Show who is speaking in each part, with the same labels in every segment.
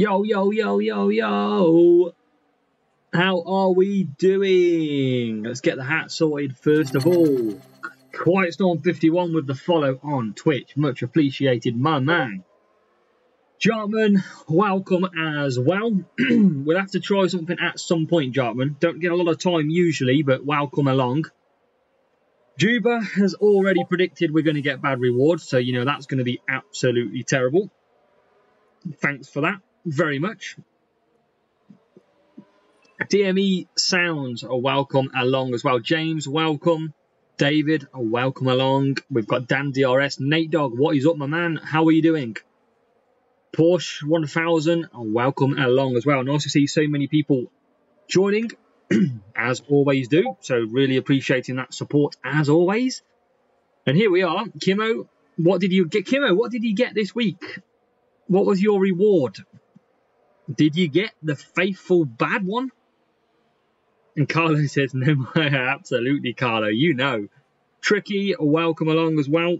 Speaker 1: Yo, yo, yo, yo, yo. How are we doing? Let's get the hat sorted first of all. Quiet Storm 51 with the follow on Twitch. Much appreciated, my man. Jartman, welcome as well. we'll have to try something at some point, Jartman. Don't get a lot of time usually, but welcome along. Juba has already predicted we're going to get bad rewards, so you know that's going to be absolutely terrible. Thanks for that very much. DME Sounds are welcome along as well. James, welcome. David, welcome along. We've got Dan DRS. Nate Dog, what is up, my man? How are you doing? Porsche 1000, welcome along as well. Nice to see so many people joining, as always do. So, really appreciating that support as always. And here we are. Kimo, what did you get? Kimo, what did you get this week? What was your reward? Did you get the faithful bad one? And Carlo says, no, absolutely, Carlo. You know. Tricky, welcome along as well.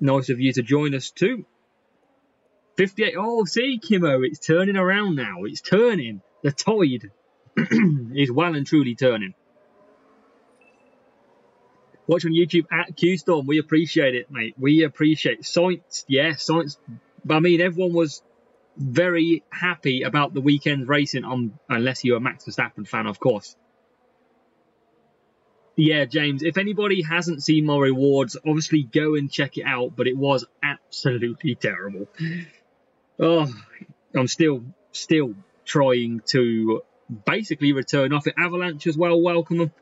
Speaker 1: Nice of you to join us too. 58. Oh, see, Kimo, it's turning around now. It's turning. The tide is well and truly turning. Watch on YouTube at QStorm. We appreciate it, mate. We appreciate science. Yeah, science. I mean, everyone was very happy about the weekend's racing, on unless you're a Max Verstappen fan, of course. Yeah, James, if anybody hasn't seen my rewards, obviously go and check it out, but it was absolutely terrible. Oh, I'm still still trying to basically return off it. Avalanche as well, welcome.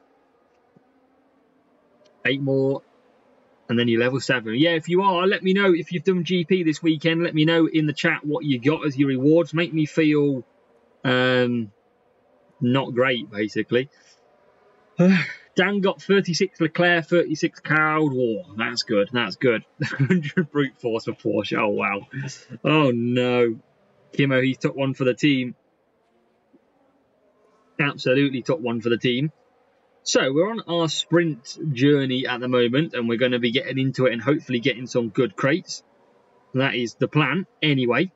Speaker 1: Eight more and then you level 7. Yeah, if you are, let me know if you've done GP this weekend. Let me know in the chat what you got as your rewards. Make me feel um, not great, basically. Dan got 36 Leclerc, 36 Cloud War. That's good. That's good. 100 brute force for Porsche. Oh, wow. Oh, no. Kimo, he took one for the team. Absolutely took one for the team. So we're on our sprint journey at the moment and we're going to be getting into it and hopefully getting some good crates. That is the plan anyway.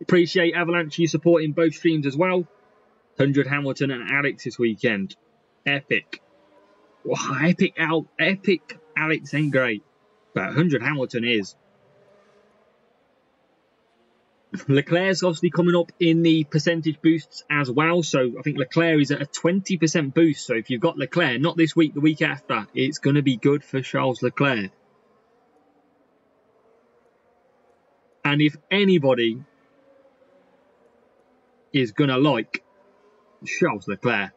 Speaker 1: Appreciate Avalanche you supporting both streams as well. 100 Hamilton and Alex this weekend. Epic. Wow, epic out. Epic Alex ain't great. But 100 Hamilton is. Leclerc's obviously coming up in the percentage boosts as well. So I think Leclerc is at a 20% boost. So if you've got Leclerc, not this week, the week after, it's going to be good for Charles Leclerc. And if anybody is going to like Charles Leclerc,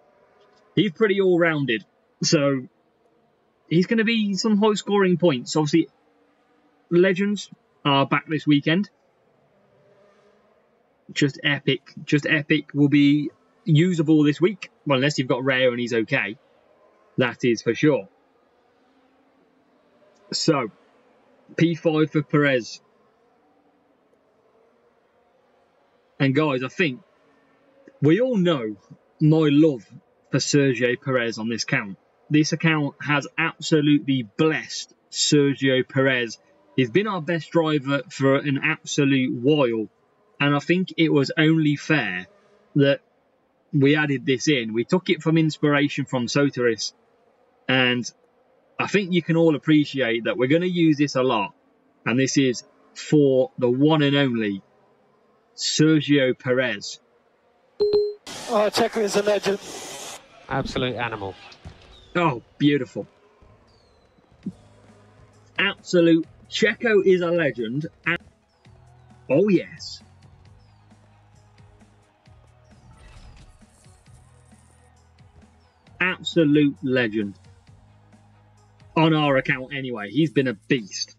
Speaker 1: he's pretty all rounded. So he's going to be some high scoring points. Obviously, Legends are back this weekend just epic. Just epic will be usable this week. Well, unless you've got rare and he's okay. That is for sure. So, P5 for Perez. And guys, I think we all know my love for Sergio Perez on this account. This account has absolutely blessed Sergio Perez. He's been our best driver for an absolute while and I think it was only fair that we added this in. We took it from inspiration from Soteris. And I think you can all appreciate that we're going to use this a lot. And this is for the one and only Sergio Perez.
Speaker 2: Oh, Checo is a legend.
Speaker 3: Absolute animal.
Speaker 1: Oh, beautiful. Absolute. Checo is a legend. Oh, yes. Absolute legend. On our account, anyway. He's been a beast.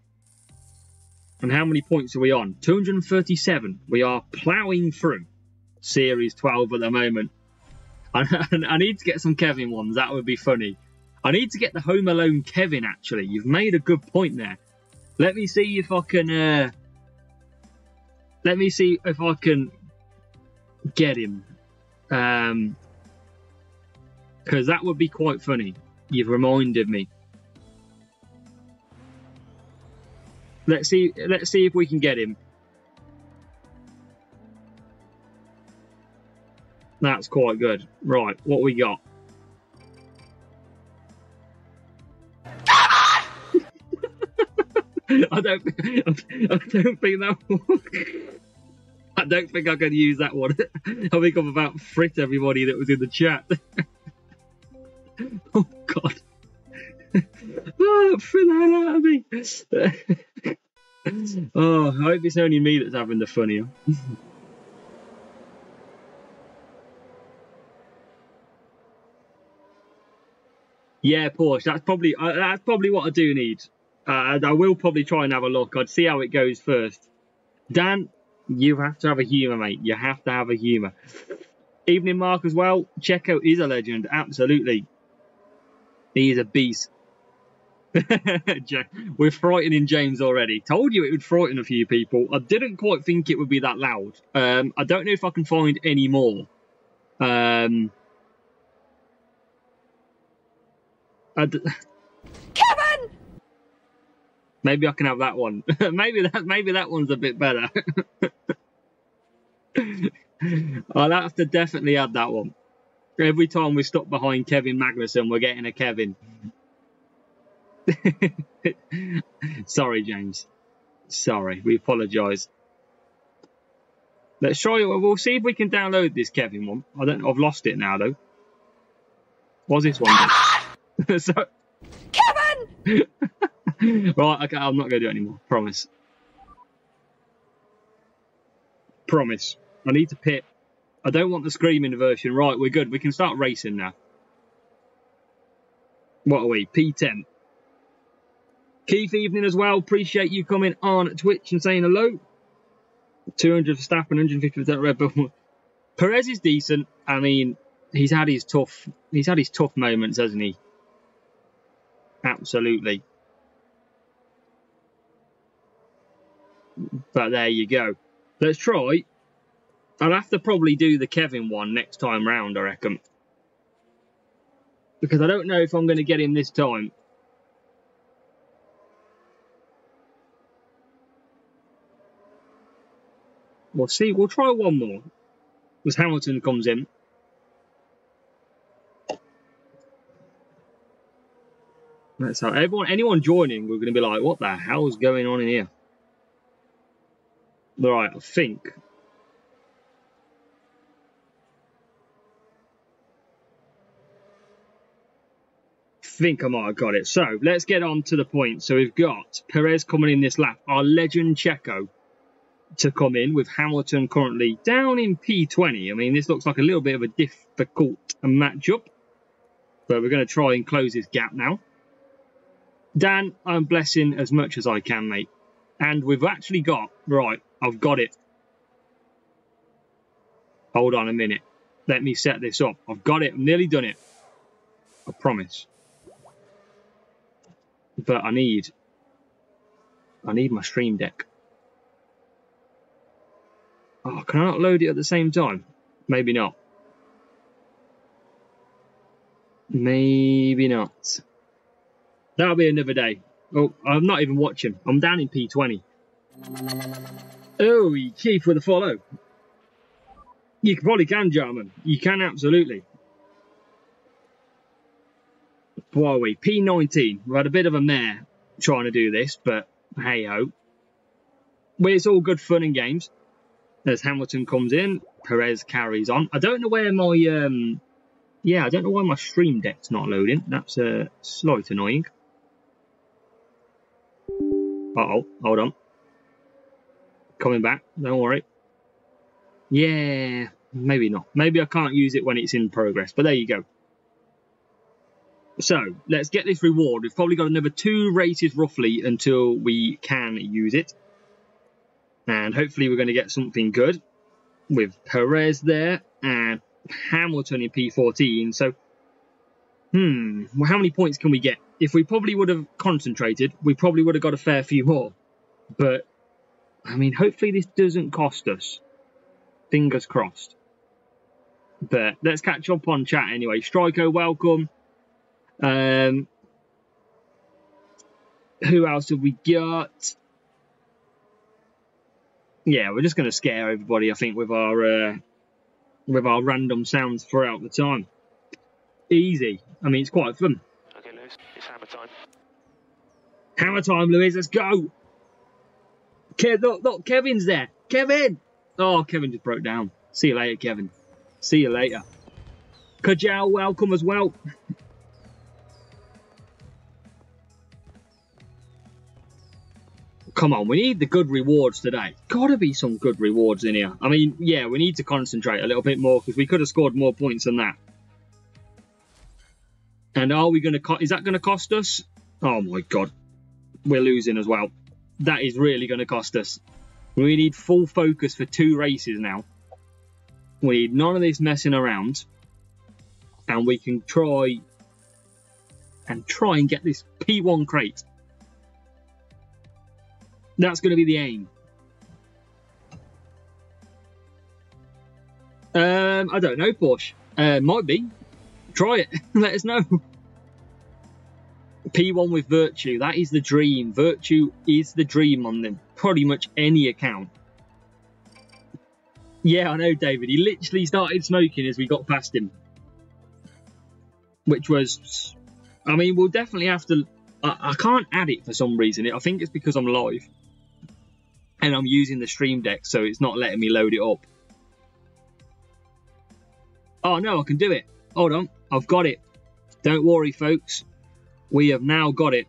Speaker 1: And how many points are we on? 237. We are ploughing through Series 12 at the moment. I, I need to get some Kevin ones. That would be funny. I need to get the Home Alone Kevin, actually. You've made a good point there. Let me see if I can... Uh, let me see if I can get him. Um, because that would be quite funny. You've reminded me. Let's see. Let's see if we can get him. That's quite good. Right, what we got? I don't. I don't think that. I don't think I can use that one. I think I'm about frit everybody that was in the chat. oh God. oh, the hell out of me. oh, I hope it's only me that's having the funny. yeah, Porsche. That's probably uh, that's probably what I do need. Uh, I will probably try and have a look. I'd see how it goes first. Dan, you have to have a humour, mate. You have to have a humour. Evening, Mark, as well. Checo is a legend. Absolutely. He is a beast. We're frightening James already. Told you it would frighten a few people. I didn't quite think it would be that loud. Um, I don't know if I can find any more. Um,
Speaker 4: Kevin!
Speaker 1: Maybe I can have that one. maybe that maybe that one's a bit better. I'll have to definitely add that one. Every time we stop behind Kevin Magnussen, we're getting a Kevin. Sorry, James. Sorry, we apologise. Let's try it. We'll see if we can download this Kevin one. I don't. I've lost it now though. Was this one? so,
Speaker 4: Kevin!
Speaker 1: right, okay, I'm not going to do it anymore. Promise. Promise. I need to pit. I don't want the screaming version. Right, we're good. We can start racing now. What are we? P10. Keith Evening as well. Appreciate you coming on Twitch and saying hello. 200 for Staff and 150 for Red Bull. Perez is decent. I mean, he's had his tough he's had his tough moments, hasn't he? Absolutely. But there you go. Let's try. I'll have to probably do the Kevin one next time round, I reckon. Because I don't know if I'm going to get him this time. We'll see. We'll try one more. As Hamilton comes in. That's how everyone, anyone joining, we're going to be like, what the hell's going on in here? Right, I think. Think I might have got it. So let's get on to the point. So we've got Perez coming in this lap, our legend Checo to come in with Hamilton currently down in P20. I mean, this looks like a little bit of a difficult matchup, but we're going to try and close this gap now. Dan, I'm blessing as much as I can, mate. And we've actually got, right, I've got it. Hold on a minute. Let me set this up. I've got it. I've nearly done it. I promise. But I need, I need my stream deck. Oh, can I not load it at the same time? Maybe not. Maybe not. That'll be another day. Oh, I'm not even watching. I'm down in P20. Oh, you keep with a follow. You probably can, German. You can absolutely. What are we? P19. We had a bit of a mare trying to do this, but hey ho. Well, it's all good fun and games. As Hamilton comes in, Perez carries on. I don't know where my um, yeah, I don't know why my stream deck's not loading. That's uh, slight annoying. Uh oh, hold on. Coming back, don't worry. Yeah, maybe not. Maybe I can't use it when it's in progress, but there you go. So, let's get this reward. We've probably got another two races roughly until we can use it. And hopefully we're going to get something good with Perez there and Hamilton in P14. So, hmm, well, how many points can we get? If we probably would have concentrated, we probably would have got a fair few more. But, I mean, hopefully this doesn't cost us. Fingers crossed. But let's catch up on chat anyway. Striker, welcome. Um, who else have we got? yeah, we're just going to scare everybody. I think with our uh, with our random sounds throughout the time. Easy. I mean, it's quite fun.
Speaker 3: Okay, Lewis, it's hammer time.
Speaker 1: Hammer time, Louise. Let's go. Kev, look, look, Kevin's there. Kevin. Oh, Kevin just broke down. See you later, Kevin. See you later. Kajal, welcome as well. Come on, we need the good rewards today. Gotta be some good rewards in here. I mean, yeah, we need to concentrate a little bit more because we could have scored more points than that. And are we going to... Is that going to cost us? Oh, my God. We're losing as well. That is really going to cost us. We need full focus for two races now. We need none of this messing around. And we can try... And try and get this P1 crate. That's going to be the aim. Um, I don't know, Porsche. Uh, might be. Try it. Let us know. P1 with Virtue. That is the dream. Virtue is the dream on them. Pretty much any account. Yeah, I know, David. He literally started smoking as we got past him. Which was... I mean, we'll definitely have to... I, I can't add it for some reason. I think it's because I'm live and I'm using the Stream Deck, so it's not letting me load it up. Oh no, I can do it. Hold on, I've got it. Don't worry, folks. We have now got it.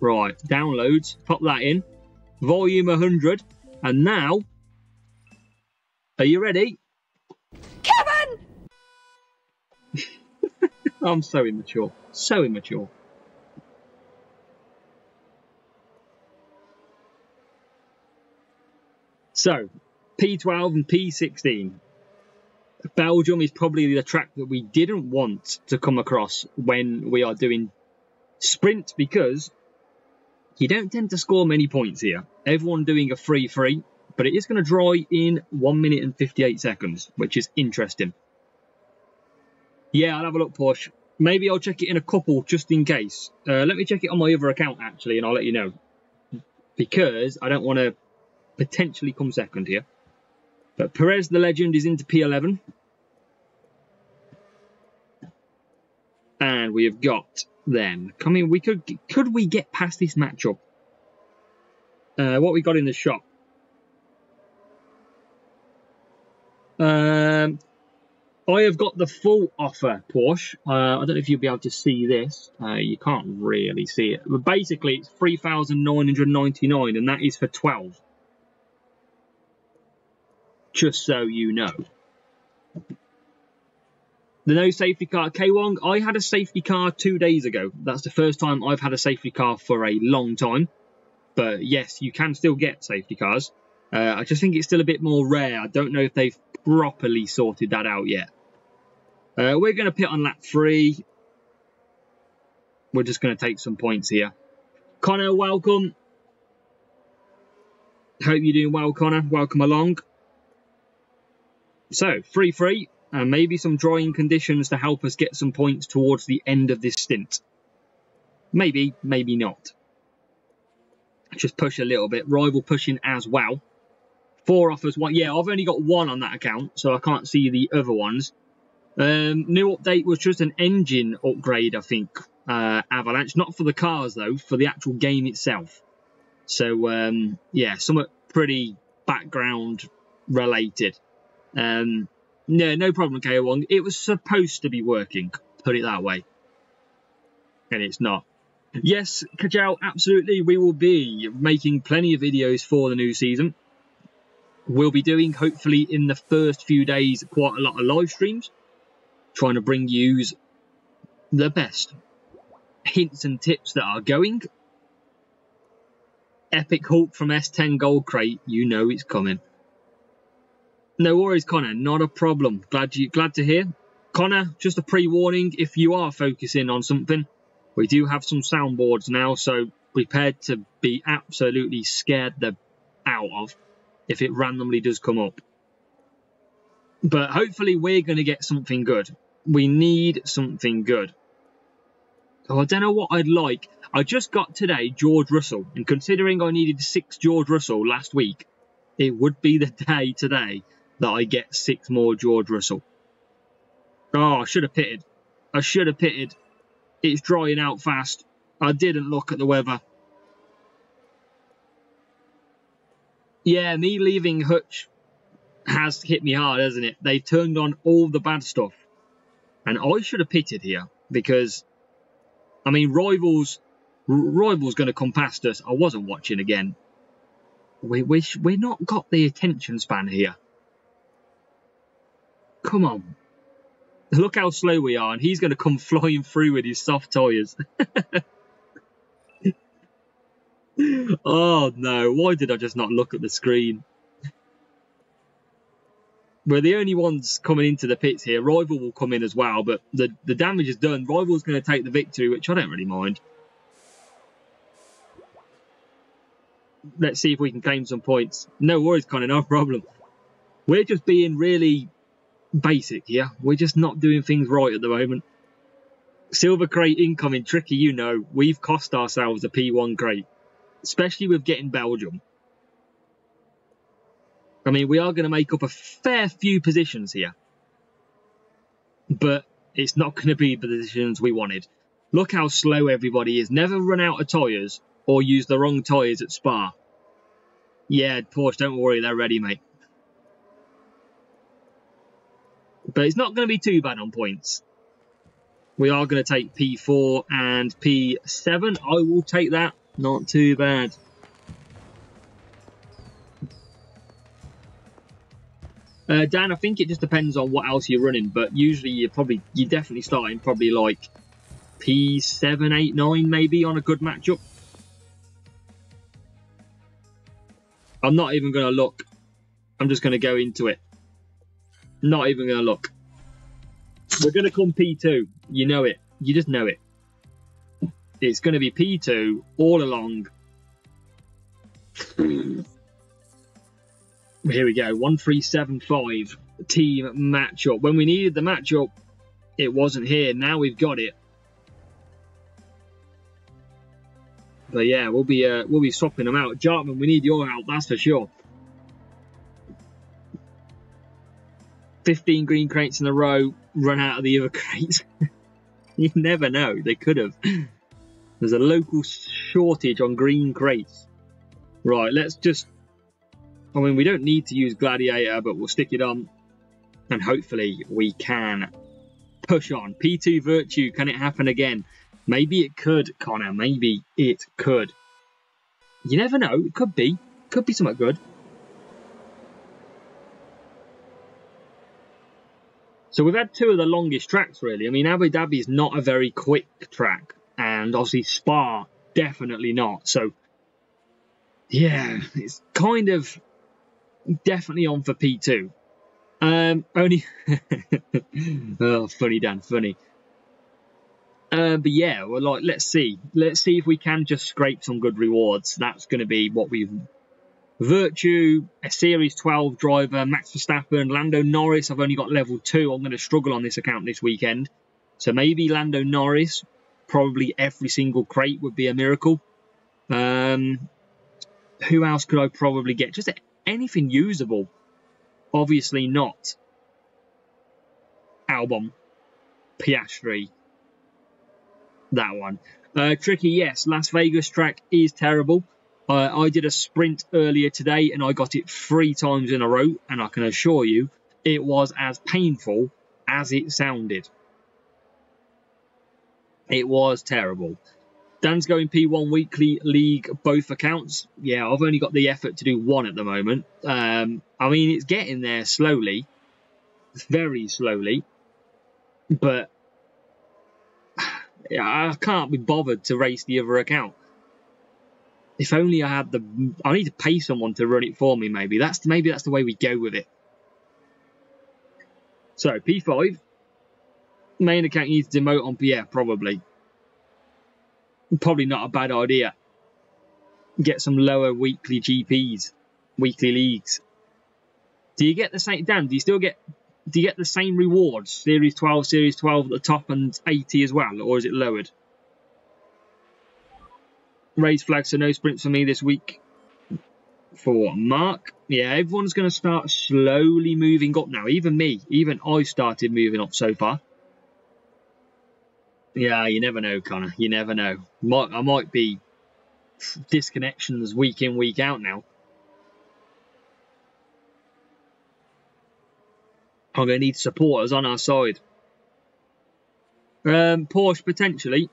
Speaker 1: Right, downloads, pop that in. Volume 100. And now, are you ready?
Speaker 4: Kevin!
Speaker 1: I'm so immature. So immature. So, P12 and P16. Belgium is probably the track that we didn't want to come across when we are doing sprint because you don't tend to score many points here. Everyone doing a free free, but it is going to dry in 1 minute and 58 seconds, which is interesting. Yeah, I'll have a look, Porsche. Maybe I'll check it in a couple just in case. Uh, let me check it on my other account actually, and I'll let you know. Because I don't want to potentially come second here. But Perez, the legend, is into P11. And we have got them. Mean, we could could we get past this matchup? Uh, what we got in the shop? Um, I have got the full offer Porsche. Uh, I don't know if you'll be able to see this. Uh, you can't really see it. But basically, it's 3,999 and that is for 12 just so you know. The no safety car, K Wong, I had a safety car two days ago. That's the first time I've had a safety car for a long time. But yes, you can still get safety cars. Uh, I just think it's still a bit more rare. I don't know if they've properly sorted that out yet. Uh, we're going to pit on lap three. We're just going to take some points here. Connor, welcome. Hope you're doing well, Connor. Welcome along. So, free free, and maybe some drying conditions to help us get some points towards the end of this stint. Maybe, maybe not. Just push a little bit. Rival pushing as well. Four offers, one. Yeah, I've only got one on that account, so I can't see the other ones. Um, new update was just an engine upgrade, I think, uh, Avalanche. Not for the cars, though, for the actual game itself. So, um, yeah, somewhat pretty background related. Um, no, no problem, ko Wong. It was supposed to be working, put it that way. And it's not. Yes, Kajal, absolutely. We will be making plenty of videos for the new season. We'll be doing, hopefully, in the first few days, quite a lot of live streams. Trying to bring you the best hints and tips that are going. Epic Hulk from S10 Gold Crate, you know it's coming. No worries, Connor. Not a problem. Glad you glad to hear. Connor, just a pre-warning, if you are focusing on something, we do have some soundboards now, so prepared to be absolutely scared the out of if it randomly does come up. But hopefully we're going to get something good. We need something good. Oh, I don't know what I'd like. I just got today George Russell, and considering I needed six George Russell last week, it would be the day today that I get six more George Russell. Oh, I should have pitted. I should have pitted. It's drying out fast. I didn't look at the weather. Yeah, me leaving Hutch has hit me hard, hasn't it? They've turned on all the bad stuff. And I should have pitted here because, I mean, Rivals, Rivals going to come past us. I wasn't watching again. We, we, we're not got the attention span here. Come on. Look how slow we are, and he's going to come flying through with his soft tyres. oh no, why did I just not look at the screen? We're the only ones coming into the pits here. Rival will come in as well, but the, the damage is done. Rival's going to take the victory, which I don't really mind. Let's see if we can claim some points. No worries, Connor, no problem. We're just being really basic here. We're just not doing things right at the moment. Silver crate incoming, tricky, you know. We've cost ourselves a P1 crate, especially with getting Belgium. I mean, we are going to make up a fair few positions here, but it's not going to be the positions we wanted. Look how slow everybody is. Never run out of tyres or use the wrong tyres at Spa. Yeah, Porsche, don't worry, they're ready, mate. But it's not going to be too bad on points. We are going to take P4 and P7. I will take that. Not too bad. Uh, Dan, I think it just depends on what else you're running, but usually you're probably you're definitely starting probably like P7, 8, 9 maybe on a good matchup. I'm not even going to look. I'm just going to go into it. Not even to look. We're to come P2. You know it. You just know it. It's to be P2 all along. Here we go. 1375 team matchup. When we needed the matchup, it wasn't here. Now we've got it. But yeah, we'll be uh, we'll be swapping them out. Jartman, we need your help, that's for sure. 15 green crates in a row, run out of the other crates. you never know, they could have. There's a local shortage on green crates. Right, let's just... I mean, we don't need to use Gladiator, but we'll stick it on. And hopefully we can push on. P2 Virtue, can it happen again? Maybe it could, Connor. Maybe it could. You never know. It could be. Could be something good. So we've had two of the longest tracks, really. I mean, Abu Dhabi is not a very quick track, and obviously Spa, definitely not. So, yeah, it's kind of definitely on for P2. Um, only, oh, funny, Dan, funny. Uh, but yeah, well, like, let's see. Let's see if we can just scrape some good rewards. That's going to be what we've Virtue, a Series 12 driver, Max Verstappen, Lando Norris. I've only got level 2. I'm going to struggle on this account this weekend. So maybe Lando Norris, probably every single crate would be a miracle. Um, who else could I probably get? Just anything usable. Obviously not. Albon, Piastri, that one. Uh, tricky, yes. Las Vegas track is terrible. Uh, I did a sprint earlier today and I got it three times in a row, and I can assure you it was as painful as it sounded. It was terrible. Dan's going P1 Weekly League, both accounts. Yeah, I've only got the effort to do one at the moment. Um, I mean, it's getting there slowly, very slowly, but I can't be bothered to race the other account. If only I had the. I need to pay someone to run it for me. Maybe that's maybe that's the way we go with it. So P5 main account needs to demote on yeah probably. Probably not a bad idea. Get some lower weekly GPs, weekly leagues. Do you get the same? Dan, do you still get? Do you get the same rewards? Series 12, Series 12 at the top, and 80 as well, or is it lowered? Raised flags, so no sprints for me this week. for Mark. Yeah, everyone's going to start slowly moving up now. Even me, even I started moving up so far. Yeah, you never know, Connor. You never know. Might, I might be disconnections week in, week out now. I'm going to need supporters on our side. Um, Porsche potentially.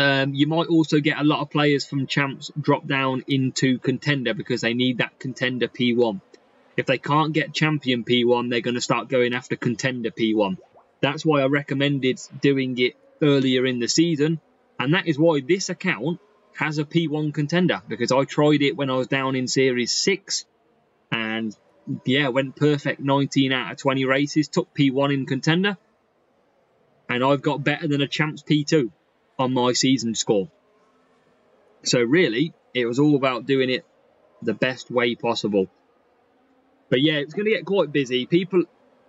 Speaker 1: Um, you might also get a lot of players from champs drop down into contender because they need that contender P1. If they can't get champion P1, they're going to start going after contender P1. That's why I recommended doing it earlier in the season, and that is why this account has a P1 contender because I tried it when I was down in Series 6 and yeah, went perfect 19 out of 20 races, took P1 in contender, and I've got better than a champs P2 on my season score. So really, it was all about doing it the best way possible. But yeah, it's going to get quite busy. People,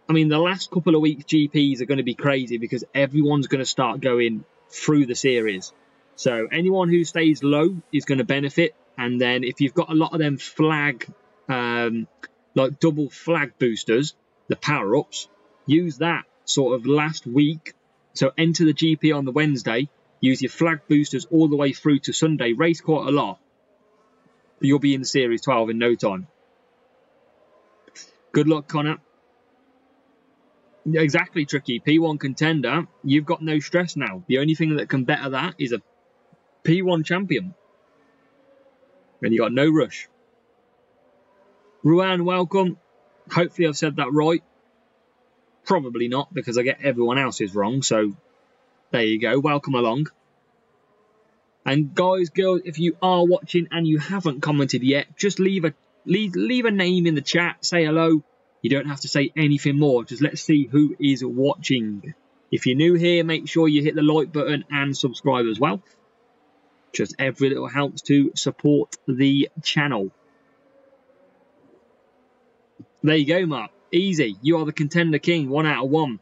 Speaker 1: I mean, the last couple of weeks GPs are going to be crazy because everyone's going to start going through the series. So anyone who stays low is going to benefit. And then if you've got a lot of them flag, um, like double flag boosters, the power ups, use that sort of last week. So enter the GP on the Wednesday, use your flag boosters all the way through to Sunday, race quite a lot. You'll be in Series 12 in no time. Good luck, Connor. Exactly, tricky. P1 contender, you've got no stress now. The only thing that can better that is a P1 champion. And you got no rush. Ruan, welcome. Hopefully I've said that right. Probably not, because I get everyone else's wrong, so there you go. Welcome along. And guys, girls, if you are watching and you haven't commented yet, just leave a leave leave a name in the chat. Say hello. You don't have to say anything more. Just let's see who is watching. If you're new here, make sure you hit the like button and subscribe as well. Just every little helps to support the channel. There you go, Mark. Easy. You are the contender king. One out of one.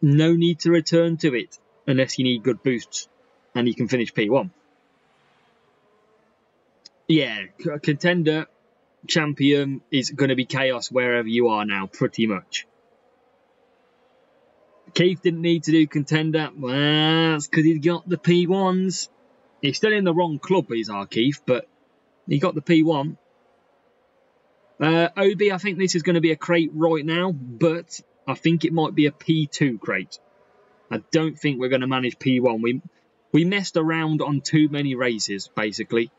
Speaker 1: No need to return to it unless you need good boosts and you can finish P1. Yeah, contender champion is going to be chaos wherever you are now, pretty much. Keith didn't need to do contender. Well, that's because he got the P1s. He's still in the wrong club, he's our Keith, but he got the P1. Uh, OB, I think this is going to be a crate right now, but I think it might be a P2 crate. I don't think we're going to manage P1. We we messed around on too many races, basically,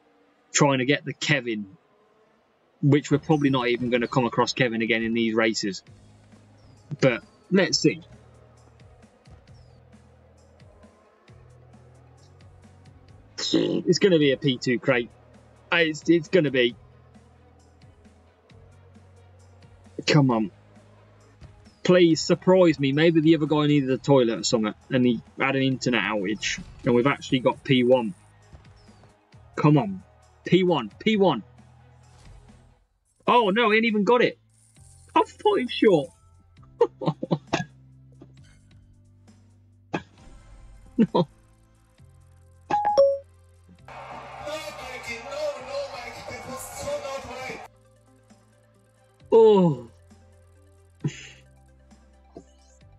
Speaker 1: trying to get the Kevin, which we're probably not even going to come across Kevin again in these races. But let's see. It's going to be a P2 crate. It's, it's going to be. Come on. Please surprise me. Maybe the other guy needed a toilet or something and he had an internet outage. And we've actually got P1. Come on. P1. P1. Oh no, he ain't even got it. I'm five short. no. Oh.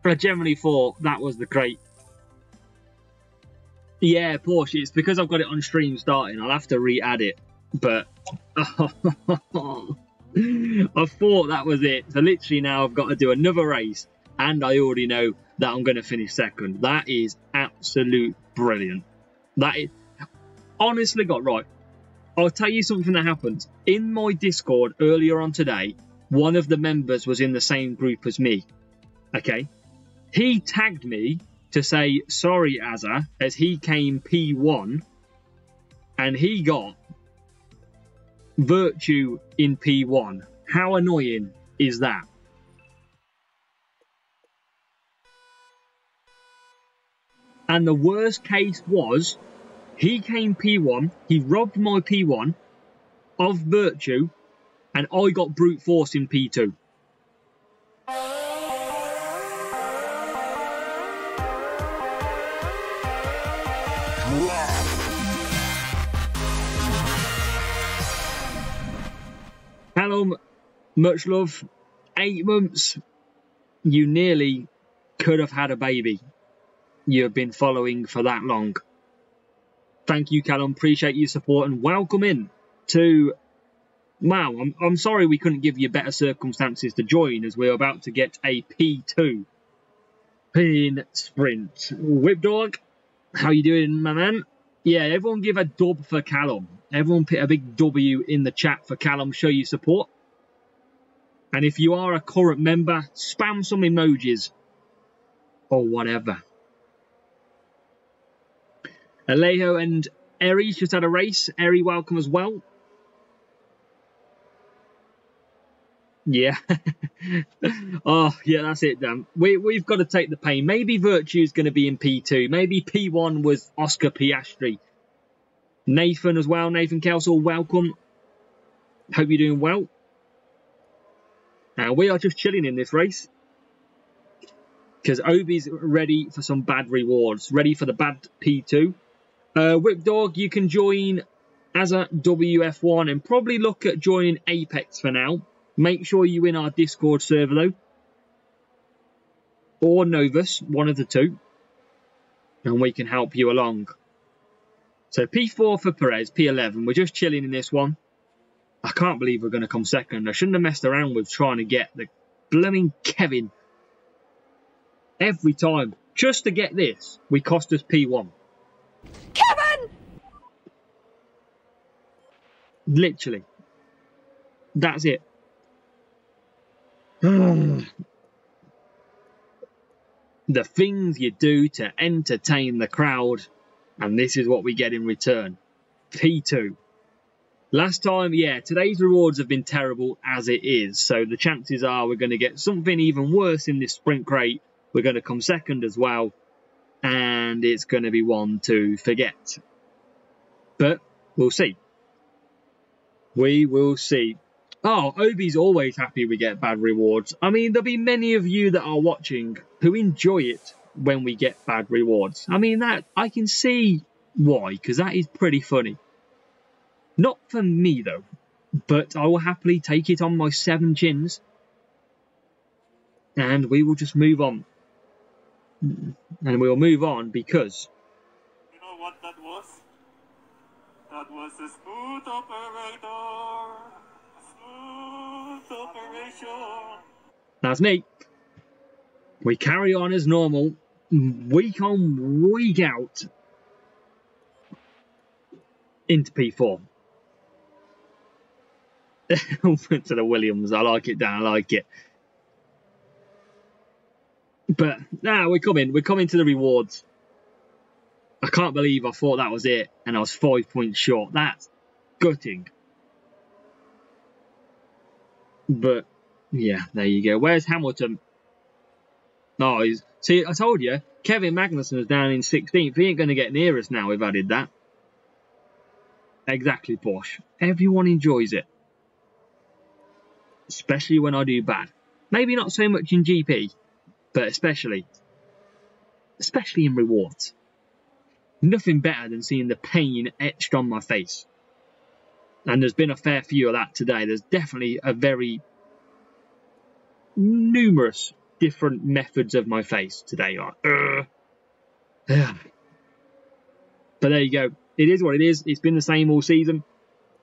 Speaker 1: I generally thought that was the crate. Yeah, Porsche. It's because I've got it on stream starting. I'll have to re-add it. But I thought that was it. So literally now I've got to do another race. And I already know that I'm going to finish second. That is absolute brilliant. That is... Honestly got right. I'll tell you something that happened. In my Discord earlier on today, one of the members was in the same group as me. Okay? He tagged me to say sorry, Azza, as he came P1 and he got Virtue in P1. How annoying is that? And the worst case was he came P1, he robbed my P1 of Virtue, and I got brute force in P2. Callum, much love. Eight months. You nearly could have had a baby. You have been following for that long. Thank you, Callum. Appreciate your support and welcome in to. Wow, I'm, I'm sorry we couldn't give you better circumstances to join as we're about to get a P2 pin sprint. Whip Dog, how you doing, my man? Yeah, everyone give a dub for Callum. Everyone put a big W in the chat for Callum. Show your support. And if you are a current member, spam some emojis or whatever. Alejo and Eri just had a race. Eri, welcome as well. Yeah. oh, yeah, that's it, Dan. We, we've got to take the pain. Maybe Virtue is going to be in P2. Maybe P1 was Oscar Piastri. Nathan as well. Nathan Kelsall, welcome. Hope you're doing well. Now, we are just chilling in this race. Because Obi's ready for some bad rewards. Ready for the bad P2. Uh, Whip Dog, you can join as a WF1 and probably look at joining Apex for now. Make sure you in our Discord server though. Or Novus, one of the two. And we can help you along. So P4 for Perez, P11. We're just chilling in this one. I can't believe we're going to come second. I shouldn't have messed around with trying to get the blooming Kevin. Every time. Just to get this, we cost us P1.
Speaker 4: Kevin!
Speaker 1: Literally. That's it. Hmm. the things you do to entertain the crowd, and this is what we get in return. P2. Last time, yeah, today's rewards have been terrible as it is, so the chances are we're going to get something even worse in this sprint crate. We're going to come second as well, and it's going to be one to forget. But we'll see. We will see. Oh, Obi's always happy we get bad rewards. I mean, there'll be many of you that are watching who enjoy it when we get bad rewards. I mean, that I can see why, because that is pretty funny. Not for me, though, but I will happily take it on my seven chins. And we will just move on. And we will move on because
Speaker 5: You know what that was? That was a smooth operator.
Speaker 1: That's me. We carry on as normal, week on, week out, into P4. to the Williams. I like it, Dan. I like it. But now nah, we're coming. We're coming to the rewards. I can't believe I thought that was it, and I was five points short. That's gutting. But yeah, there you go. Where's Hamilton? Oh, he's see. I told you, Kevin Magnussen is down in 16th. He ain't going to get near us now. We've added that. Exactly, Porsche. Everyone enjoys it, especially when I do bad. Maybe not so much in GP, but especially, especially in rewards. Nothing better than seeing the pain etched on my face. And there's been a fair few of that today. There's definitely a very numerous different methods of my face today. Like, uh, but there you go. It is what it is. It's been the same all season.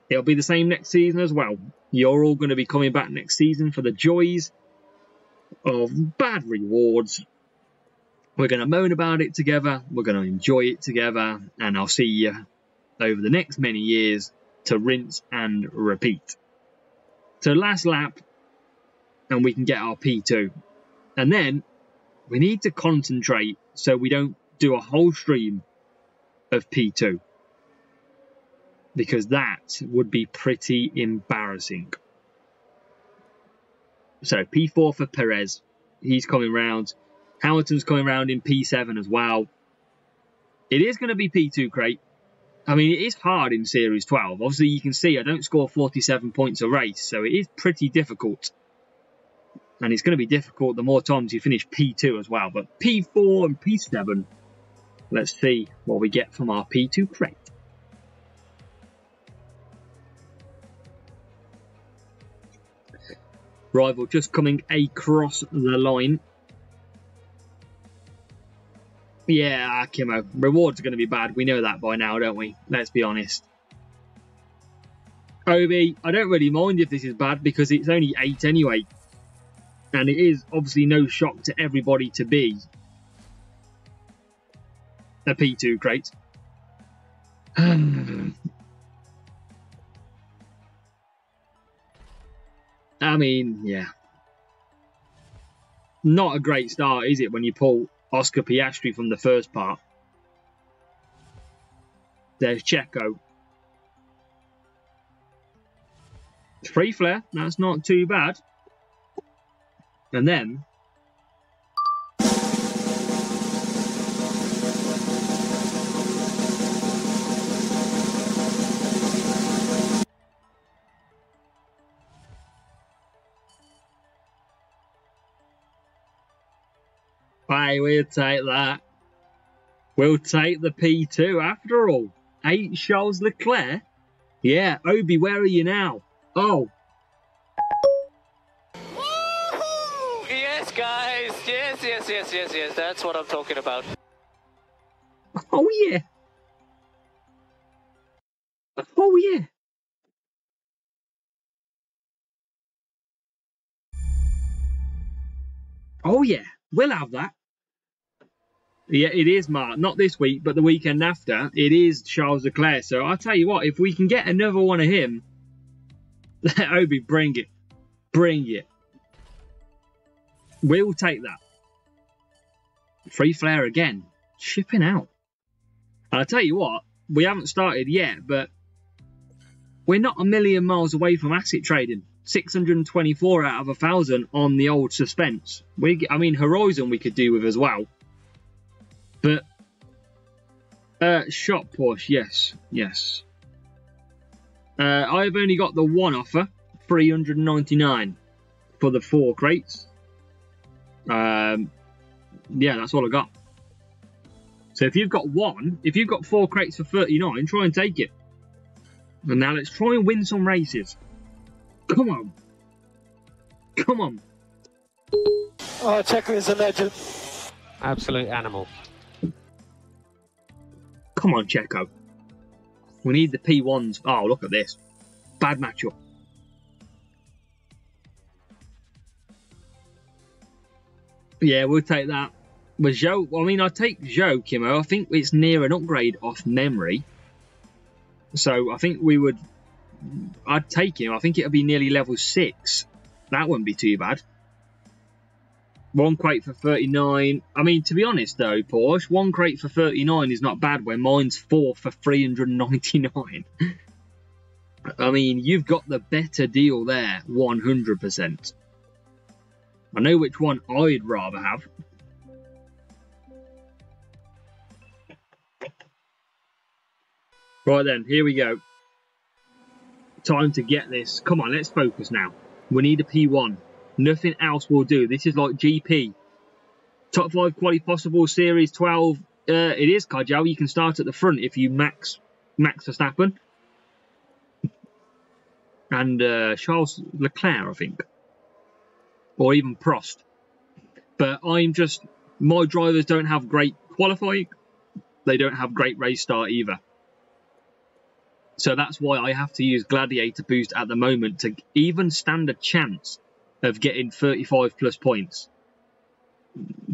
Speaker 1: It'll be the same next season as well. You're all going to be coming back next season for the joys of bad rewards. We're going to moan about it together. We're going to enjoy it together. And I'll see you over the next many years to rinse and repeat. So last lap, and we can get our P2. And then we need to concentrate so we don't do a whole stream of P2. Because that would be pretty embarrassing. So P4 for Perez. He's coming round. Hamilton's coming round in P7 as well. It is going to be P2 crate. I mean, it is hard in Series 12. Obviously, you can see I don't score 47 points a race, so it is pretty difficult. And it's going to be difficult the more times you finish P2 as well. But P4 and P7, let's see what we get from our P2 crate. Rival just coming across the line. Yeah, Kimo. Rewards are going to be bad. We know that by now, don't we? Let's be honest. Obi, I don't really mind if this is bad because it's only 8 anyway. And it is obviously no shock to everybody to be a P2 crate. I mean, yeah. Not a great start, is it, when you pull Oscar Piastri from the first part? There's Checo. Free flare, that's not too bad. And then I will take that. We'll take the P2 after all. Eight Charles Leclerc? Yeah, Obi, where are you now? Oh,
Speaker 3: Yes, guys. Yes, yes, yes, yes, yes. That's what I'm talking about.
Speaker 1: oh yeah. Oh yeah. Oh yeah, we'll have that. Yeah, it is, Mark. Not this week, but the weekend after. It is Charles Leclerc. So I'll tell you what, if we can get another one of him, Obi, bring it. Bring it. We'll take that. Free flare again. Shipping out. And I'll tell you what, we haven't started yet, but we're not a million miles away from asset trading. 624 out of a 1,000 on the old suspense. We, I mean, Horizon we could do with as well. But, uh, shop Porsche, yes, yes. Uh, I've only got the one offer, 399 for the four crates. Um, yeah, that's all I got. So if you've got one, if you've got four crates for 39, try and take it. And now let's try and win some races. Come on. Come on.
Speaker 2: Oh, Checo is a legend.
Speaker 6: Absolute animal.
Speaker 1: Come on, Checo. We need the P1s. Oh, look at this. Bad matchup. Yeah, we'll take that. With Joe, I mean, I take Joe, Kimo. I think it's near an upgrade off memory. So I think we would. I'd take him. I think it'll be nearly level 6. That wouldn't be too bad. One crate for 39. I mean, to be honest though, Porsche, one crate for 39 is not bad when mine's four for 399. I mean, you've got the better deal there, 100%. I know which one I'd rather have. Right then, here we go. Time to get this. Come on, let's focus now. We need a P1. Nothing else will do. This is like GP. Top 5 quality possible, Series 12. Uh, it is, Kajal. You can start at the front if you max Max Verstappen. And uh, Charles Leclerc, I think. Or even Prost. But I'm just... My drivers don't have great qualifying. They don't have great race start either. So that's why I have to use Gladiator Boost at the moment to even stand a chance of getting 35 plus points.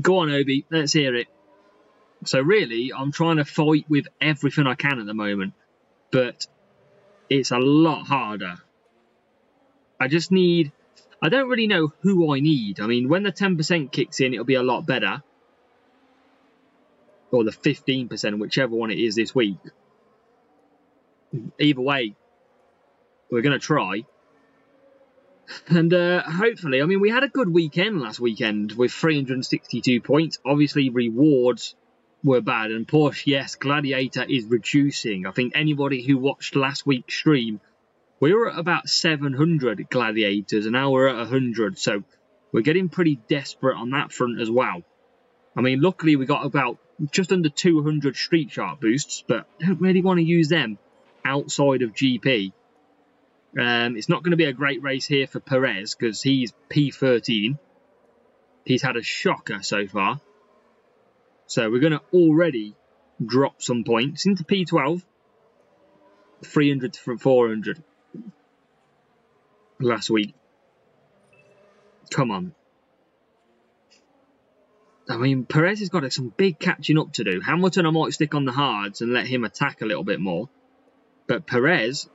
Speaker 1: Go on, Obi, let's hear it. So really, I'm trying to fight with everything I can at the moment, but it's a lot harder. I just need... I don't really know who I need. I mean, when the 10% kicks in, it'll be a lot better. Or the 15%, whichever one it is this week. Either way, we're going to try. And uh, hopefully, I mean, we had a good weekend last weekend with 362 points. Obviously, rewards were bad. And Porsche, yes, Gladiator is reducing. I think anybody who watched last week's stream, we were at about 700 Gladiators, and now we're at 100. So we're getting pretty desperate on that front as well. I mean, luckily, we got about just under 200 Street Shark boosts, but don't really want to use them outside of GP. Um, it's not going to be a great race here for Perez because he's P13. He's had a shocker so far. So we're going to already drop some points into P12. 300 from 400 last week. Come on. I mean, Perez has got some big catching up to do. Hamilton, I might stick on the hards and let him attack a little bit more. But Perez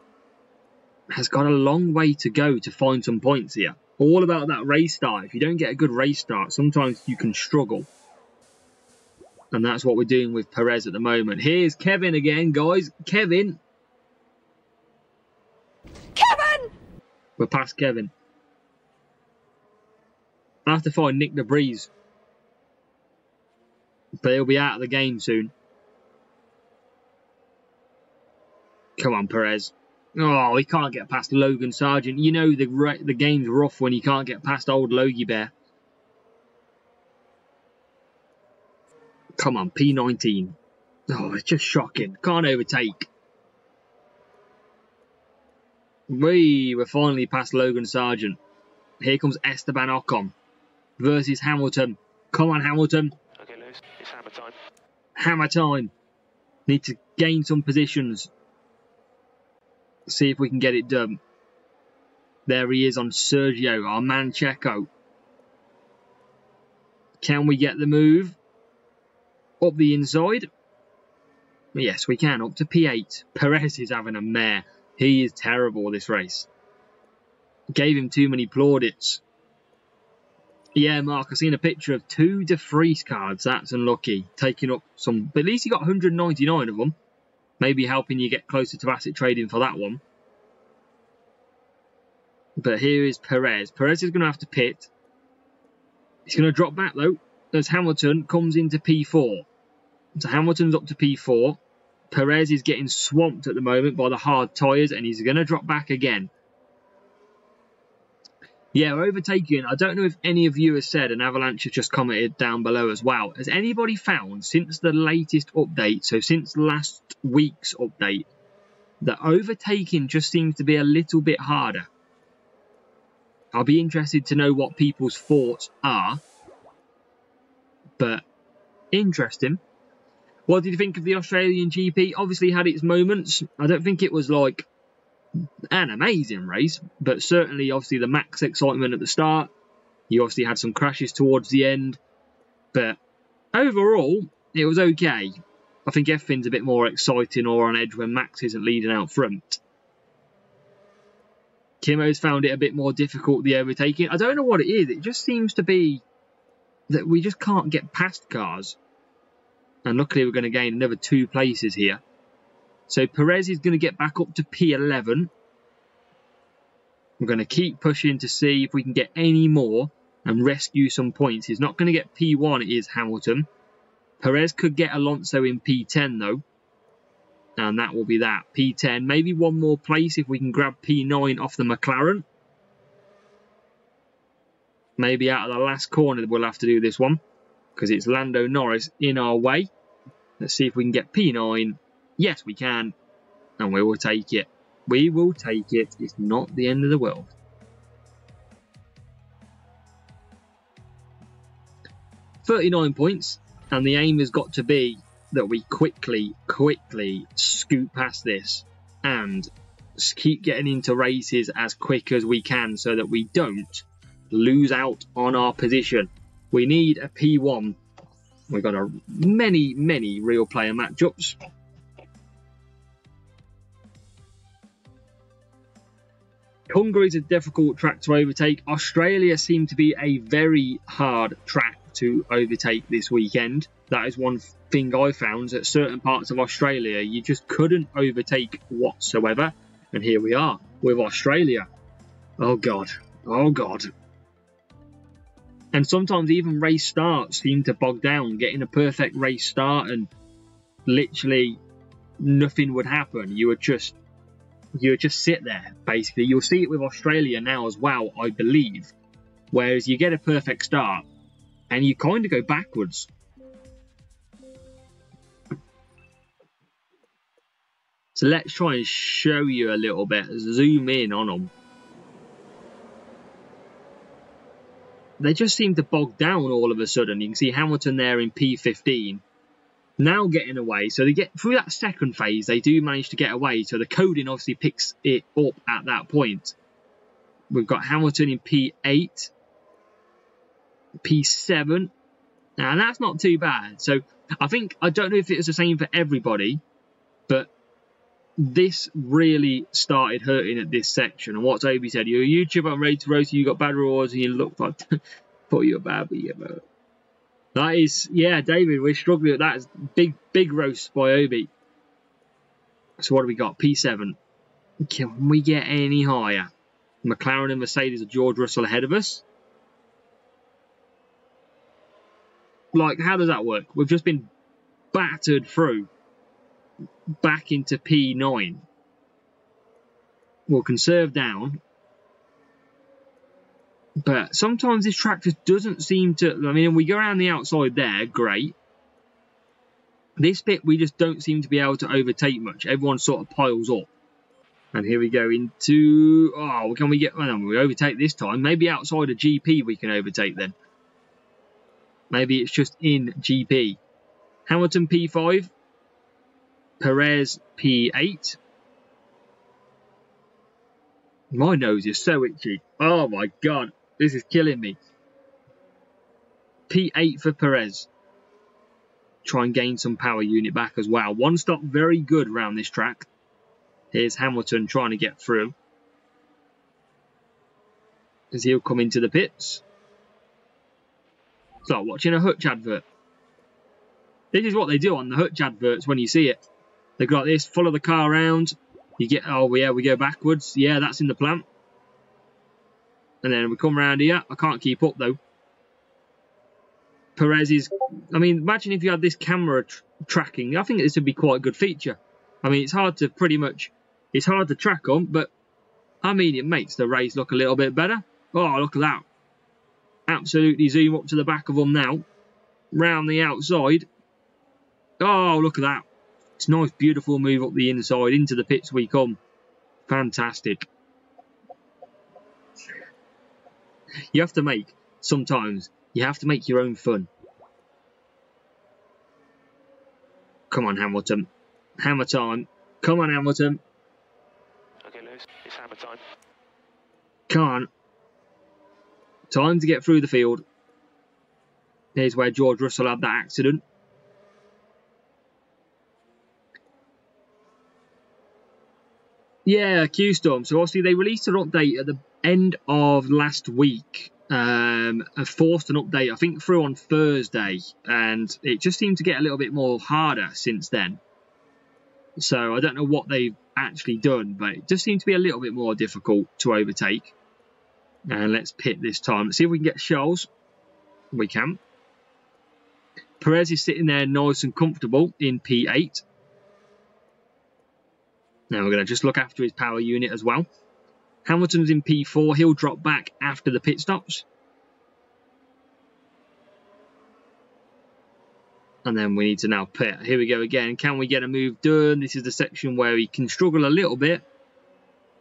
Speaker 1: has got a long way to go to find some points here. All about that race start. If you don't get a good race start, sometimes you can struggle. And that's what we're doing with Perez at the moment. Here's Kevin again, guys. Kevin.
Speaker 4: Kevin!
Speaker 1: We're past Kevin. I have to find Nyck De Vries. But he'll be out of the game soon. Come on, Perez. Oh, he can't get past Logan Sargeant. You know the the game's rough when you can't get past old Logie Bear. Come on, P19. Oh, it's just shocking. Can't overtake. We were finally past Logan Sargeant. Here comes Esteban Ocon versus Hamilton. Come on, Hamilton.
Speaker 6: Okay, Lewis, it's hammer time.
Speaker 1: Hammer time. Need to gain some positions. See if we can get it done. There he is on Sergio, our man Checo. Can we get the move? Up the inside? Yes, we can. Up to P8. Perez is having a mare. He is terrible this race. Gave him too many plaudits. Yeah, Mark, I've seen a picture of two De Vries cards. That's unlucky. Taking up some... But at least he got 199 of them. Maybe helping you get closer to asset trading for that one. But here is Perez. Perez is going to have to pit. He's going to drop back, though, as Hamilton comes into P4. So Hamilton's up to P4. Perez is getting swamped at the moment by the hard tyres, and he's going to drop back again. Yeah, overtaking. I don't know if any of you have said, and Avalanche has just commented down below as well. Has anybody found since the latest update, so since last week's update, that overtaking just seems to be a little bit harder? I'll be interested to know what people's thoughts are. But interesting. What did you think of the Australian GP? Obviously had its moments. I don't think it was like an amazing race, but certainly obviously the max excitement at the start. You obviously had some crashes towards the end, but overall it was okay. I think everything's a bit more exciting or on edge when Max isn't leading out front. Kimo's found it a bit more difficult the overtaking. I don't know what it is. It just seems to be that we just can't get past cars. And luckily we're going to gain another two places here. So Perez is going to get back up to P11. We're going to keep pushing to see if we can get any more and rescue some points. He's not going to get P1, it is Hamilton. Perez could get Alonso in P10 though. And that will be that. P10, maybe one more place if we can grab P9 off the McLaren. Maybe out of the last corner we'll have to do this one. Because it's Lando Norris in our way. Let's see if we can get P9. Yes, we can. And we will take it. We will take it. It's not the end of the world. Thirty-nine points, and the aim has got to be that we quickly, quickly scoot past this and keep getting into races as quick as we can so that we don't lose out on our position. We need a P1. We've got a many, many real player matchups. Hungary is a difficult track to overtake. Australia seemed to be a very hard track to overtake this weekend. That is one thing I found that certain parts of Australia you just couldn't overtake whatsoever. And here we are with Australia. Oh god. Oh god. And sometimes even race starts seem to bog down. Getting a perfect race start and literally nothing would happen. You would just you just sit there basically. You'll see it with Australia now as well, I believe. Whereas you get a perfect start and you kind of go backwards. So let's try and show you a little bit, zoom in on them. They just seem to bog down all of a sudden. You can see Hamilton there in P15 now getting away. So they get through that second phase, they do manage to get away. So the coding obviously picks it up at that point. We've got Hamilton in P8, P7. Now that's not too bad. So I think I don't know if it's the same for everybody, but this really started hurting at this section. And what Toby said, you're a YouTuber, I'm ready to roast you, got bad rewards, and you look like put you bad, but you that is, yeah, David, we're struggling with that. Big, big roast by Obi. So what do we got? P7. Can we get any higher? McLaren and Mercedes are George Russell ahead of us. Like, how does that work? We've just been battered through back into P9. We'll conserve down. But sometimes this track just doesn't seem to. I mean, we go around the outside there, great. This bit, we just don't seem to be able to overtake much. Everyone sort of piles up. And here we go into. Oh, can we get. Well, we overtake this time. Maybe outside of GP we can overtake then. Maybe it's just in GP. Hamilton P5. Perez P8. My nose is so itchy. Oh my god. This is killing me. P8 for Perez. Try and gain some power unit back as well. One stop very good around this track. Here's Hamilton trying to get through. As he'll come into the pits. It's like watching a Hutch advert. This is what they do on the Hutch adverts when you see it. They've got this, follow the car around. You get, oh yeah, we go backwards. Yeah, that's in the plant. And then we come around here. I can't keep up though. Perez is, I mean, imagine if you had this camera tr tracking. I think this would be quite a good feature. I mean, it's hard to pretty much, it's hard to track on, but I mean, it makes the race look a little bit better. Oh, look at that. Absolutely zoom up to the back of them now. Round the outside. Oh, look at that. It's nice, beautiful move up the inside. Into the pits we come. Fantastic. You have to make, sometimes, you have to make your own fun. Come on, Hamilton. Hammer time. Come on, Hamilton.
Speaker 6: Okay, Lewis, it's hammer time.
Speaker 1: Come on. Time to get through the field. Here's where George Russell had that accident. Yeah, Q-Storm. So obviously they released an update at the end of last week. Um, forced an update, I think, through on Thursday, and it just seemed to get a little bit more harder since then. So I don't know what they've actually done, but it just seemed to be a little bit more difficult to overtake. And let's pit this time. Let's see if we can get Charles. We can. Perez is sitting there nice and comfortable in P8. Now we're going to just look after his power unit as well. Hamilton's in P4. He'll drop back after the pit stops. And then we need to now pit. Here we go again. Can we get a move done? This is the section where he can struggle a little bit.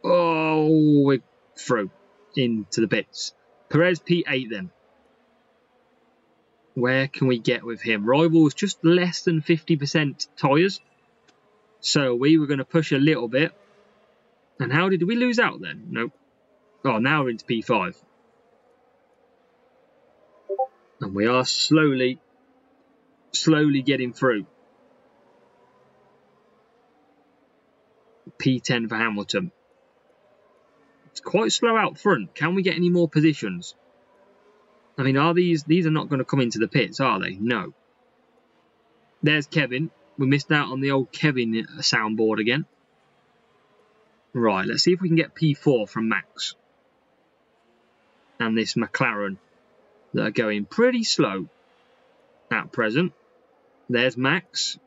Speaker 1: Oh, we're through into the pits. Perez P8 then. Where can we get with him? Rivals just less than 50% tyres. So we were going to push a little bit. And how did we lose out then? Nope. Oh, now we're into P5. And we are slowly, slowly getting through. P10 for Hamilton. It's quite slow out front. Can we get any more positions? I mean, are these... These are not going to come into the pits, are they? No. There's Kevin. We missed out on the old Kevin uh, soundboard again. Right, let's see if we can get P4 from Max. And this McLaren that are going pretty slow at present. There's Max.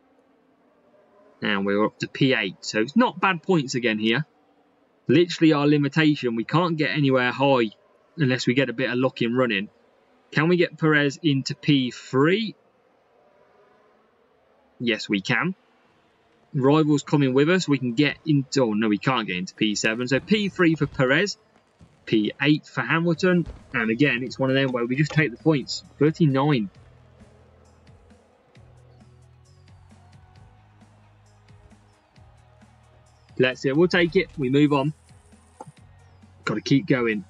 Speaker 1: And we're up to P8. So it's not bad points again here. Literally our limitation. We can't get anywhere high unless we get a bit of luck in running. Can we get Perez into P3? Yes, we can. Rivals coming with us. We can get into. Oh no, we can't get into P7. So P3 for Perez, P8 for Hamilton, and again, it's one of them where we just take the points. 39. Let's see. We'll take it. We move on. Got to keep going.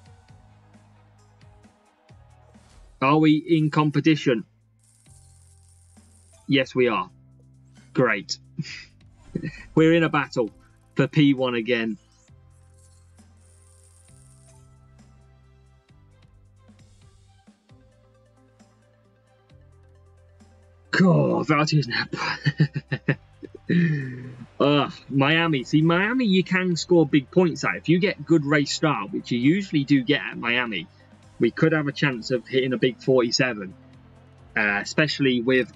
Speaker 1: Are we in competition? Yes, we are. Great. We're in a battle for P1 again. God, is nap. uh, Miami. See, Miami, you can score big points at. If you get good race start, which you usually do get at Miami, we could have a chance of hitting a big 47, uh, especially with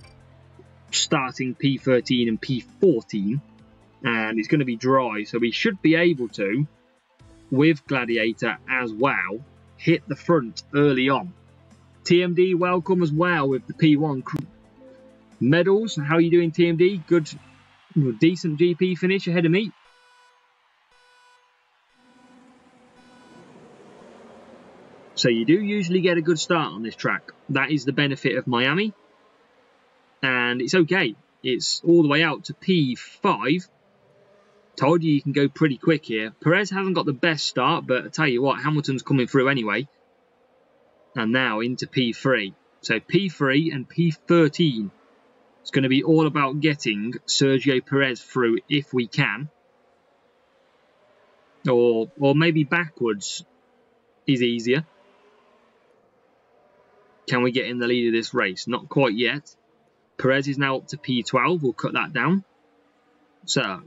Speaker 1: starting P13 and P14. And it's going to be dry, so we should be able to, with Gladiator as well, hit the front early on. TMD, welcome as well with the P1 medals. How are you doing, TMD? Good, decent GP finish ahead of me. So you do usually get a good start on this track. That is the benefit of Miami. And it's okay. It's all the way out to P5. Told you you can go pretty quick here. Perez hasn't got the best start, but I tell you what, Hamilton's coming through anyway. And now into P3. So P3 and P13 it's going to be all about getting Sergio Perez through if we can. Or, or maybe backwards is easier. Can we get in the lead of this race? Not quite yet. Perez is now up to P12. We'll cut that down. So,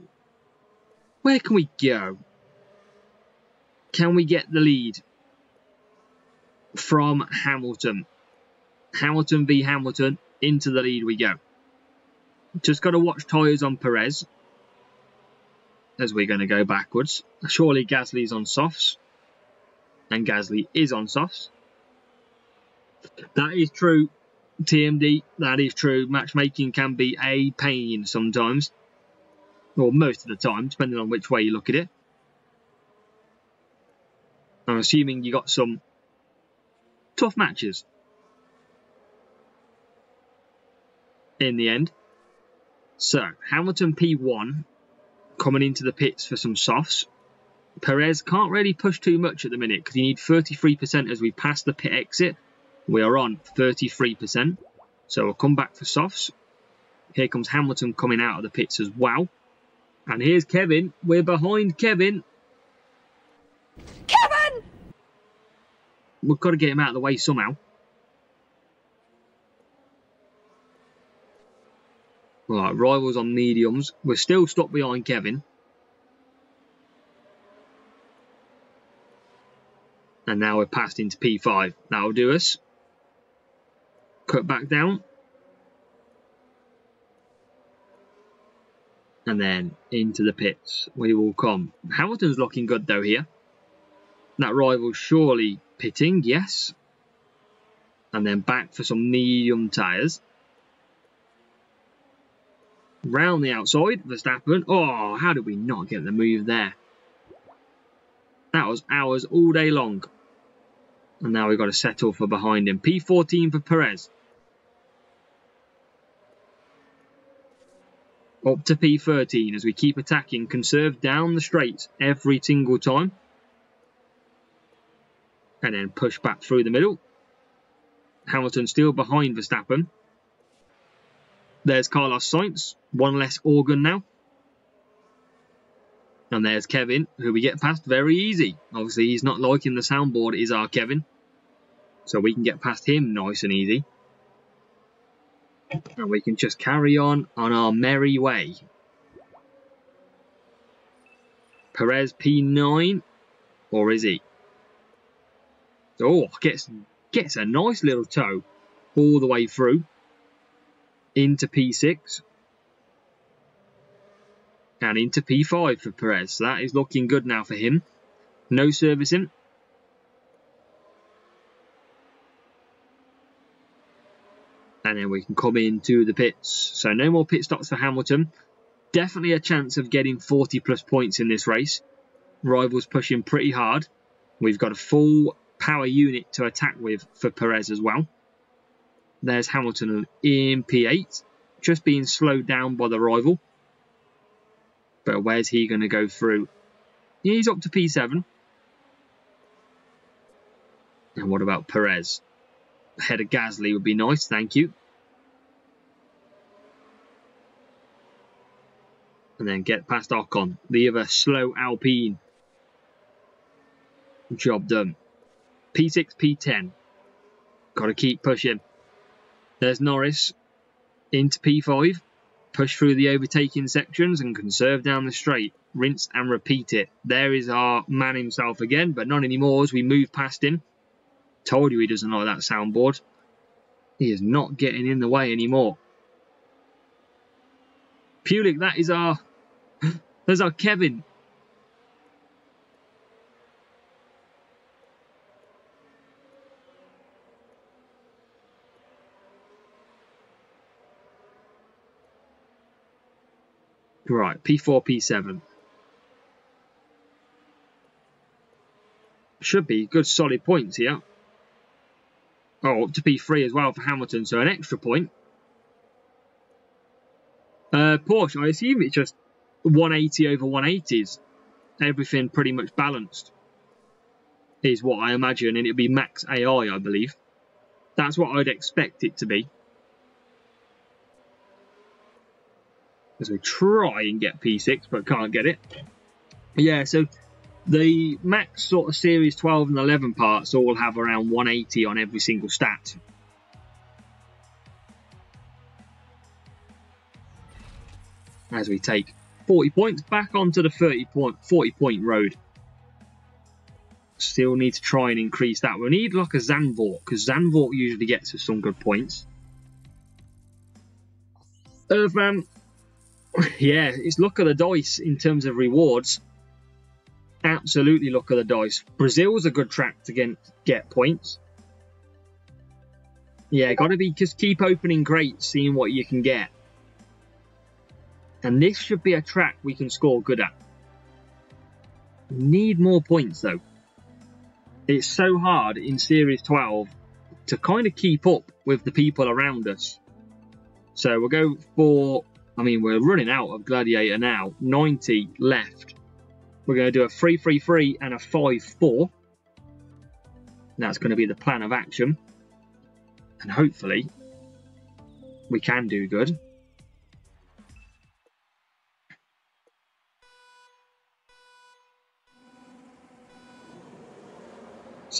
Speaker 1: where can we go? Can we get the lead from Hamilton? Hamilton v Hamilton. Into the lead we go. Just got to watch tyres on Perez as we're going to go backwards. Surely Gasly's on softs. And Gasly is on softs. That is true, TMD. That is true. Matchmaking can be a pain sometimes. Or most of the time, depending on which way you look at it. I'm assuming you got some tough matches in the end. So, Hamilton P1 coming into the pits for some softs. Perez can't really push too much at the minute because you need 33% as we pass the pit exit. We are on 33%. So we'll come back for softs. Here comes Hamilton coming out of the pits as well. And here's Kevin. We're behind Kevin.
Speaker 4: Kevin!
Speaker 1: We've got to get him out of the way somehow. Right, rivals on mediums. We're still stuck behind Kevin. And now we're passed into P5. That'll do us. Cut back down. And then into the pits we will come. Hamilton's looking good though here. That rival surely pitting, yes. And then back for some medium tyres. Round the outside, Verstappen. Oh, how did we not get the move there? That was hours all day long. And now we've got to settle for behind him. P14 for Perez. Up to P13 as we keep attacking. Conserve down the straight every single time. And then push back through the middle. Hamilton still behind Verstappen. There's Carlos Sainz, one less organ now. And there's Kevin, who we get past very easy. Obviously, he's not liking the soundboard, is our Kevin. So we can get past him nice and easy. And we can just carry on on our merry way. Perez P9, or is he? Oh, gets gets a nice little toe all the way through into P6 and into P5 for Perez. So that is looking good now for him. No servicing. And then we can come into the pits. So no more pit stops for Hamilton. Definitely a chance of getting 40 plus points in this race. Rivals pushing pretty hard. We've got a full power unit to attack with for Perez as well. There's Hamilton in P8, just being slowed down by the rival. But where's he going to go through? He's up to P7. And what about Perez? Ahead of Gasly would be nice, thank you. And then get past Ocon, the other slow Alpine. Job done. P6, P10. Got to keep pushing. There's Norris into P5. Push through the overtaking sections and conserve down the straight. Rinse and repeat it. There is our man himself again, but not anymore as we move past him. Told you he doesn't like that soundboard. He is not getting in the way anymore. Pulick, that is our... There's our Kevin. Right, P4, P7. Should be good solid points here. Oh, up to P3 as well for Hamilton, so an extra point. Uh, Porsche, I assume it's just 180 over 180s. Everything pretty much balanced is what I imagine, and it'll be max AI, I believe. That's what I'd expect it to be. As we try and get P6, but can't get it. Yeah, so the max sort of Series 12 and 11 parts all have around 180 on every single stat. As we take 40 points back onto the 30 point, 40 point road. Still need to try and increase that. We need like a Zandvoort because Zandvoort usually gets us some good points. Earthman, um, yeah, it's luck of the dice in terms of rewards absolutely luck of the dice. Brazil's a good track to get, get points. Yeah, got to be just keep opening crates, seeing what you can get. And this should be a track we can score good at. Need more points though. It's so hard in Series 12 to kind of keep up with the people around us. So we'll go for, I mean, we're running out of Gladiator now. 90 left. We're going to do a 3-3-3 and a 5-4. That's going to be the plan of action. And hopefully, we can do good.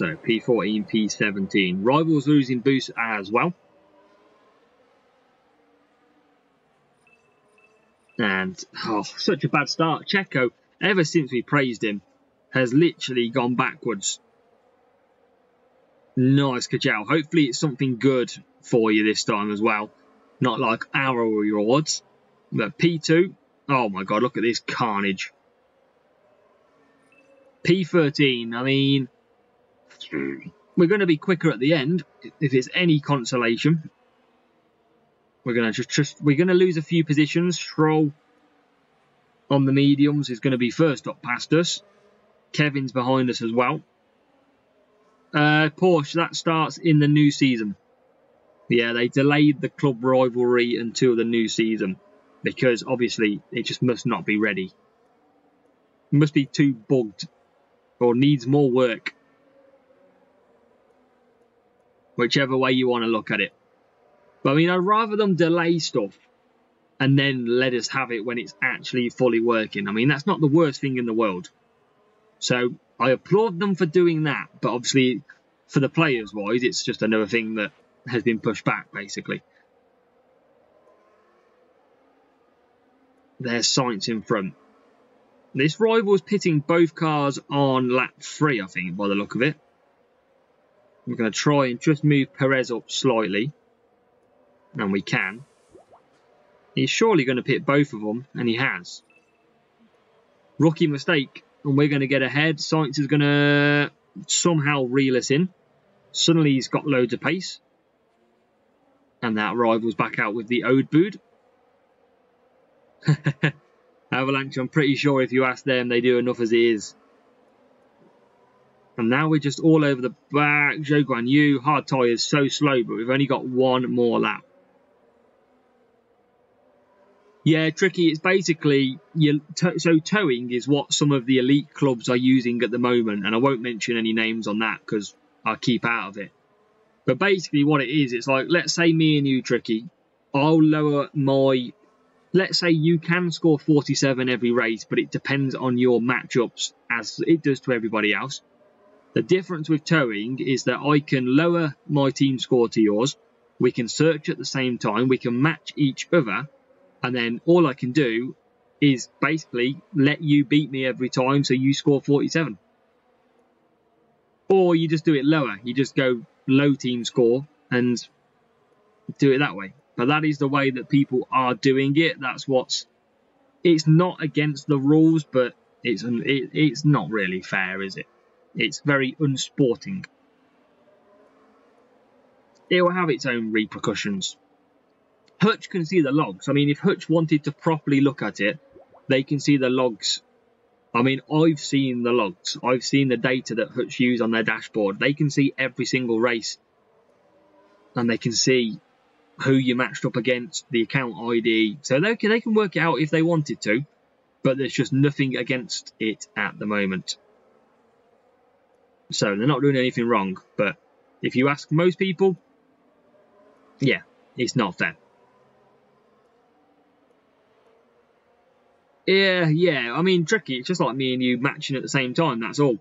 Speaker 1: So P14, P17. Rivals losing boost as well. And, oh, such a bad start. Checo ever since we praised him, has literally gone backwards. Nice, Kajal. Hopefully it's something good for you this time as well. Not like our rewards. But P2, oh my god, look at this carnage. P13, I mean, we're going to be quicker at the end, if it's any consolation. We're going to just, just we're going to lose a few positions. Stroll on the mediums is going to be first up past us. Kevin's behind us as well. Uh, Porsche, that starts in the new season. Yeah, they delayed the club rivalry until the new season because obviously it just must not be ready. It must be too bugged or needs more work. Whichever way you want to look at it. But I mean, I'd rather them delay stuff and then let us have it when it's actually fully working. I mean, that's not the worst thing in the world. So I applaud them for doing that, but obviously for the players wise, it's just another thing that has been pushed back basically. There's Sainz in front. This rival is pitting both cars on lap 3, I think, by the look of it. We're going to try and just move Perez up slightly. And we can. He's surely going to pit both of them, and he has. Rookie mistake, and we're going to get ahead. Sainz is going to somehow reel us in. Suddenly he's got loads of pace. And that rivals back out with the Ode Bood. Avalanche, I'm pretty sure if you ask them, they do enough as it is. And now we're just all over the back. Zhou Guanyu, hard tyres, so slow, but we've only got one more lap. Yeah, tricky. It's basically you. So towing is what some of the elite clubs are using at the moment, and I won't mention any names on that because I keep out of it. But basically, what it is, it's like let's say me and you, tricky. I'll lower my. Let's say you can score 47 every race, but it depends on your matchups as it does to everybody else. The difference with towing is that I can lower my team score to yours. We can search at the same time. We can match each other and then all I can do is basically let you beat me every time so you score 47. Or you just do it lower. You just go low team score and do it that way. But that is the way that people are doing it. That's what's. It's not against the rules, but it's it, it's not really fair, is it? It's very unsporting. It will have its own repercussions. Hutch can see the logs. I mean, if Hutch wanted to properly look at it, they can see the logs. I mean, I've seen the logs. I've seen the data that Hutch use on their dashboard. They can see every single race. And they can see who you matched up against, the account ID. So they can, they can work it out if they wanted to. But there's just nothing against it at the moment. So they're not doing anything wrong. But if you ask most people, yeah, it's not fair. Yeah, yeah. I mean, tricky. It's just like me and you matching at the same time. That's all.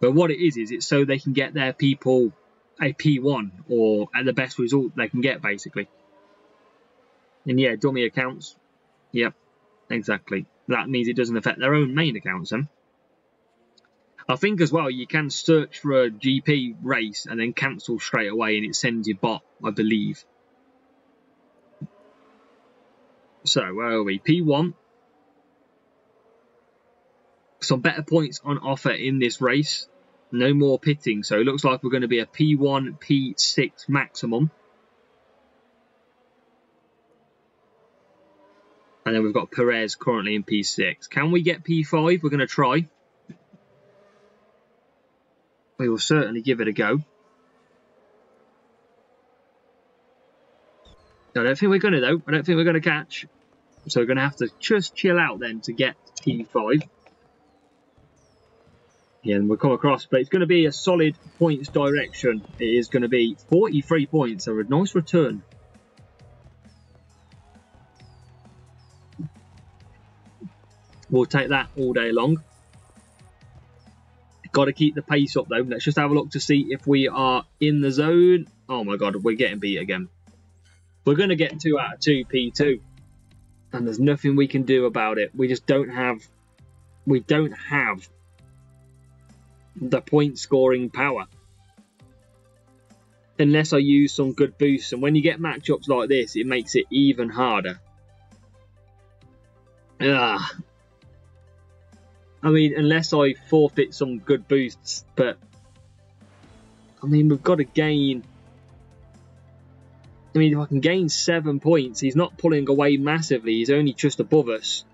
Speaker 1: But what it is is it's so they can get their people a P1 or at the best result they can get basically. And yeah, dummy accounts. Yep, exactly. That means it doesn't affect their own main accounts then. I think as well you can search for a GP race and then cancel straight away and it sends you bot, I believe. So where are we? P1 some better points on offer in this race. No more pitting, so it looks like we're going to be a P1, P6 maximum. And then we've got Perez currently in P6. Can we get P5? We're going to try. We will certainly give it a go. I don't think we're going to, though. I don't think we're going to catch. So we're going to have to just chill out then to get P5. Yeah, and we'll come across, but it's going to be a solid points direction. It is going to be 43 points, so a nice return. We'll take that all day long. Got to keep the pace up though. Let's just have a look to see if we are in the zone. Oh my god, we're getting beat again. We're going to get 2 out of 2 P2. And there's nothing we can do about it. We just don't have... We don't have the point scoring power. Unless I use some good boosts. And when you get matchups like this, it makes it even harder. Ah. I mean, unless I forfeit some good boosts, but I mean, we've got to gain. I mean, if I can gain seven points, he's not pulling away massively. He's only just above us.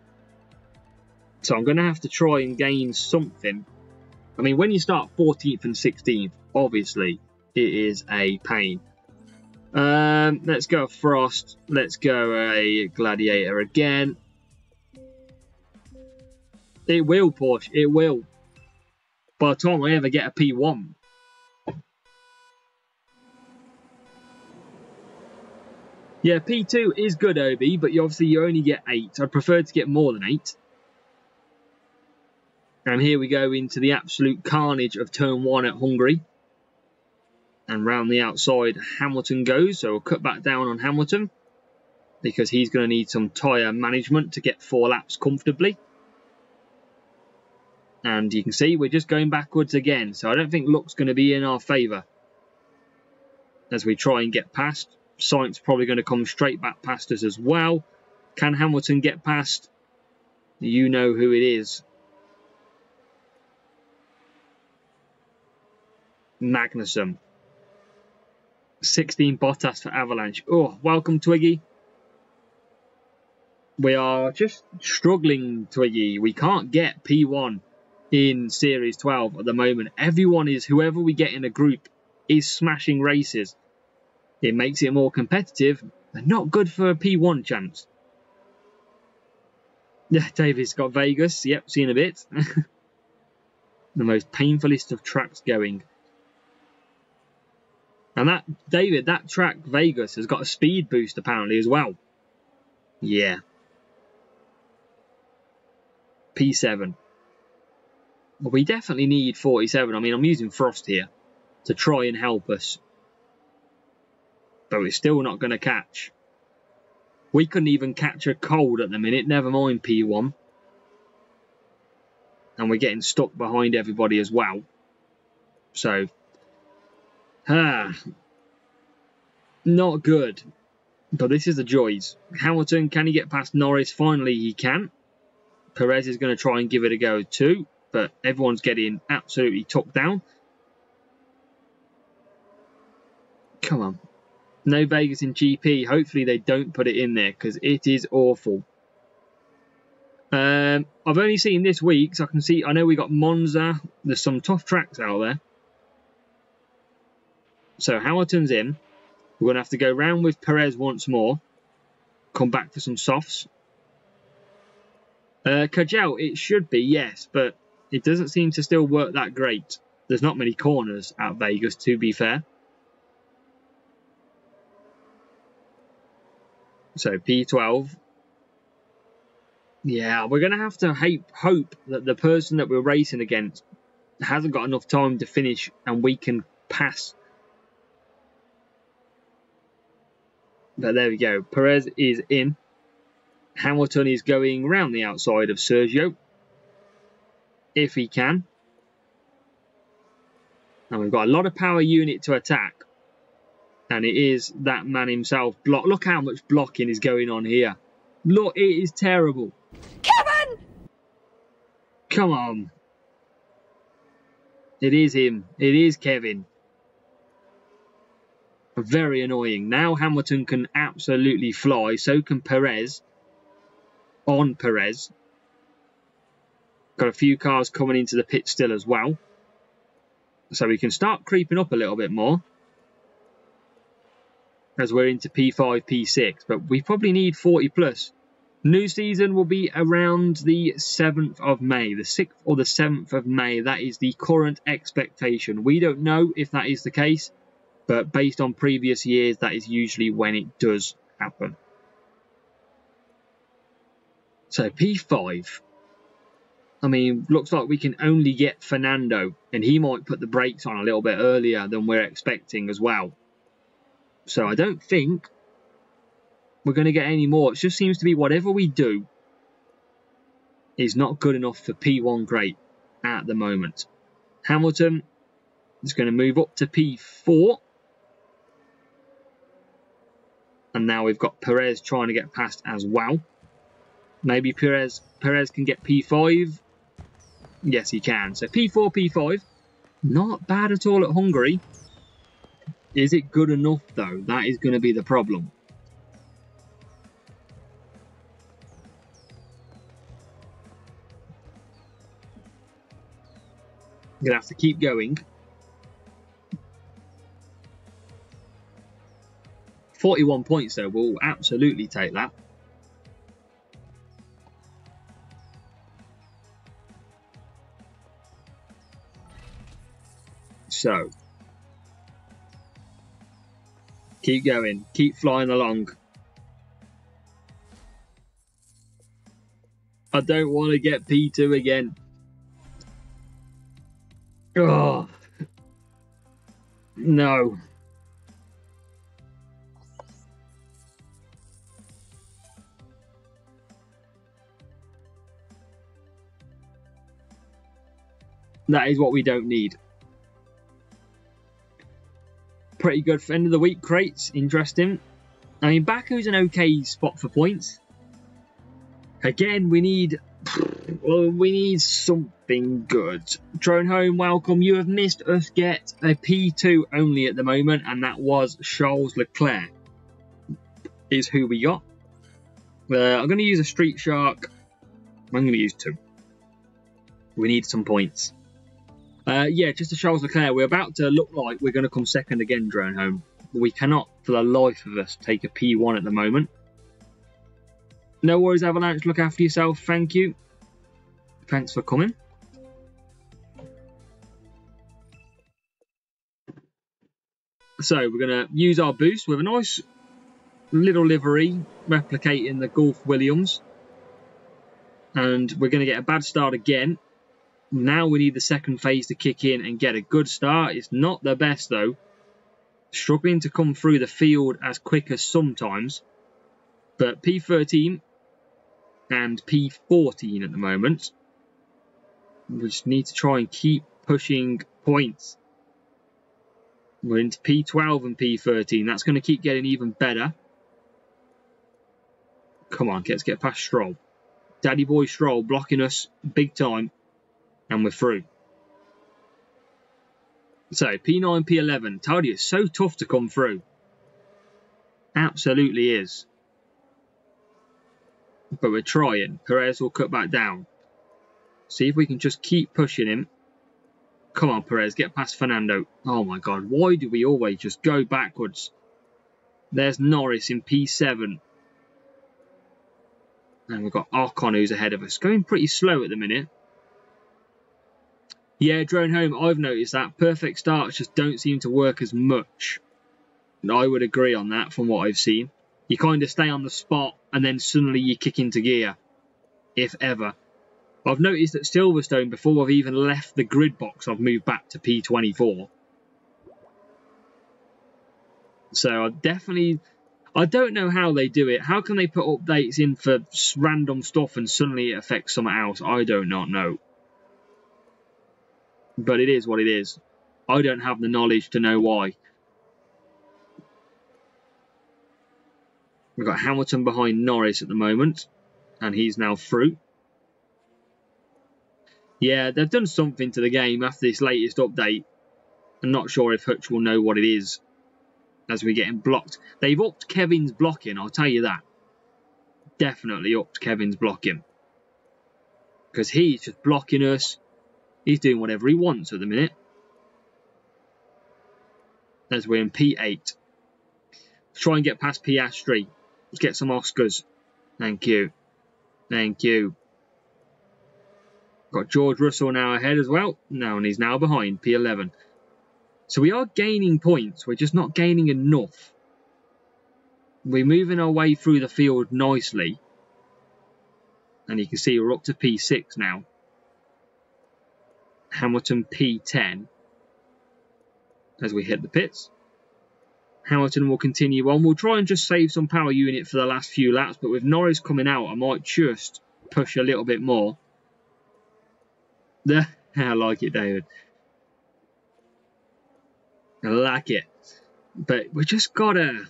Speaker 1: So I'm going to have to try and gain something. I mean, when you start 14th and 16th, obviously it is a pain. Um, let's go Frost. Let's go a Gladiator again. It will, Porsche. It will. By the time I ever get a P1. Yeah, P2 is good, Obi, but you obviously you only get 8. I'd prefer to get more than 8. And here we go into the absolute carnage of turn one at Hungary. And round the outside, Hamilton goes. So we'll cut back down on Hamilton because he's going to need some tyre management to get four laps comfortably. And you can see we're just going backwards again. So I don't think luck's going to be in our favour as we try and get past. Sainz probably going to come straight back past us as well. Can Hamilton get past? You know who it is. Magnussen. 16 Bottas for Avalanche. Oh, welcome Twiggy. We are just struggling Twiggy. We can't get P1 in Series 12 at the moment. Everyone is, whoever we get in a group, is smashing races. It makes it more competitive, but not good for a P1 chance. Yeah, David's got Vegas. Yep, seen a bit. the most painfulest of tracks going. And that, David, that track, Vegas, has got a speed boost apparently as well. Yeah. P7. We definitely need 47. I mean, I'm using Frost here to try and help us. But we're still not going to catch. We couldn't even catch a cold at the minute, never mind P1. And we're getting stuck behind everybody as well. So, ah, not good. But this is the joys. Hamilton, can he get past Norris? Finally, he can. Perez is going to try and give it a go too, but everyone's getting absolutely top down. Come on. No Vegas in GP. Hopefully they don't put it in there because it is awful. Um, I've only seen this week, so I can see. I know we got Monza. There's some tough tracks out there. So Hamilton's in. We're going to have to go round with Perez once more. Come back for some softs. Uh, Kajal, it should be, yes, but it doesn't seem to still work that great. There's not many corners at Vegas, to be fair. So P12. Yeah, we're going to have to hope that the person that we're racing against hasn't got enough time to finish and we can pass. But there we go. Perez is in. Hamilton is going round the outside of Sergio. If he can. And we've got a lot of power unit to attack. And it is that man himself. Block. Look how much blocking is going on here. Look, it is terrible.
Speaker 4: Kevin!
Speaker 1: Come on. It is him. It is Kevin. Very annoying. Now Hamilton can absolutely fly. So can Perez. On Perez. Got a few cars coming into the pit still as well. So we can start creeping up a little bit more as we're into P5, P6, but we probably need 40 plus. New season will be around the 7th of May, the 6th or the 7th of May. That is the current expectation. We don't know if that is the case, but based on previous years, that is usually when it does happen. So P5. I mean, looks like we can only get Fernando, and he might put the brakes on a little bit earlier than we're expecting as well. So I don't think we're going to get any more. It just seems to be whatever we do is not good enough for P1 great at the moment. Hamilton is going to move up to P4. And now we've got Perez trying to get past as well. Maybe Perez Perez can get P5. Yes, he can. So P4, P5. Not bad at all at Hungary. Is it good enough though? That is going to be the problem. I'm going to have to keep going. 41 points though, we'll absolutely take that. So, Keep going. Keep flying along. I don't want to get P2 again. Oh. No. That is what we don't need pretty good for end of the week crates. Interesting. I mean, Baku's an okay spot for points. Again, we need well, we need something good. Drone home, welcome. You have missed us get a P2 only at the moment, and that was Charles Leclerc. Is who we got. Uh, I'm going to use a Street Shark. I'm going to use two. We need some points. Uh, yeah, just to Charles Leclerc, we're about to look like we're going to come second again, Drone Home. We cannot, for the life of us, take a P1 at the moment. No worries, Avalanche. Look after yourself. Thank you. Thanks for coming. So we're going to use our boost with a nice little livery replicating the Gulf Williams. And we're going to get a bad start again. Now we need the second phase to kick in and get a good start. It's not the best though. Struggling to come through the field as quick as sometimes. But P13 and P14 at the moment. We just need to try and keep pushing points. We're into P12 and P13. That's going to keep getting even better. Come on, let's get past Stroll. Daddy boy Stroll blocking us big time. And we're through. So, P9, P11. Told you, so tough to come through. Absolutely is. But we're trying. Perez will cut back down. See if we can just keep pushing him. Come on, Perez, get past Fernando. Oh my god, why do we always just go backwards? There's Norris in P7. And we've got Ocon who's ahead of us. Going pretty slow at the minute. Yeah, drone home, I've noticed that. Perfect starts just don't seem to work as much. I would agree on that from what I've seen. You kind of stay on the spot and then suddenly you kick into gear. If ever. I've noticed that Silverstone, before I've even left the grid box, I've moved back to P24. So I definitely... I don't know how they do it. How can they put updates in for random stuff and suddenly it affects something else? I do not know. But it is what it is. I don't have the knowledge to know why. We've got Hamilton behind Norris at the moment. And he's now through. Yeah, they've done something to the game after this latest update. I'm not sure if Hutch will know what it is as we're getting blocked. They've upped Kevin's blocking, I'll tell you that. Definitely upped Kevin's blocking. Because he's just blocking us. He's doing whatever he wants at the minute. As we're in P8. Let's try and get past Piastri. Let's get some Oscars. Thank you. Thank you. Got George Russell now ahead as well. Now and he's now behind P11. So we are gaining points. We're just not gaining enough. We're moving our way through the field nicely. And you can see we're up to P6 now. Hamilton P10 as we hit the pits. Hamilton will continue on. We'll try and just save some power unit for the last few laps, but with Norris coming out, I might just push a little bit more. I like it, David. I like it. But we just gotta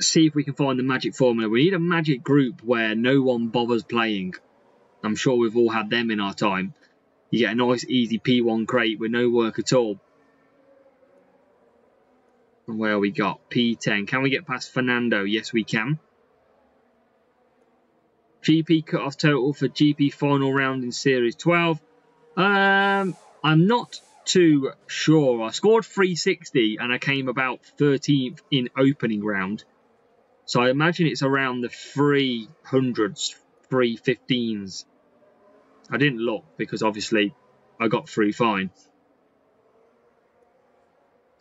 Speaker 1: see if we can find the magic formula. We need a magic group where no one bothers playing. I'm sure we've all had them in our time. You get a nice easy P1 crate with no work at all. And where we got? P10. Can we get past Fernando? Yes, we can. GP cut-off total for GP final round in Series 12. Um, I'm not too sure. I scored 360 and I came about 13th in opening round. So I imagine it's around the 300s, 315s. I didn't look because obviously I got through fine.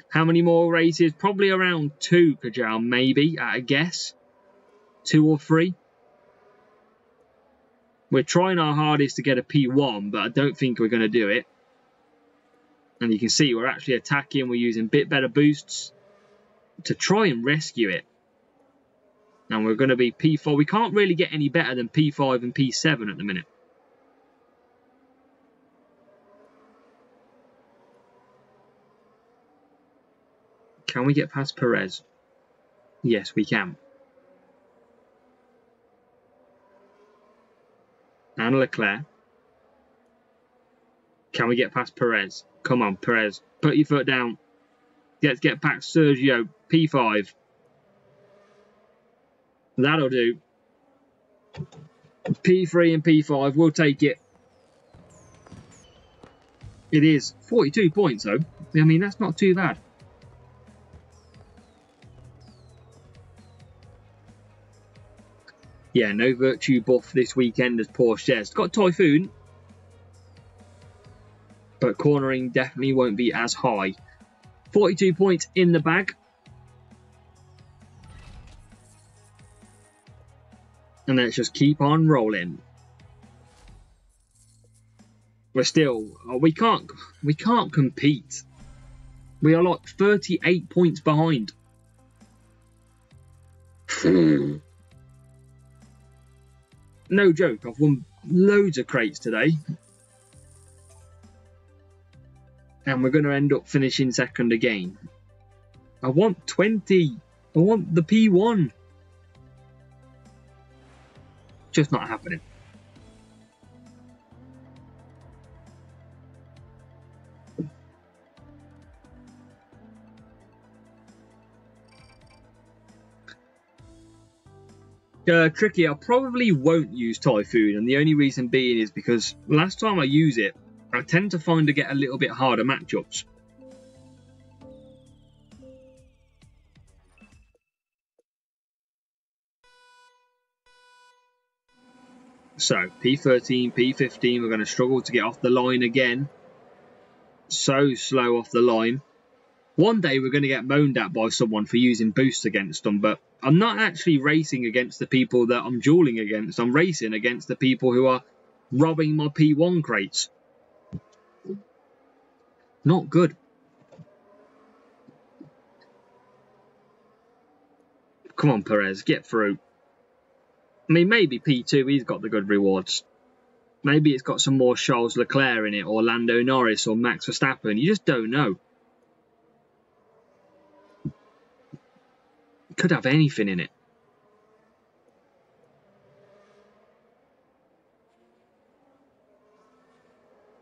Speaker 1: How many more races? Probably around two, Kajal, maybe, at a guess. Two or three. We're trying our hardest to get a P1, but I don't think we're going to do it. And you can see we're actually attacking. We're using bit better boosts to try and rescue it. And we're going to be P4. We can't really get any better than P5 and P7 at the minute. Can we get past Perez? Yes, we can. and Leclerc. Can we get past Perez? Come on, Perez. Put your foot down. Let's get past Sergio. P5. That'll do. P3 and P5, we'll take it. It is 42 points though. I mean, that's not too bad. Yeah, no virtue buff this weekend as Porsche says. Got Typhoon, but cornering definitely won't be as high. 42 points in the bag. And let's just keep on rolling. We're still oh, we can't we can't compete. We are like 38 points behind. no joke, I've won loads of crates today. And we're going to end up finishing second again. I want 20. I want the P1. Just not happening. Uh, tricky, I probably won't use Typhoon, and the only reason being is because last time I use it, I tend to find to get a little bit harder matchups. So, P13, P15, we're going to struggle to get off the line again. So slow off the line. One day we're going to get moaned at by someone for using boosts against them, but I'm not actually racing against the people that I'm dueling against. I'm racing against the people who are robbing my P1 crates. Not good. Come on, Perez, get through. I mean, maybe P2, he's got the good rewards. Maybe it's got some more Charles Leclerc in it, or Lando Norris, or Max Verstappen. You just don't know. Could have anything in it.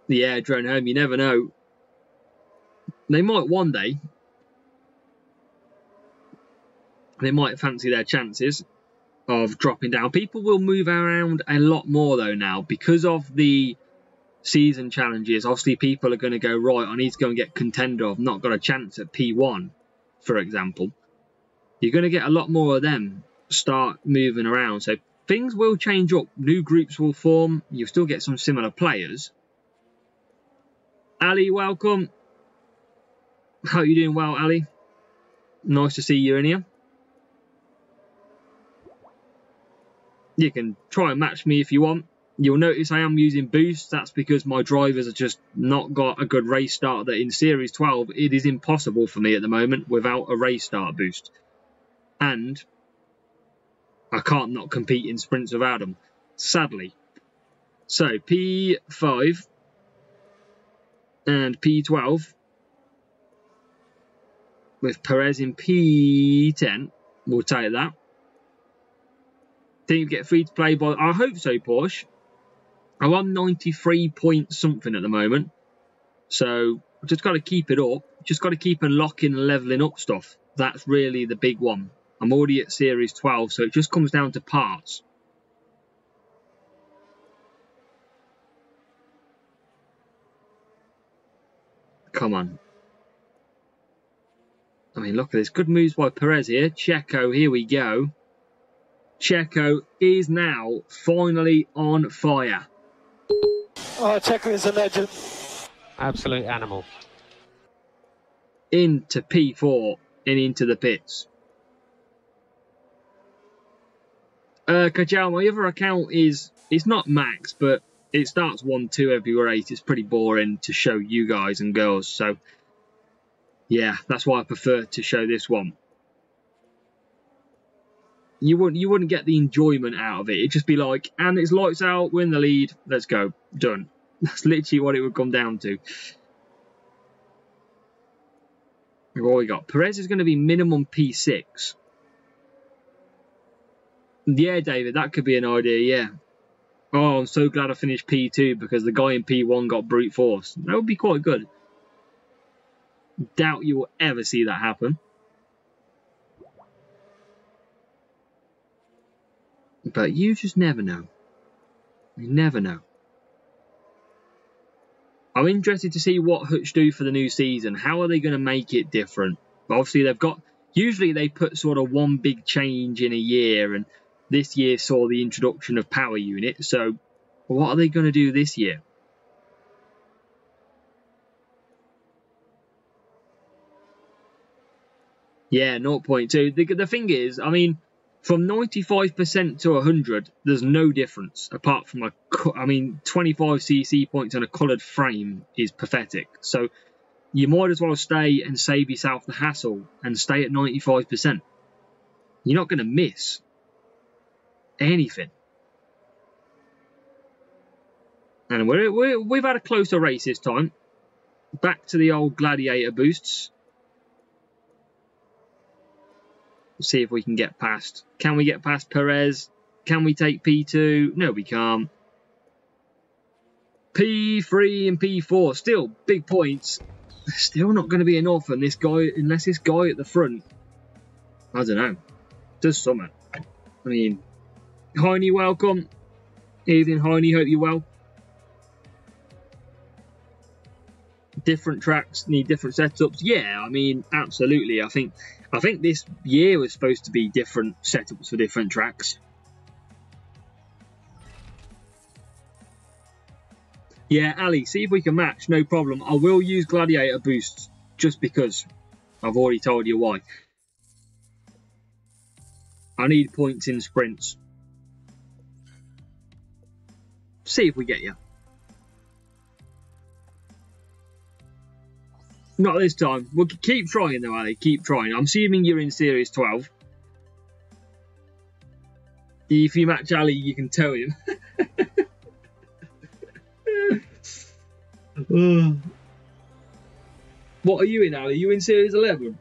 Speaker 1: Yeah, drone home, you never know. They might one day. They might fancy their chances of dropping down. People will move around a lot more though now because of the season challenges. Obviously, people are going to go right. I need to go and get contender. I've not got a chance at P1, for example. You're going to get a lot more of them start moving around. So things will change up. New groups will form. You'll still get some similar players. Ali, welcome. How are you doing well, Ali? Nice to see you in here. You can try and match me if you want. You'll notice I am using boosts. That's because my drivers have just not got a good race start. That in Series 12, it is impossible for me at the moment without a race start boost. And I can't not compete in sprints without them, sadly. So P5 and P12 with Perez in P10. We'll take that. Think you get free to play by. I hope so, Porsche. Oh, I'm on 93 point something at the moment. So just got to keep it up. Just got to keep unlocking and leveling up stuff. That's really the big one. I'm already at Series 12, so it just comes down to parts. Come on. I mean, look at this. Good moves by Perez here. Checo, here we go. Checo is now finally on fire.
Speaker 2: Oh, Checo is a legend.
Speaker 7: Absolute animal.
Speaker 1: Into P4 and into the pits. Uh, Kajal, my other account is, it's not max, but it starts 1-2 every race. It's pretty boring to show you guys and girls, so yeah, that's why I prefer to show this one. You wouldn't you wouldn't get the enjoyment out of it. It'd just be like, and it's lights out, we're in the lead, let's go, done. That's literally what it would come down to. What we got? Perez is going to be minimum P6. Yeah, David, that could be an idea, yeah. Oh, I'm so glad I finished P2 because the guy in P1 got brute force. That would be quite good. Doubt you will ever see that happen. But you just never know. You never know. I'm interested to see what Hutch do for the new season. How are they going to make it different? Obviously, they've got. Usually, they put sort of one big change in a year, and this year saw the introduction of Power Unit. So, what are they going to do this year? Yeah, 0.2. The, the thing is, I mean, from 95% to 100, there's no difference apart from a, I mean, 25 CC points on a coloured frame is pathetic. So you might as well stay and save yourself the hassle and stay at 95%. You're not going to miss anything. And we're, we're, we've had a closer race this time. Back to the old gladiator boosts. see if we can get past. Can we get past Perez? Can we take P2? No, we can't. P3 and P4, still big points. Still not going to be enough, and this guy, unless this guy at the front, I don't know, does something. I mean, Heine, welcome. Evening, Heine, hope you're well. Different tracks need different setups. Yeah, I mean, absolutely. I think I think this year was supposed to be different setups for different tracks. Yeah, Ali, see if we can match, no problem. I will use Gladiator boosts just because I've already told you why. I need points in sprints. See if we get you. Not this time. We'll keep trying though, Ali. Keep trying. I'm assuming you're in Series 12. If you match Ali, you can tell him. what are you in, Ali? Are you in Series 11?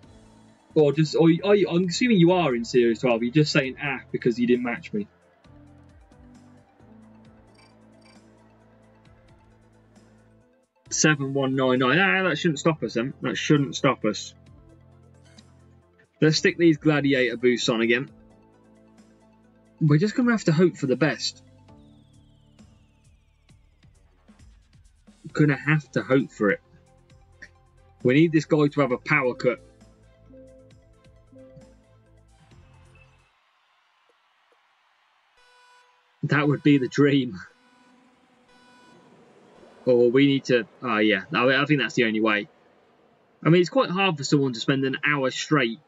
Speaker 1: Or just, or are you, I'm assuming you are in Series 12. You're just saying ah because you didn't match me. 7199. Ah, that shouldn't stop us then. That shouldn't stop us. Let's stick these gladiator boosts on again. We're just going to have to hope for the best. Gonna have to hope for it. We need this guy to have a power cut. That would be the dream. Or we need to... Oh, yeah. I think that's the only way. I mean, it's quite hard for someone to spend an hour straight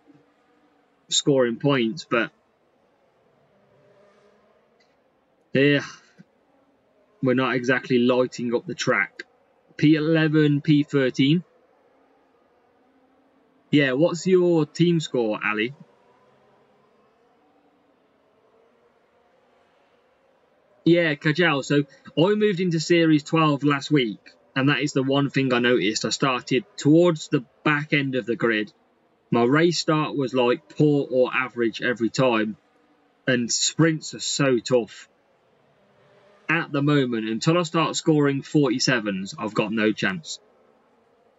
Speaker 1: scoring points, but... Yeah. We're not exactly lighting up the track. P11, P13. Yeah, what's your team score, Ali? Yeah, Kajal. So I moved into Series 12 last week, and that is the one thing I noticed. I started towards the back end of the grid. My race start was like poor or average every time, and sprints are so tough. At the moment, until I start scoring 47s, I've got no chance.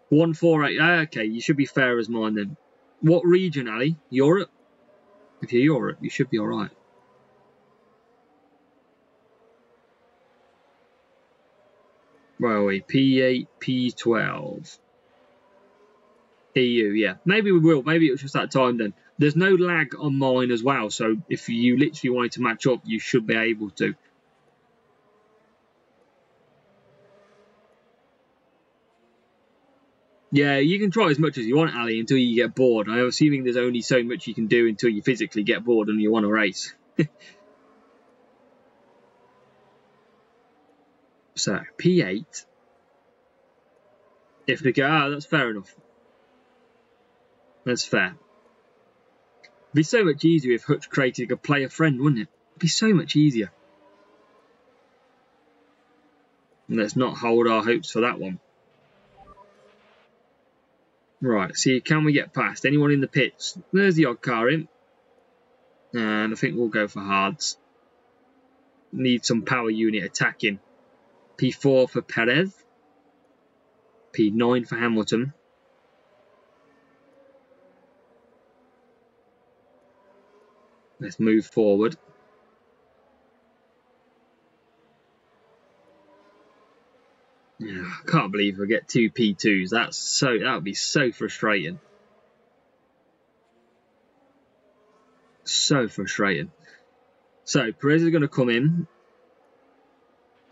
Speaker 1: 148. Ah, okay, you should be fair as mine then. What region, Ali? Europe? If you're Europe, you should be alright. Where are we? P8, P12. EU, yeah. Maybe we will. Maybe it was just that time then. There's no lag on mine as well, so if you literally wanted to match up, you should be able to. Yeah, you can try as much as you want, Ali, until you get bored. I'm assuming there's only so much you can do until you physically get bored and you want to race. So P8. If we go, ah, that's fair enough. That's fair. It'd be so much easier if Hutch created a player friend, wouldn't it? It'd be so much easier. Let's not hold our hopes for that one. Right, see, can we get past? Anyone in the pits? There's the odd car in. And I think we'll go for hards. Need some power unit attacking. P4 for Perez, P9 for Hamilton. Let's move forward. Yeah, I can't believe we get two P2s. That's so that would be so frustrating. So frustrating. So Perez is going to come in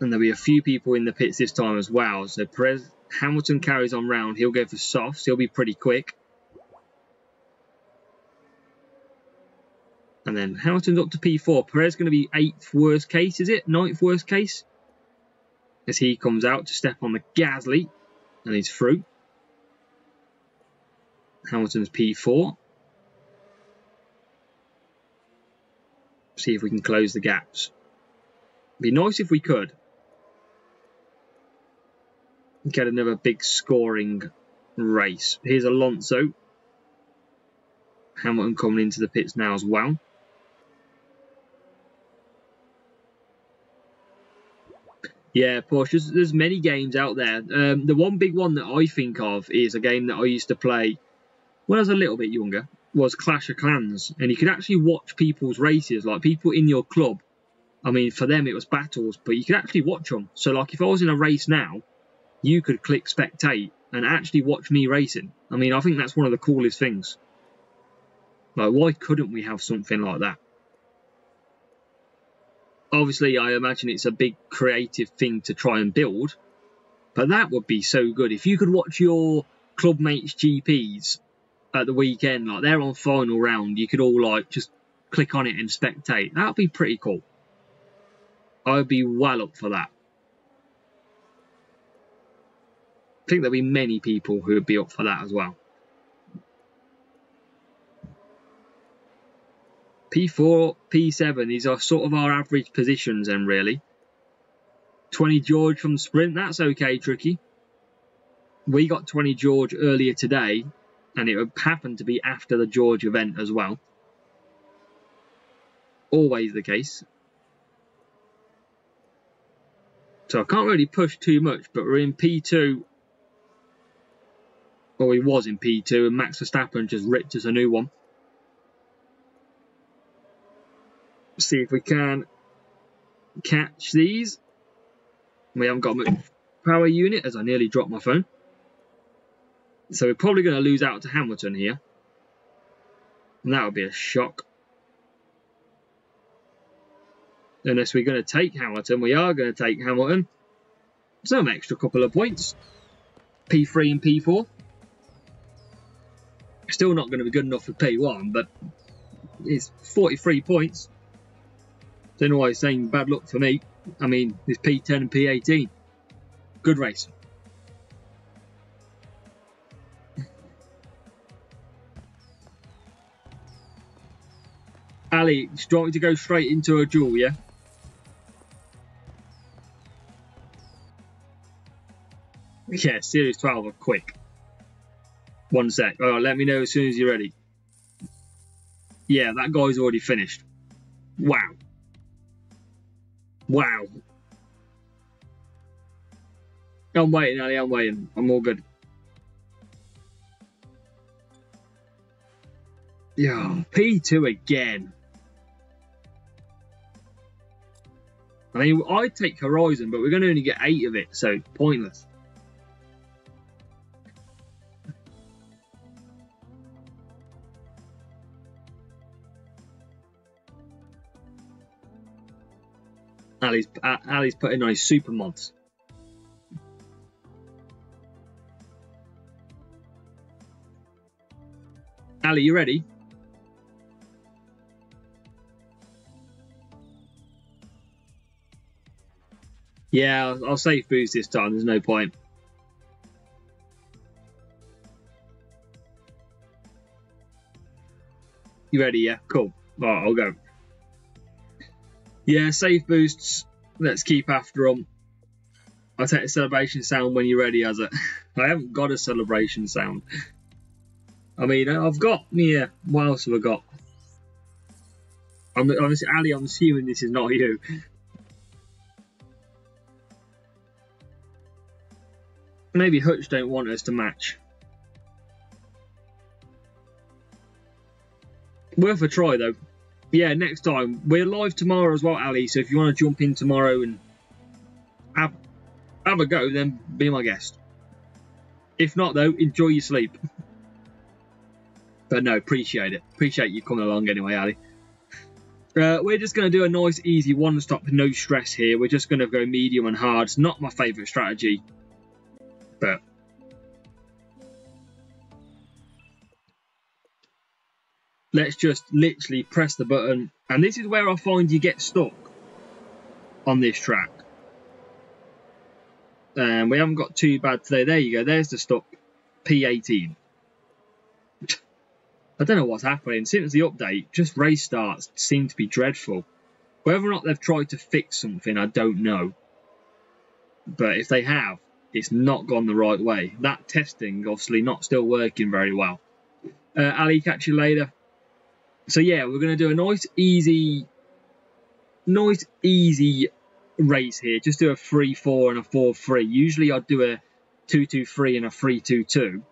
Speaker 1: and there'll be a few people in the pits this time as well. So Perez Hamilton carries on round. He'll go for softs. He'll be pretty quick. And then Hamilton's up to P4. Perez going to be eighth worst case, is it? Ninth worst case? As he comes out to step on the Gasly. And he's through. Hamilton's P4. See if we can close the gaps. Be nice if we could. Get another big scoring race. Here's Alonso. Hamilton coming into the pits now as well. Yeah, Porsche. There's, there's many games out there. Um, the one big one that I think of is a game that I used to play when I was a little bit younger. Was Clash of Clans, and you could actually watch people's races, like people in your club. I mean, for them it was battles, but you could actually watch them. So, like, if I was in a race now, you could click spectate and actually watch me racing. I mean, I think that's one of the coolest things. Like, why couldn't we have something like that? Obviously, I imagine it's a big creative thing to try and build, but that would be so good. If you could watch your club mates GPs at the weekend, like they're on final round, you could all like just click on it and spectate. That would be pretty cool. I would be well up for that. I think there'll be many people who would be up for that as well. P4, P7, these are sort of our average positions then really. 20 George from sprint, that's okay, Tricky. We got 20 George earlier today, and it happened to be after the George event as well. Always the case. So I can't really push too much, but we're in P2. Well, he was in P2, and Max Verstappen just ripped us a new one. see if we can catch these. We haven't got much power unit as I nearly dropped my phone. So we're probably going to lose out to Hamilton here. And that would be a shock. Unless we're going to take Hamilton. We are going to take Hamilton. Some extra couple of points. P3 and P4. Still not going to be good enough for P1, but it's 43 points. Don't know why he's saying bad luck for me. I mean, it's P10 and P18. Good race. Ali, do you want me to go straight into a duel, yeah? Yeah, Series 12 are quick. One sec. Oh, let me know as soon as you're ready. Yeah, that guy's already finished. Wow. Wow. I'm waiting, Ali. I'm waiting. I'm all good. Yeah, P2 again. I mean, I'd take Horizon, but we're going to only get eight of it, so pointless. Ali's, Ali's putting on his super mods. Ali, you ready? Yeah, I'll, I'll save boost this time. There's no point. You ready? Yeah, cool. Right, I'll go. Yeah, save boosts. Let's keep after them. I'll take a celebration sound when you're ready, as it. I haven't got a celebration sound. I mean, I've got, yeah, what else have I got? I'm, honestly, Ali, I'm assuming this is not you. Maybe Hutch don't want us to match. Worth a try, though yeah, next time we're live tomorrow as well, Ali. So if you want to jump in tomorrow and have have a go, then be my guest. If not, though, enjoy your sleep. but no, appreciate it. Appreciate you coming along anyway, Ali. Uh, we're just going to do a nice, easy one-stop, no stress here. We're just going to go medium and hard. It's not my favourite strategy, but let's just literally press the button. And this is where I find you get stuck on this track. And we haven't got too bad today. There you go. There's the stop. P18. I don't know what's happening. Since the update, just race starts seem to be dreadful. Whether or not they've tried to fix something, I don't know. But if they have, it's not gone the right way. That testing, obviously, not still working very well. Uh, Ali, catch you later. So yeah, we're going to do a nice, easy, nice, easy race here. Just do a 3-4 and a 4-3. Usually I'd do a 2-2-3 and a 3-2-2.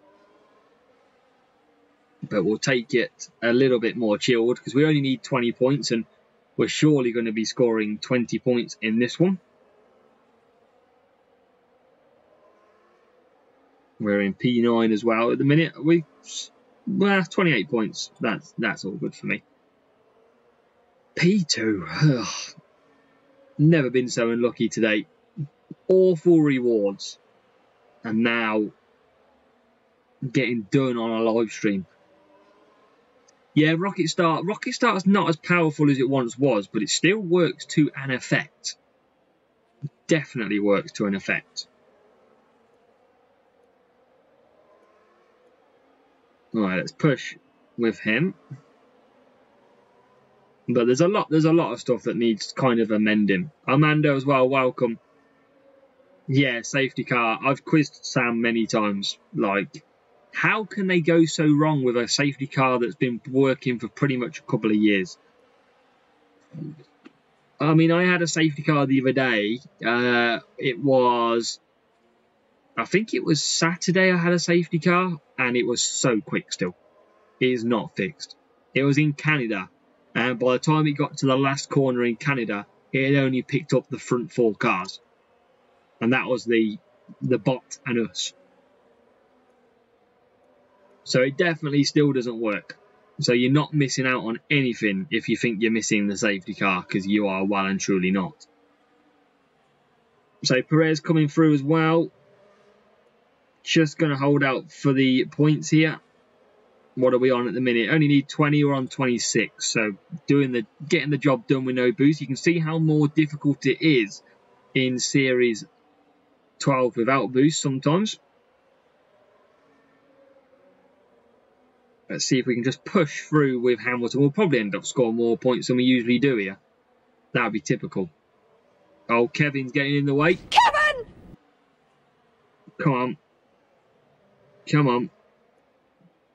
Speaker 1: But we'll take it a little bit more chilled because we only need 20 points and we're surely going to be scoring 20 points in this one. We're in P9 as well at the minute. We well, 28 points. That's that's all good for me. P2. Ugh. Never been so unlucky today. Awful rewards. And now getting done on a live stream. Yeah, Rocket Start. Rocket Start's not as powerful as it once was, but it still works to an effect. Definitely works to an effect. Alright, let's push with him. But there's a lot there's a lot of stuff that needs kind of amending. Armando as well, welcome. Yeah, safety car. I've quizzed Sam many times. Like, how can they go so wrong with a safety car that's been working for pretty much a couple of years? I mean, I had a safety car the other day. Uh, it was, I think it was Saturday I had a safety car, and it was so quick still. It is not fixed. It was in Canada, and by the time it got to the last corner in Canada, it had only picked up the front four cars. And that was the the bot and us. So it definitely still doesn't work. So you're not missing out on anything if you think you're missing the safety car, because you are well and truly not. So Perez coming through as well. Just going to hold out for the points here. What are we on at the minute? Only need 20. We're on 26. So doing the getting the job done with no boost. You can see how more difficult it is in Series 12 without boost sometimes. Let's see if we can just push through with Hamilton. We'll probably end up scoring more points than we usually do here. That would be typical. Oh, Kevin's getting in the way.
Speaker 4: Kevin!
Speaker 1: Come on. Come on.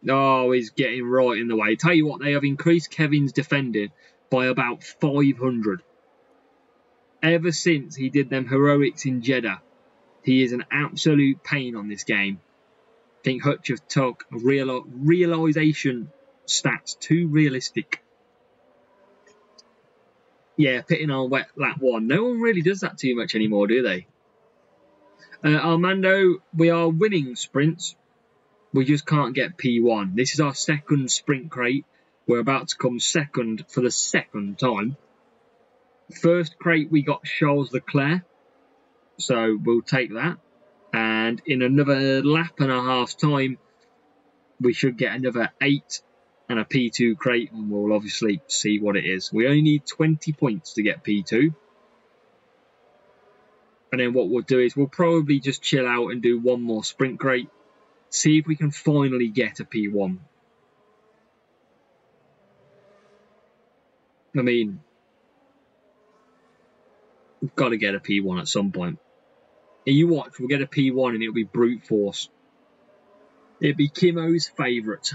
Speaker 1: Oh, he's getting right in the way. Tell you what, they have increased Kevin's defending by about 500. Ever since he did them heroics in Jeddah, he is an absolute pain on this game. I think Hutch have took real realization stats too realistic. Yeah, pitting on wet lap one. No one really does that too much anymore, do they? Uh, Armando, we are winning sprints. We just can't get P1. This is our second sprint crate. We're about to come second for the second time. First crate, we got Charles Leclerc. So we'll take that. And in another lap and a half time, we should get another 8 and a P2 crate. And we'll obviously see what it is. We only need 20 points to get P2. And then what we'll do is we'll probably just chill out and do one more sprint crate. See if we can finally get a P1. I mean, we've got to get a P1 at some point. And you watch, we'll get a P1 and it'll be brute force. It'll be Kimo's favourite.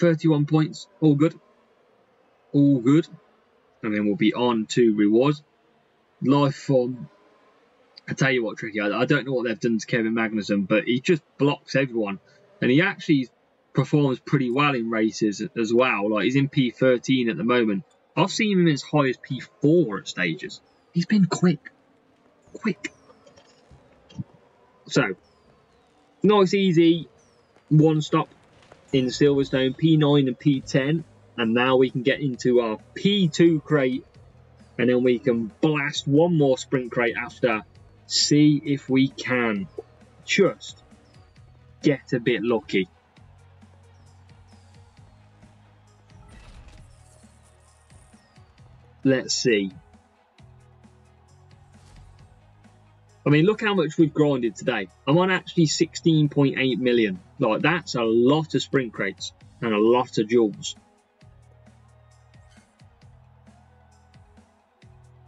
Speaker 1: Thirty-one points, all good, all good, and then we'll be on to rewards. Life form. I tell you what, Tricky, I, I don't know what they've done to Kevin Magnussen, but he just blocks everyone, and he actually performs pretty well in races as well. Like he's in P13 at the moment. I've seen him as high as P4 at stages. He's been quick, quick. So, nice, easy, one stop in Silverstone, P9 and P10, and now we can get into our P2 crate, and then we can blast one more sprint crate after. See if we can just get a bit lucky. Let's see. I mean, look how much we've grinded today. I'm on actually 16.8 million. Like, that's a lot of sprint crates and a lot of jewels.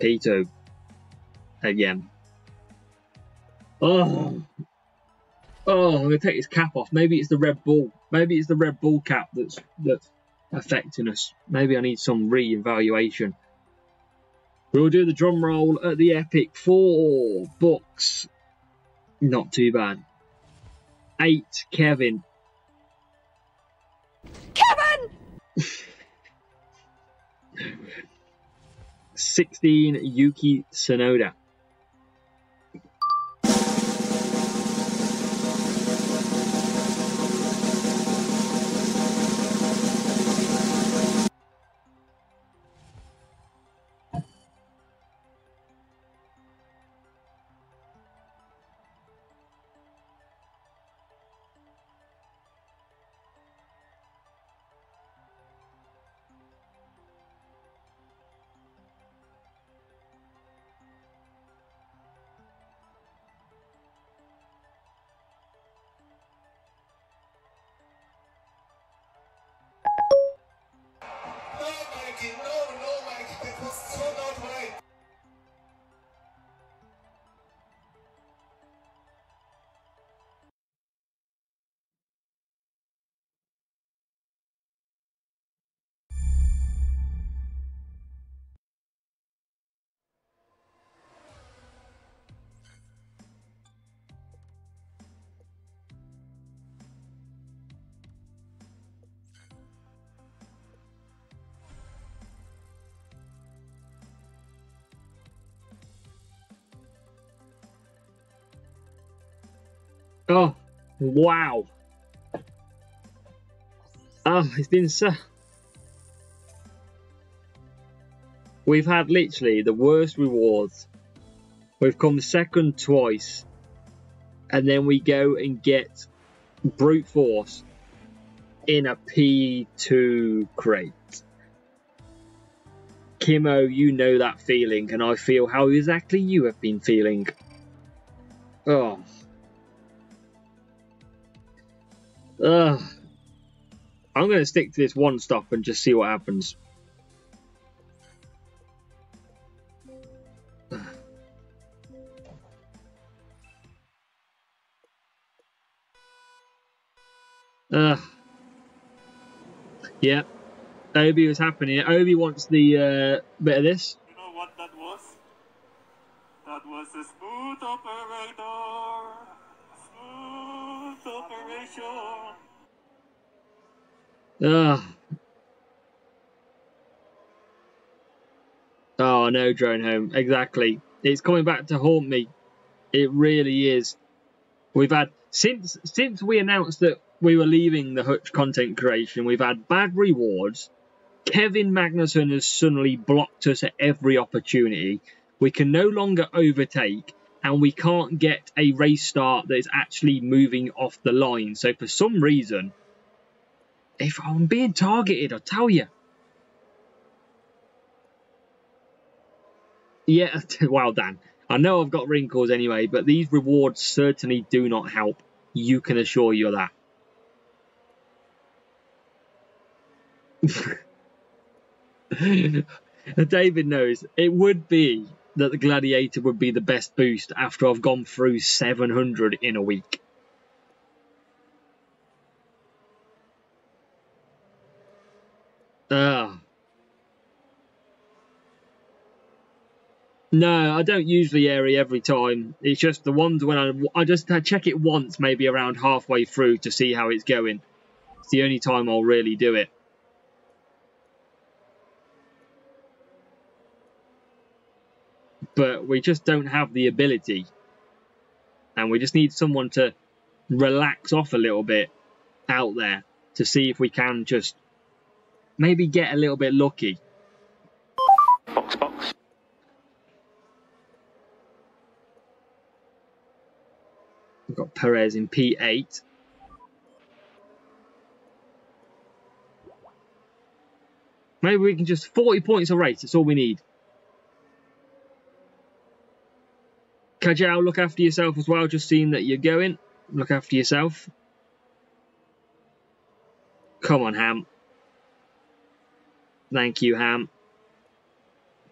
Speaker 1: P2. Again. Oh. Oh, I'm to take his cap off. Maybe it's the Red Bull. Maybe it's the Red Bull cap that's, that's affecting us. Maybe I need some re-evaluation. We'll do the drum roll at the Epic. Four books. Not too bad. Eight, Kevin.
Speaker 4: Kevin!
Speaker 1: 16, Yuki Tsunoda. Oh, wow. Oh, it's been so. We've had literally the worst rewards. We've come second twice. And then we go and get brute force in a P2 crate. Kimo, you know that feeling, and I feel how exactly you have been feeling. Oh. Ugh. I'm going to stick to this one stop and just see what happens. Ugh. Yeah. Obi was happening. Obi wants the uh, bit of this. Ugh. Oh no, drone home. Exactly. It's coming back to haunt me. It really is. We've had since since we announced that we were leaving the Hutch content creation, we've had bad rewards. Kevin Magnussen has suddenly blocked us at every opportunity. We can no longer overtake, and we can't get a race start that is actually moving off the line. So for some reason, if I'm being targeted, I'll tell you. Yeah, well Dan. I know I've got wrinkles anyway, but these rewards certainly do not help. You can assure you of that. David knows it would be that the Gladiator would be the best boost after I've gone through 700 in a week. Ah. No, I don't usually area every time. It's just the ones when I I just check it once, maybe around halfway through to see how it's going. It's the only time I'll really do it. But we just don't have the ability. And we just need someone to relax off a little bit out there to see if we can just maybe get a little bit lucky.
Speaker 6: Box, box.
Speaker 1: We've got Perez in P8. Maybe we can just 40 points a race. That's all we need. Kajal, look after yourself as well. Just seeing that you're going. Look after yourself. Come on, Ham. Thank you, Ham.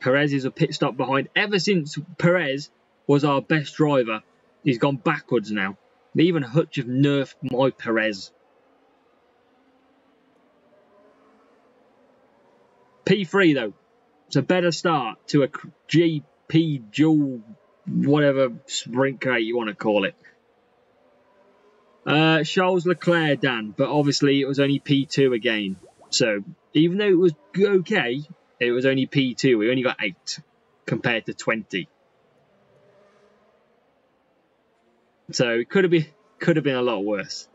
Speaker 1: Perez is a pit stop behind. Ever since Perez was our best driver, he's gone backwards now. Even Hutch have nerfed my Perez. P3 though, it's a better start to a GP duel, whatever sprint you want to call it. Uh, Charles Leclerc, Dan, but obviously it was only P2 again. So even though it was okay, it was only P2. We only got 8 compared to 20. So it could have been could have been a lot worse.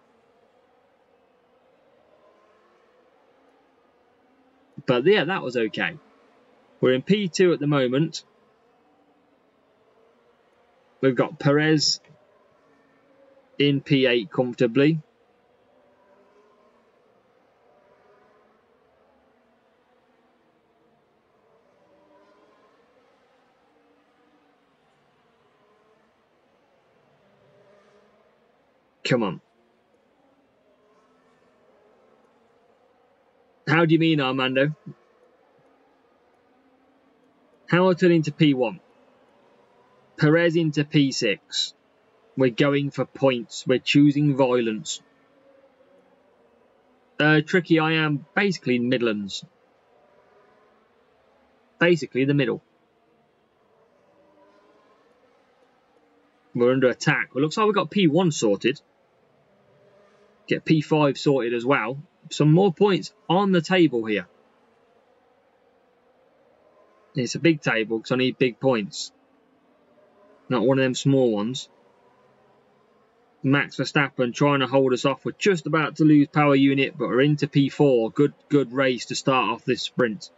Speaker 1: But yeah, that was okay. We're in P2 at the moment. We've got Perez in P8 comfortably. Come on. How do you mean, Armando? Hamilton into P1. Perez into P6. We're going for points. We're choosing violence. Uh, tricky, I am basically Midlands. Basically the middle. We're under attack. Well, looks like we've got P1 sorted. Get P5 sorted as well. Some more points on the table here. It's a big table because I need big points. Not one of them small ones. Max Verstappen trying to hold us off. We're just about to lose power unit, but we're into P4. Good, good race to start off this sprint.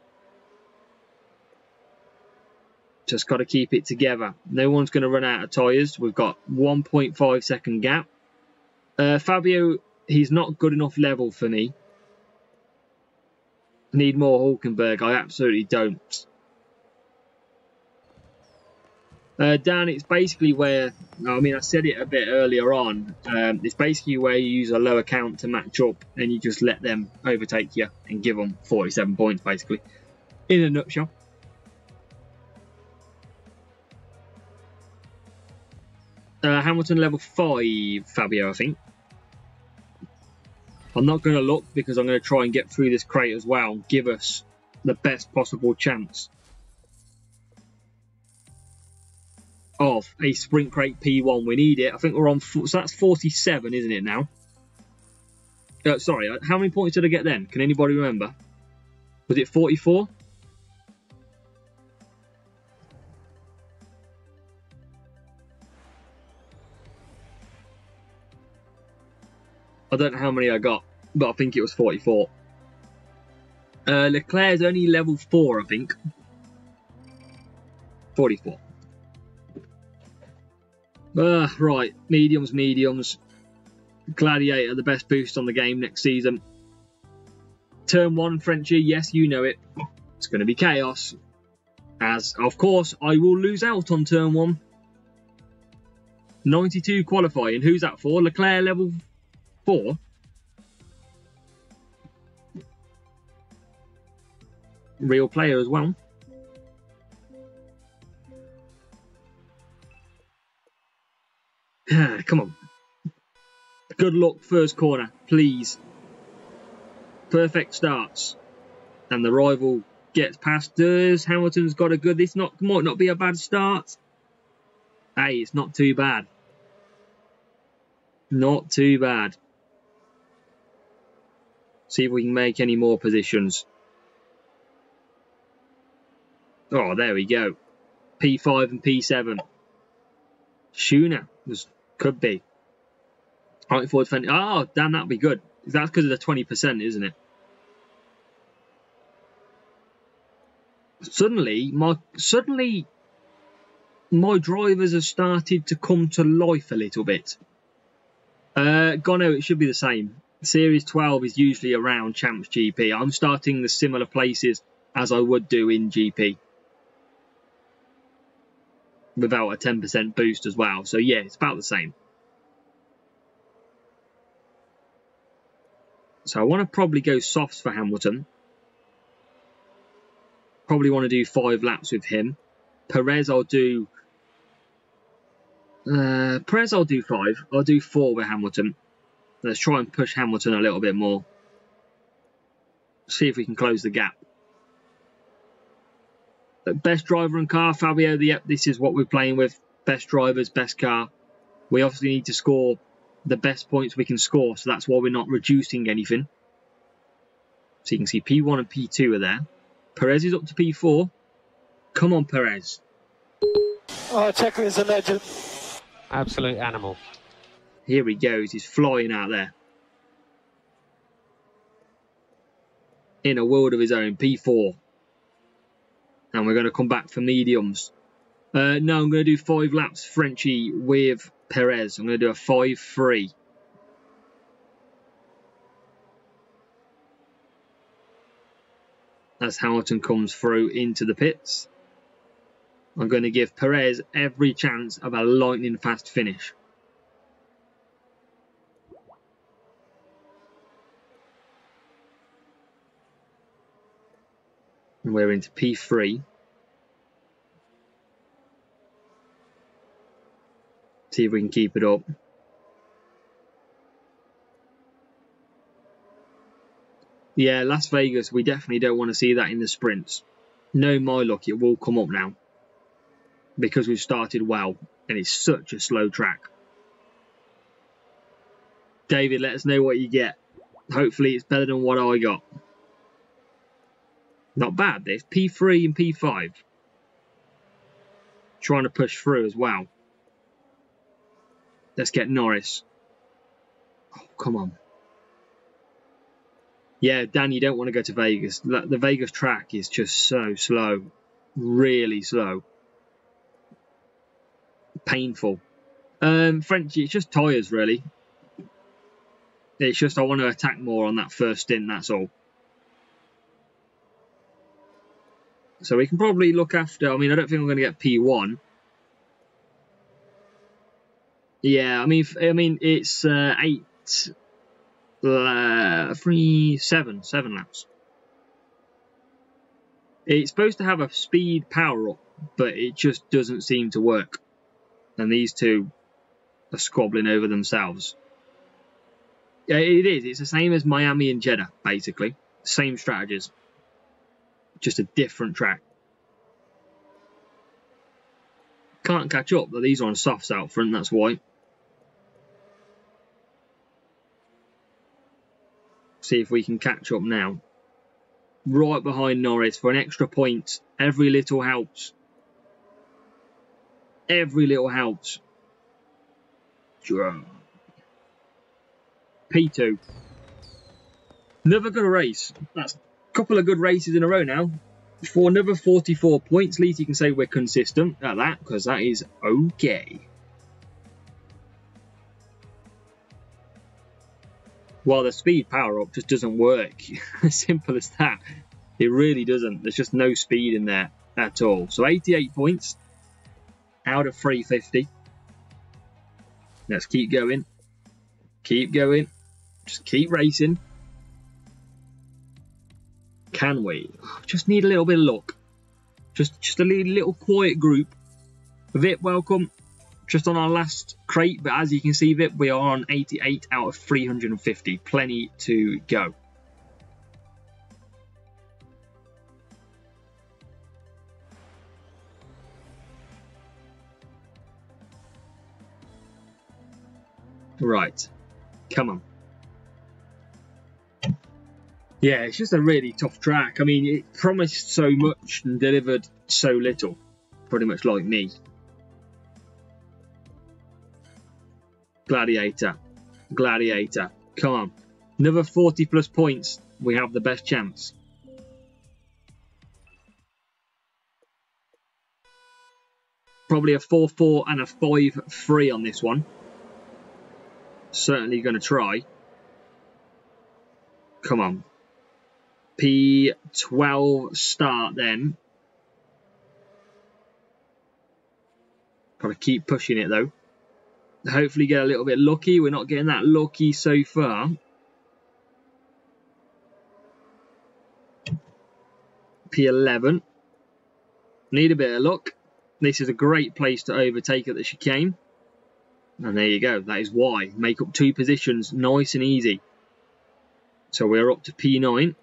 Speaker 1: Just got to keep it together. No one's going to run out of tyres. We've got 1.5 second gap. Uh, Fabio, he's not good enough level for me. Need more Hulkenberg. I absolutely don't. Uh, Dan, it's basically where, I mean, I said it a bit earlier on. Um, it's basically where you use a low account to match up and you just let them overtake you and give them 47 points, basically. In a nutshell. Uh, Hamilton level 5, Fabio, I think. I'm not going to look because I'm going to try and get through this crate as well and give us the best possible chance of a sprint crate P1. We need it. I think we're on, so that's 47, isn't it now? Uh, sorry, uh, how many points did I get then? Can anybody remember? Was it 44? I don't know how many I got, but I think it was 44. Uh, only level 4, I think. 44. Uh, right, mediums, mediums. Gladiator, the best boost on the game next season. Turn 1, Frenchy, yes, you know it. It's going to be chaos. As, of course, I will lose out on turn 1. 92 qualifying. Who's that for? Leclerc level four. Real player as well. Ah, come on. Good luck first corner, please. Perfect starts. And the rival gets past us. Hamilton's got a good... This not might not be a bad start. Hey, it's not too bad. Not too bad. See if we can make any more positions. Oh, there we go. P5 and P7. Schooner was could be. Right forward defending. Oh, damn, that'd be good. That's because of the 20%, isn't it? Suddenly, my suddenly my drivers have started to come to life a little bit. Uh, Gono, it should be the same. Series 12 is usually around Champs GP. I'm starting the similar places as I would do in GP. Without a 10% boost as well. So yeah, it's about the same. So I want to probably go softs for Hamilton. Probably want to do five laps with him. Perez, I'll do. Uh, Perez, I'll do five. I'll do four with Hamilton. Uh, let's try and push Hamilton a little bit more. See if we can close the gap. Best driver and car, Fabio. Yep, this is what we're playing with. Best drivers, best car. We obviously need to score the best points we can score, so that's why we're not reducing anything. So you can see P1 and P2 are there. Perez is up to P4. Come on, Perez.
Speaker 2: Oh, Checo is a legend.
Speaker 7: Absolute animal.
Speaker 1: Here he goes. He's flying out there. In a world of his own. P4. And we're going to come back for mediums. Uh, no, I'm going to do five laps Frenchy with Perez. I'm going to do a 5-3. As Hamilton comes through into the pits. I'm going to give Perez every chance of a lightning fast finish. And we're into P3. See if we can keep it up. Yeah, Las Vegas, we definitely don't want to see that in the sprints. No, my luck, it will come up now. Because we've started well, and it's such a slow track. David, let us know what you get. Hopefully it's better than what I got. Not bad, There's P3 and P5. Trying to push through as well. Let's get Norris. Oh, come on. Yeah, Dan, you don't want to go to Vegas. The Vegas track is just so slow. Really slow. Painful. Um, French, it's just tyres, really. It's just I want to attack more on that first stint, that's all. So we can probably look after... I mean, I don't think I'm going to get P1. Yeah, I mean, I mean, it's uh, eight, uh, three, seven, seven laps. It's supposed to have a speed power up, but it just doesn't seem to work. And these two are squabbling over themselves. Yeah, it is. It's the same as Miami and Jeddah, basically. Same strategies. Just a different track. Can't catch up, but these are on softs out front, that's why. see if we can catch up now. Right behind Norris for an extra point. Every little helps. Every little helps. P2. Another good race. That's couple of good races in a row now. For another 44 points, at least you can say we're consistent at that, because that is okay. Well, the speed power up just doesn't work. Simple as that. It really doesn't. There's just no speed in there at all. So 88 points out of 350. Let's keep going. Keep going. Just keep racing. Can we? Just need a little bit of luck. Just, just a little quiet group. Vip, welcome just on our last crate, but as you can see, Vip, we are on 88 out of 350. Plenty to go. Right. Come on. Yeah, it's just a really tough track. I mean, it promised so much and delivered so little. Pretty much like me. Gladiator. Gladiator. Come on. Another 40 plus points. We have the best chance. Probably a 4-4 and a 5-3 on this one. Certainly going to try. Come on. P12 start then. Got to keep pushing it though. Hopefully get a little bit lucky. We're not getting that lucky so far. P11. Need a bit of luck. This is a great place to overtake at the chicane. And there you go. That is why. Make up two positions nice and easy. So we're up to P9.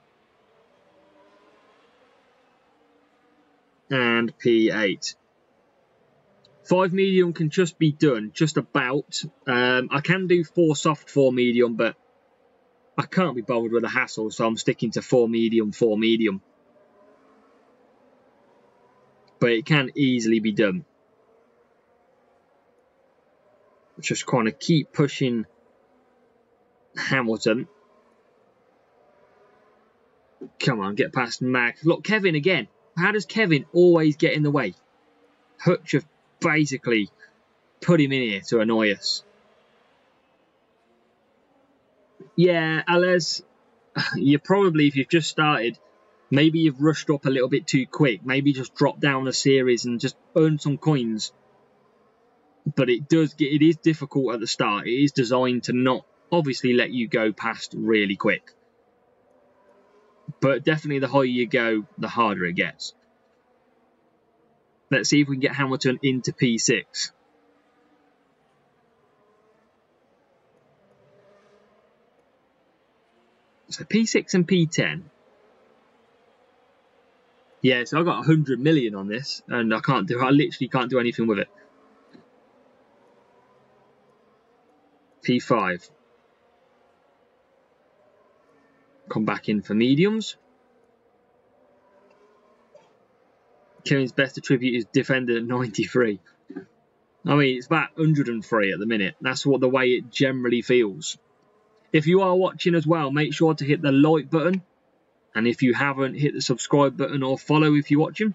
Speaker 1: And P8. Five medium can just be done, just about. Um, I can do four soft, four medium, but I can't be bothered with the hassle, so I'm sticking to four medium, four medium. But it can easily be done. Just kind of keep pushing Hamilton. Come on, get past Max. Look, Kevin again. How does Kevin always get in the way? Hutch have basically put him in here to annoy us. Yeah, Alez, you probably, if you've just started, maybe you've rushed up a little bit too quick. Maybe just drop down a series and just earn some coins. But it does get, it is difficult at the start. It is designed to not obviously let you go past really quick. But definitely the higher you go, the harder it gets. Let's see if we can get Hamilton into P6. So P6 and P10. Yeah, so I got 100 million on this, and I can't do. I literally can't do anything with it. P5. Come back in for mediums. Kevin's best attribute is defender at 93. I mean, it's about 103 at the minute. That's what the way it generally feels. If you are watching as well, make sure to hit the like button. And if you haven't, hit the subscribe button or follow if you're watching.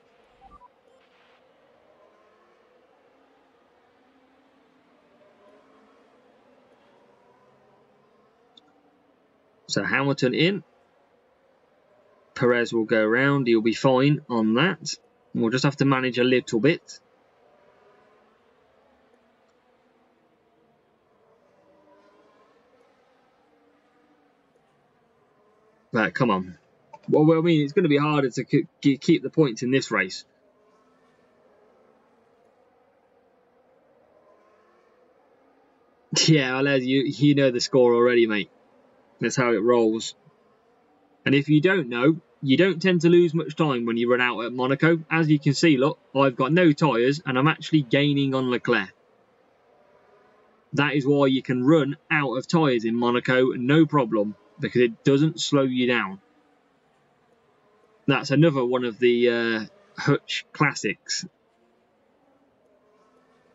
Speaker 1: So Hamilton in. Perez will go around. He'll be fine on that. We'll just have to manage a little bit. Right, come on. Well, I mean, it's going to be harder to keep the points in this race. Yeah, I'll you, you know the score already, mate. That's how it rolls. And if you don't know, you don't tend to lose much time when you run out at Monaco. As you can see, look, I've got no tyres and I'm actually gaining on Leclerc. That is why you can run out of tyres in Monaco, no problem, because it doesn't slow you down. That's another one of the uh, Hutch classics.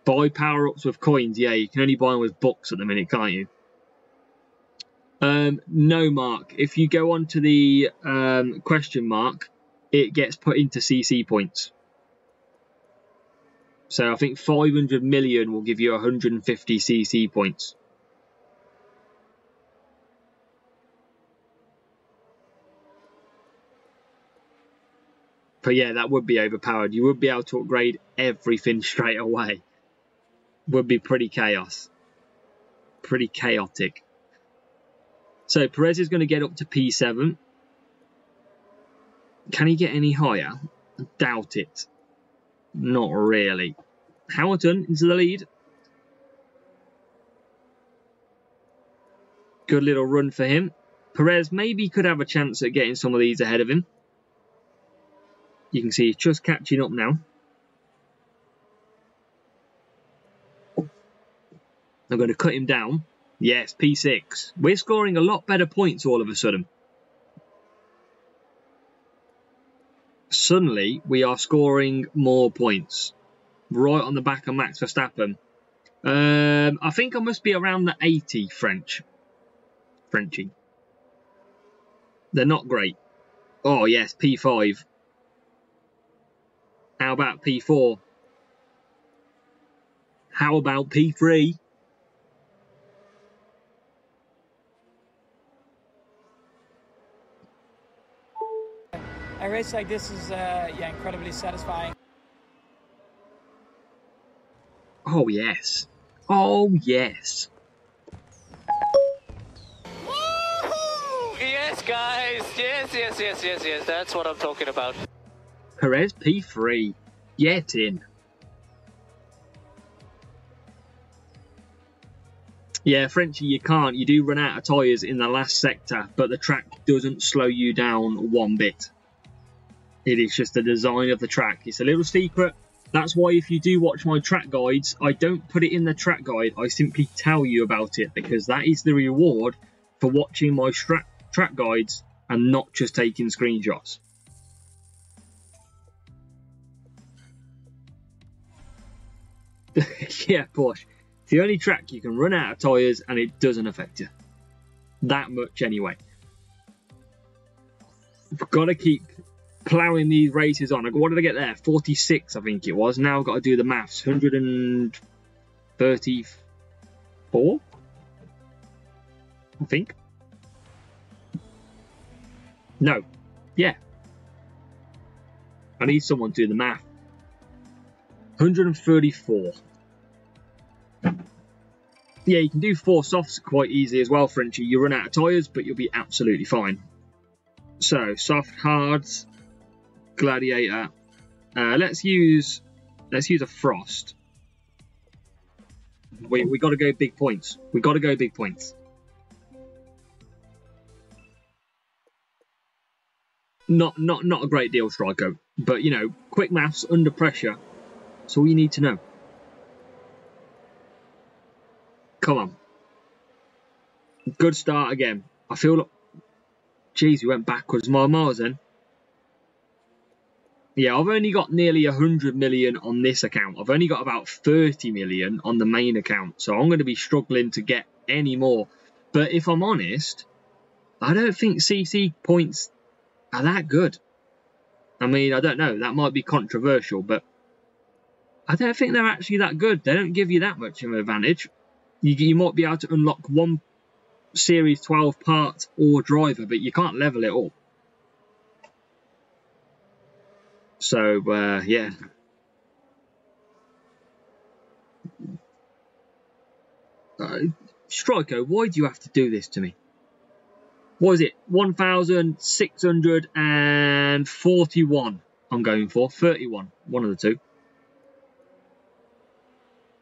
Speaker 1: Buy power-ups with coins. Yeah, you can only buy them with bucks at the minute, can't you? Um, no, Mark. If you go on to the um, question mark, it gets put into CC points. So I think 500 million will give you 150 CC points. But yeah, that would be overpowered. You would be able to upgrade everything straight away. Would be pretty chaos. Pretty chaotic. So Perez is going to get up to P7. Can he get any higher? Doubt it. Not really. Hamilton into the lead. Good little run for him. Perez maybe could have a chance at getting some of these ahead of him. You can see he's just catching up now. I'm going to cut him down. Yes, P6. We're scoring a lot better points all of a sudden. suddenly we are scoring more points. Right on the back of Max Verstappen. Um, I think I must be around the 80 French. Frenchy. They're not great. Oh, yes, P5. How about P4? How about P3?
Speaker 2: A race like this is uh, yeah incredibly satisfying.
Speaker 1: Oh, yes. Oh, yes.
Speaker 3: Woohoo! Yes, guys. Yes, yes, yes, yes, yes. That's what I'm talking about.
Speaker 1: Perez P3. Get in. Yeah, Frenchie, you can't. You do run out of tyres in the last sector, but the track doesn't slow you down one bit. It is just the design of the track. It's a little secret. That's why if you do watch my track guides, I don't put it in the track guide. I simply tell you about it because that is the reward for watching my tra track guides and not just taking screenshots. yeah, Porsche. It's the only track you can run out of tyres and it doesn't affect you. That much anyway. We've got to keep ploughing these races on. What did I get there? 46, I think it was. Now I've got to do the maths. 134? I think. No. Yeah. I need someone to do the math. 134. Yeah, you can do four softs quite easy as well, Frenchie. You run out of tyres, but you'll be absolutely fine. So, soft, hards, gladiator. Uh, let's use let's use a frost. We we got to go big points. We got to go big points. Not not not a great deal, Striker, but you know, quick maths under pressure. That's all you need to know. Come on. Good start again. I feel like, geez, we went backwards miles then. Yeah, I've only got nearly 100 million on this account. I've only got about 30 million on the main account. So I'm going to be struggling to get any more. But if I'm honest, I don't think CC points are that good. I mean, I don't know. That might be controversial, but I don't think they're actually that good. They don't give you that much of an advantage. You, you might be able to unlock one Series 12 part or driver, but you can't level it all. So, uh, yeah. Uh, Striker, why do you have to do this to me? What is it? 1,641 I'm going for. 31. One of the two.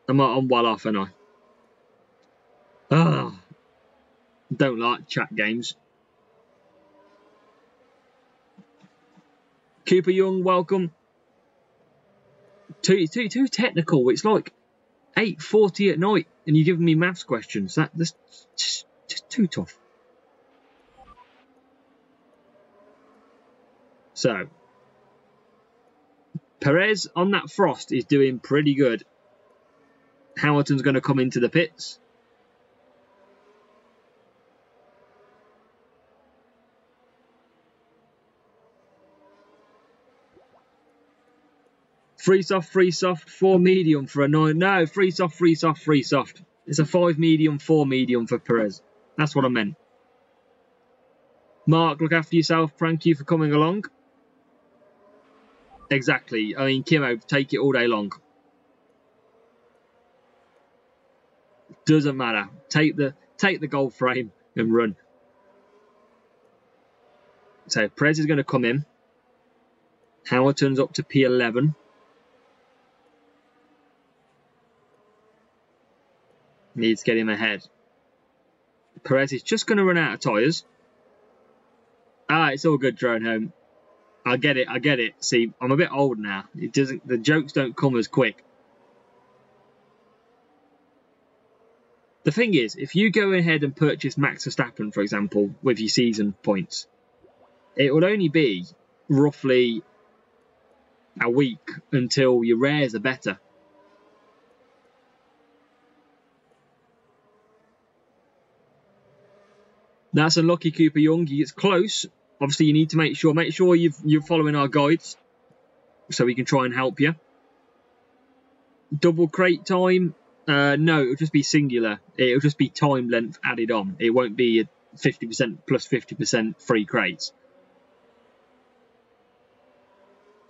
Speaker 1: I'm, I'm well off, and I? Ah. Don't like chat games. Cooper Young, welcome. Too, too, too technical. It's like 8.40 at night and you're giving me maths questions. That, that's just, just too tough. So, Perez on that frost is doing pretty good. Hamilton's going to come into the pits. Free soft, free soft, four medium for a nine. No, free soft, free soft, free soft. It's a five medium, four medium for Perez. That's what I meant. Mark, look after yourself. Thank you for coming along. Exactly. I mean, Kimo, take it all day long. Doesn't matter. Take the take the gold frame and run. So Perez is going to come in. Hamilton's up to P11. Needs getting ahead. Perez is just going to run out of tyres. Ah, it's all good, drone home. I get it, I get it. See, I'm a bit old now. It doesn't. The jokes don't come as quick. The thing is, if you go ahead and purchase Max Verstappen, for example, with your season points, it will only be roughly a week until your rares are better. That's a lucky Cooper Young. He gets close. Obviously, you need to make sure make sure you've, you're following our guides so we can try and help you. Double crate time? Uh, no, it'll just be singular. It'll just be time length added on. It won't be a 50% plus 50% free crates.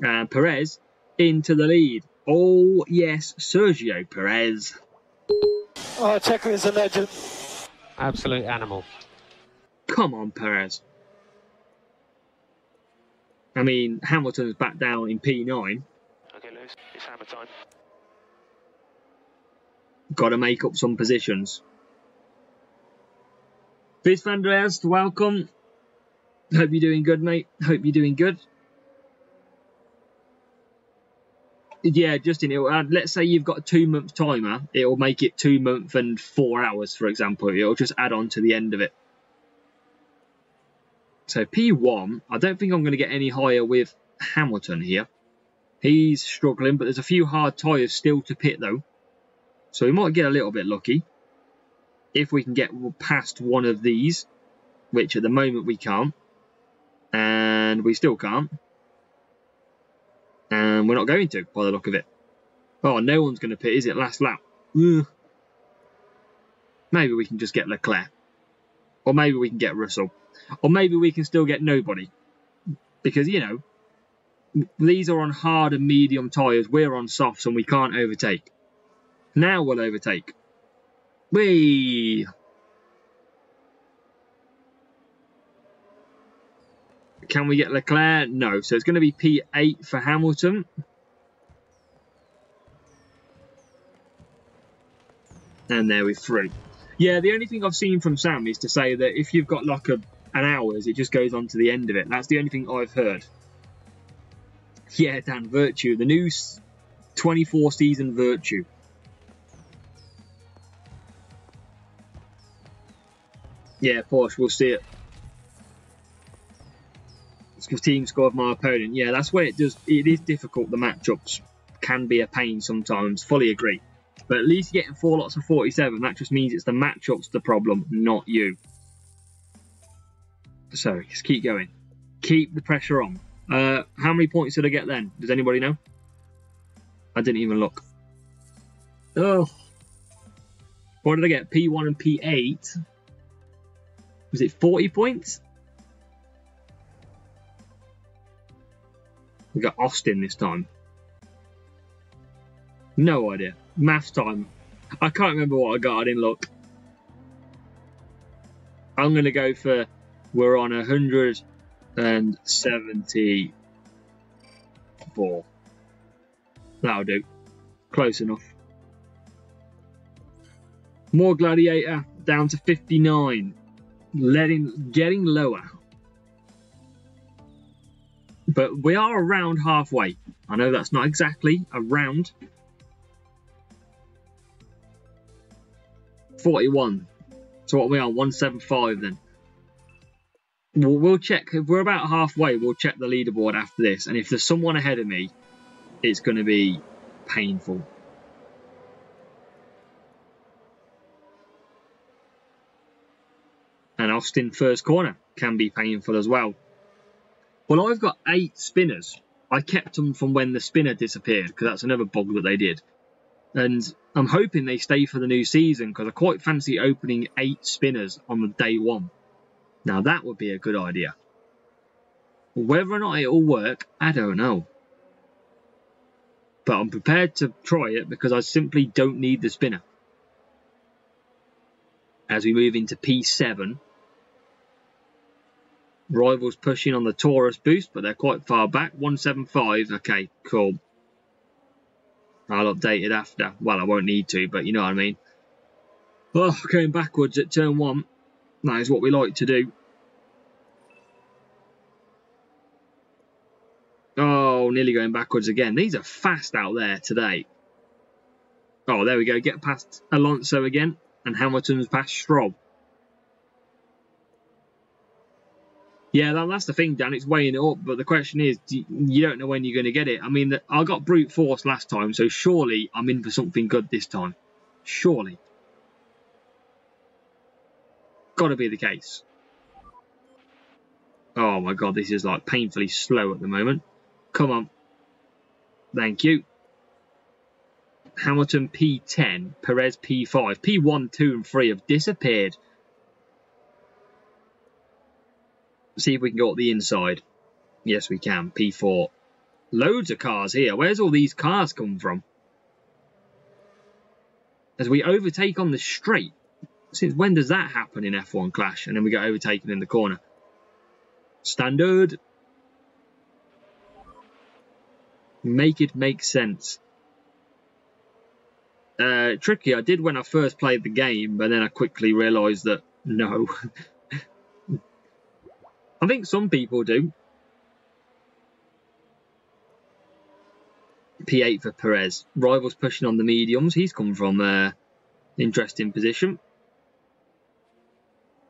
Speaker 1: And Perez into the lead. Oh, yes, Sergio Perez.
Speaker 2: Oh, Checo is a legend.
Speaker 7: Absolute animal.
Speaker 1: Come on, Perez. I mean, Hamilton's back down in P9.
Speaker 6: Okay, Lewis, it's hammer time.
Speaker 1: Got to make up some positions. Fizz van der Elst, welcome. Hope you're doing good, mate. Hope you're doing good. Yeah, Justin, it'll uh, add, let's say you've got a two month timer, it'll make it two month and four hours, for example. It'll just add on to the end of it. So P1, I don't think I'm going to get any higher with Hamilton here. He's struggling, but there's a few hard tyres still to pit though. So we might get a little bit lucky. If we can get past one of these, which at the moment we can't. And we still can't. And we're not going to, by the look of it. Oh, no one's going to pit, is it? Last lap. Ugh. Maybe we can just get Leclerc. Or maybe we can get Russell. Or maybe we can still get nobody. Because, you know, these are on hard and medium tyres. We're on softs and we can't overtake. Now we'll overtake. Whee! Can we get Leclerc? No. So it's going to be P8 for Hamilton. And there we're through. Yeah, the only thing I've seen from Sam is to say that if you've got like a, an hours, it just goes on to the end of it. That's the only thing I've heard. Yeah, Dan, Virtue. The new 24 season Virtue. Yeah, Porsche, we'll see it. Because Team score of my opponent. Yeah, that's where it does. It is difficult. The matchups can be a pain sometimes. Fully agree. But at least getting four lots of 47, that just means it's the matchups the problem, not you. So, just keep going. Keep the pressure on. Uh, how many points did I get then? Does anybody know? I didn't even look. Oh. What did I get? P1 and P8. Was it 40 points? We got Austin this time. No idea. Math time. I can't remember what I got. I didn't look. I'm going to go for we're on 174. That'll do. Close enough. More Gladiator down to 59. Letting getting lower. But we are around halfway. I know that's not exactly around. 41. So what are we on? 175 then. We'll, we'll check. If we're about halfway, we'll check the leaderboard after this. And if there's someone ahead of me, it's going to be painful. And Austin first corner can be painful as well. Well, I've got eight spinners. I kept them from when the spinner disappeared because that's another bug that they did. And I'm hoping they stay for the new season because I quite fancy opening eight spinners on the day one. Now that would be a good idea. Whether or not it'll work, I don't know. But I'm prepared to try it because I simply don't need the spinner. As we move into P7, Rivals pushing on the Taurus boost, but they're quite far back. 175. Okay, cool. I'll update it after. Well, I won't need to, but you know what I mean. Oh, going backwards at turn one. That is what we like to do. Oh, nearly going backwards again. These are fast out there today. Oh, there we go. Get past Alonso again. And Hamilton's past Stroll. Yeah, that, that's the thing, Dan. It's weighing it up, but the question is, do you, you don't know when you're going to get it. I mean, I got brute force last time, so surely I'm in for something good this time. Surely. Got to be the case. Oh my god, this is like painfully slow at the moment. Come on. Thank you. Hamilton P10, Perez P5. P1, 2 and 3 have disappeared. See if we can go up the inside. Yes, we can. P4. Loads of cars here. Where's all these cars come from? As we overtake on the straight. Since when does that happen in F1 Clash? And then we get overtaken in the corner. Standard. Make it make sense. Uh, tricky. I did when I first played the game, but then I quickly realised that no. I think some people do. P8 for Perez. Rivals pushing on the mediums. He's come from uh, interesting position.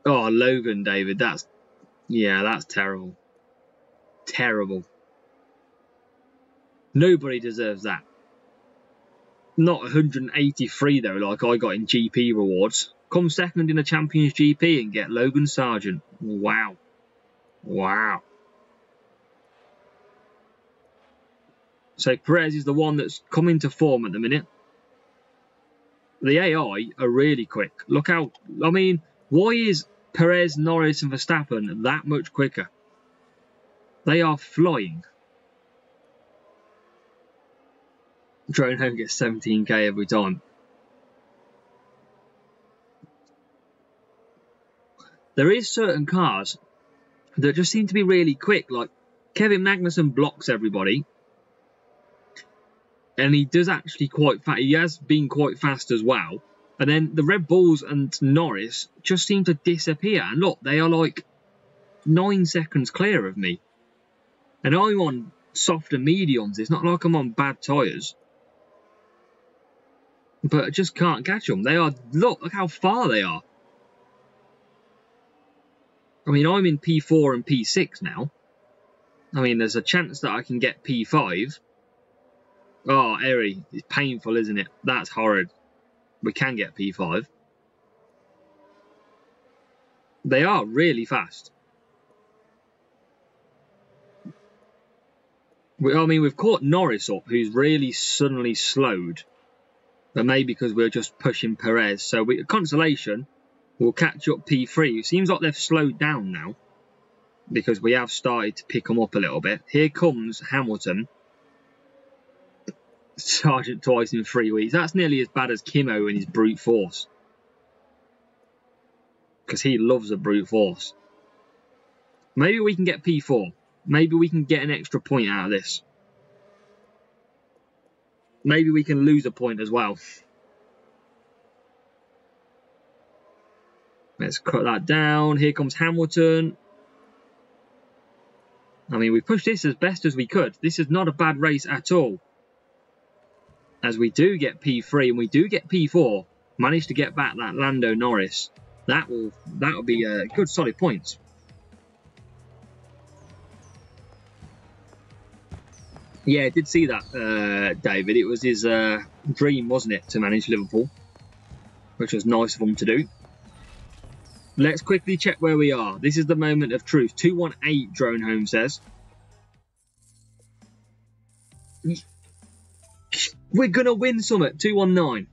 Speaker 1: Oh, Logan, David. That's yeah, that's terrible. Terrible. Nobody deserves that. Not 183 though, like I got in GP rewards. Come second in a Champions GP and get Logan Sargeant. Wow. Wow. So Perez is the one that's coming to form at the minute. The AI are really quick. Look out. I mean, why is Perez, Norris and Verstappen that much quicker? They are flying. Drone home gets 17k every time. There is certain cars that just seem to be really quick. Like Kevin Magnussen blocks everybody, and he does actually quite fast. He has been quite fast as well. And then the Red Bulls and Norris just seem to disappear. And look, they are like nine seconds clear of me. And I'm on softer mediums. It's not like I'm on bad tyres. But I just can't catch them. They are, look, look how far they are. I mean, I'm in P4 and P6 now. I mean, there's a chance that I can get P5. Oh, Eri, it's painful, isn't it? That's horrid. We can get P5. They are really fast. We, I mean, we've caught Norris up, who's really suddenly slowed. But maybe because we're just pushing Perez. So, we, consolation, We'll catch up P3. It seems like they've slowed down now because we have started to pick them up a little bit. Here comes Hamilton. Sargeant twice in three weeks. That's nearly as bad as Kimo and his brute force. Because he loves a brute force. Maybe we can get P4. Maybe we can get an extra point out of this. Maybe we can lose a point as well. Let's cut that down. Here comes Hamilton. I mean, we pushed this as best as we could. This is not a bad race at all. As we do get P3 and we do get P4, manage to get back that Lando Norris. That will that will be a good solid points. Yeah, I did see that, uh, David. It was his uh, dream, wasn't it, to manage Liverpool, which was nice of him to do. Let's quickly check where we are. This is the moment of truth. 218 Drone Home says. We're going to win Summit. 219.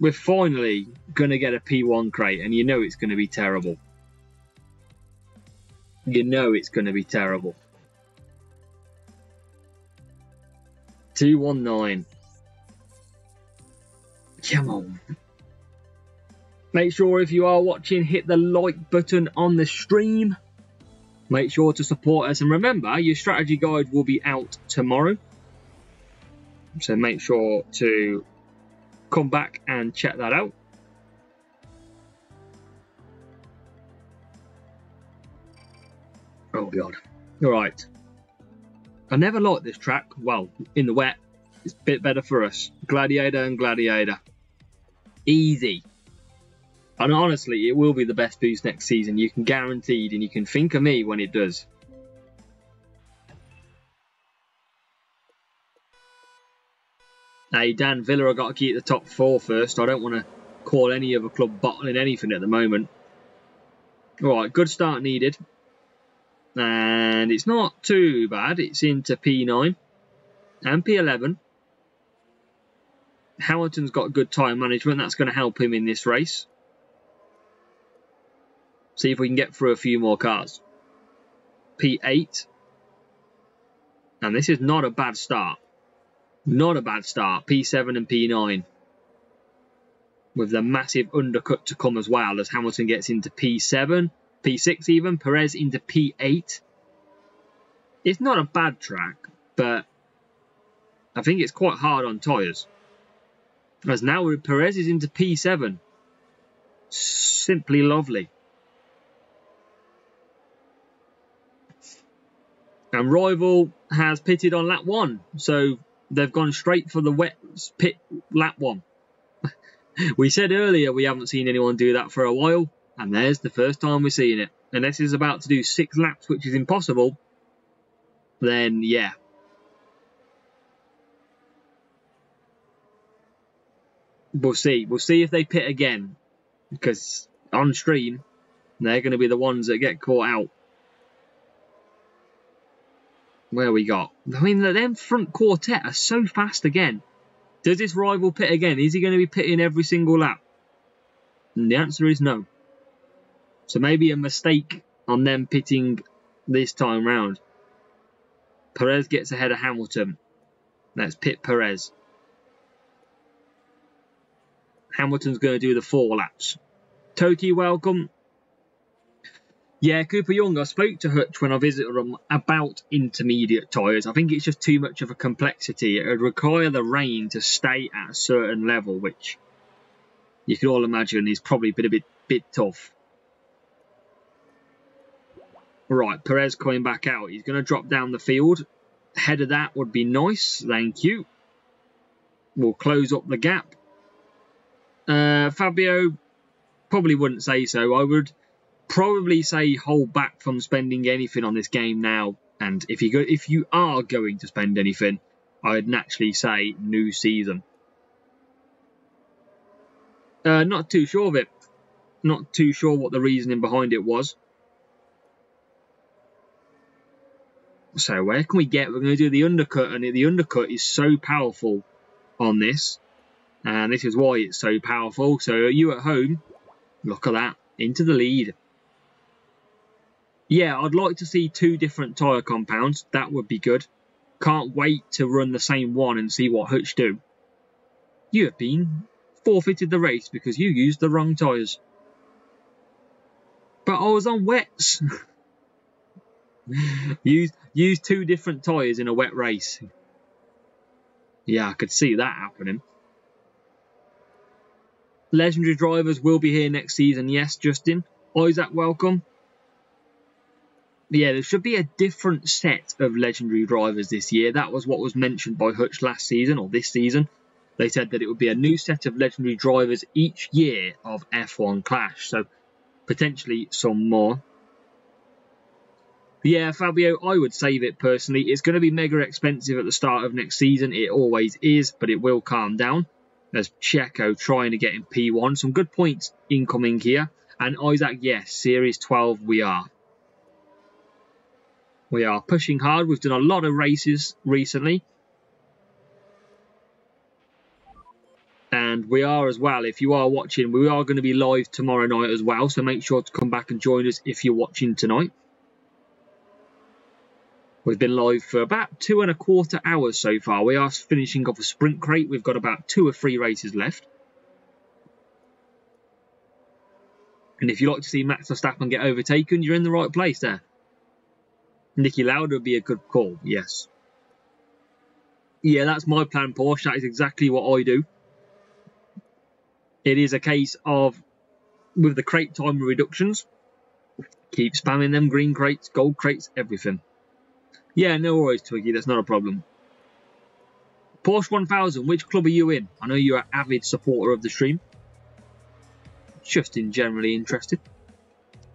Speaker 1: We're finally going to get a P1 crate, and you know it's going to be terrible. You know it's going to be terrible. 219. Come on. Make sure if you are watching, hit the like button on the stream. Make sure to support us. And remember, your strategy guide will be out tomorrow. So make sure to come back and check that out. Oh god. Alright. I never liked this track. Well, in the wet, it's a bit better for us. Gladiator and Gladiator. Easy. And honestly, it will be the best boost next season. You can guaranteed, and you can think of me when it does. Hey, Dan Villa, i got to keep the top four first. I don't want to call any other club bottling anything at the moment. All right, good start needed. And it's not too bad. It's into P9 and P11. Hamilton's got good time management. That's going to help him in this race. See if we can get through a few more cars. P8. And this is not a bad start. Not a bad start. P7 and P9. With the massive undercut to come as well as Hamilton gets into P7, P6 even, Perez into P8. It's not a bad track, but I think it's quite hard on tyres. As now Perez is into P7. Simply lovely. And Rival has pitted on lap one, so they've gone straight for the wet pit lap one. we said earlier we haven't seen anyone do that for a while, and there's the first time we're seeing it. Unless he's about to do six laps, which is impossible, then yeah. We'll see. We'll see if they pit again, because on stream, they're going to be the ones that get caught out. Where we got? I mean, them front quartet are so fast again. Does this rival pit again? Is he going to be pitting every single lap? And the answer is no. So maybe a mistake on them pitting this time round. Perez gets ahead of Hamilton. Let's pit Perez. Hamilton's going to do the four laps. Toki, welcome. Yeah, Cooper Young, I spoke to Hutch when I visited him about intermediate tyres. I think it's just too much of a complexity. It would require the rain to stay at a certain level, which you can all imagine is probably been a bit, bit tough. Right, Perez coming back out. He's going to drop down the field. Head of that would be nice. Thank you. We'll close up the gap. Uh, Fabio probably wouldn't say so. I would probably say hold back from spending anything on this game now. And if you go, if you are going to spend anything, I'd naturally say new season. Uh, not too sure of it. Not too sure what the reasoning behind it was. So where can we get? We're going to do the undercut, and the undercut is so powerful on this, and this is why it's so powerful. So you at home, look at that into the lead. Yeah, I'd like to see two different tyre compounds. That would be good. Can't wait to run the same one and see what Hutch do. You have been forfeited the race because you used the wrong tyres. But I was on wets. use, use two different tyres in a wet race. Yeah, I could see that happening. Legendary drivers will be here next season. Yes, Justin. Isaac, welcome yeah, there should be a different set of legendary drivers this year. That was what was mentioned by Hutch last season or this season. They said that it would be a new set of legendary drivers each year of F1 Clash. So potentially some more. Yeah, Fabio, I would save it personally. It's going to be mega expensive at the start of next season. It always is, but it will calm down. There's Checo trying to get in P1. Some good points incoming here. And Isaac, yes, Series 12 we are. We are pushing hard. We've done a lot of races recently. And we are as well, if you are watching, we are going to be live tomorrow night as well. So make sure to come back and join us if you're watching tonight. We've been live for about two and a quarter hours so far. We are finishing off a sprint crate. We've got about two or three races left. And if you like to see Max Verstappen get overtaken, you're in the right place there. Niki Lauda would be a good call, yes. Yeah, that's my plan, Porsche. That is exactly what I do. It is a case of, with the crate time reductions, keep spamming them green crates, gold crates, everything. Yeah, no worries, Twiggy. That's not a problem. Porsche 1000, which club are you in? I know you're an avid supporter of the stream. just in generally interested.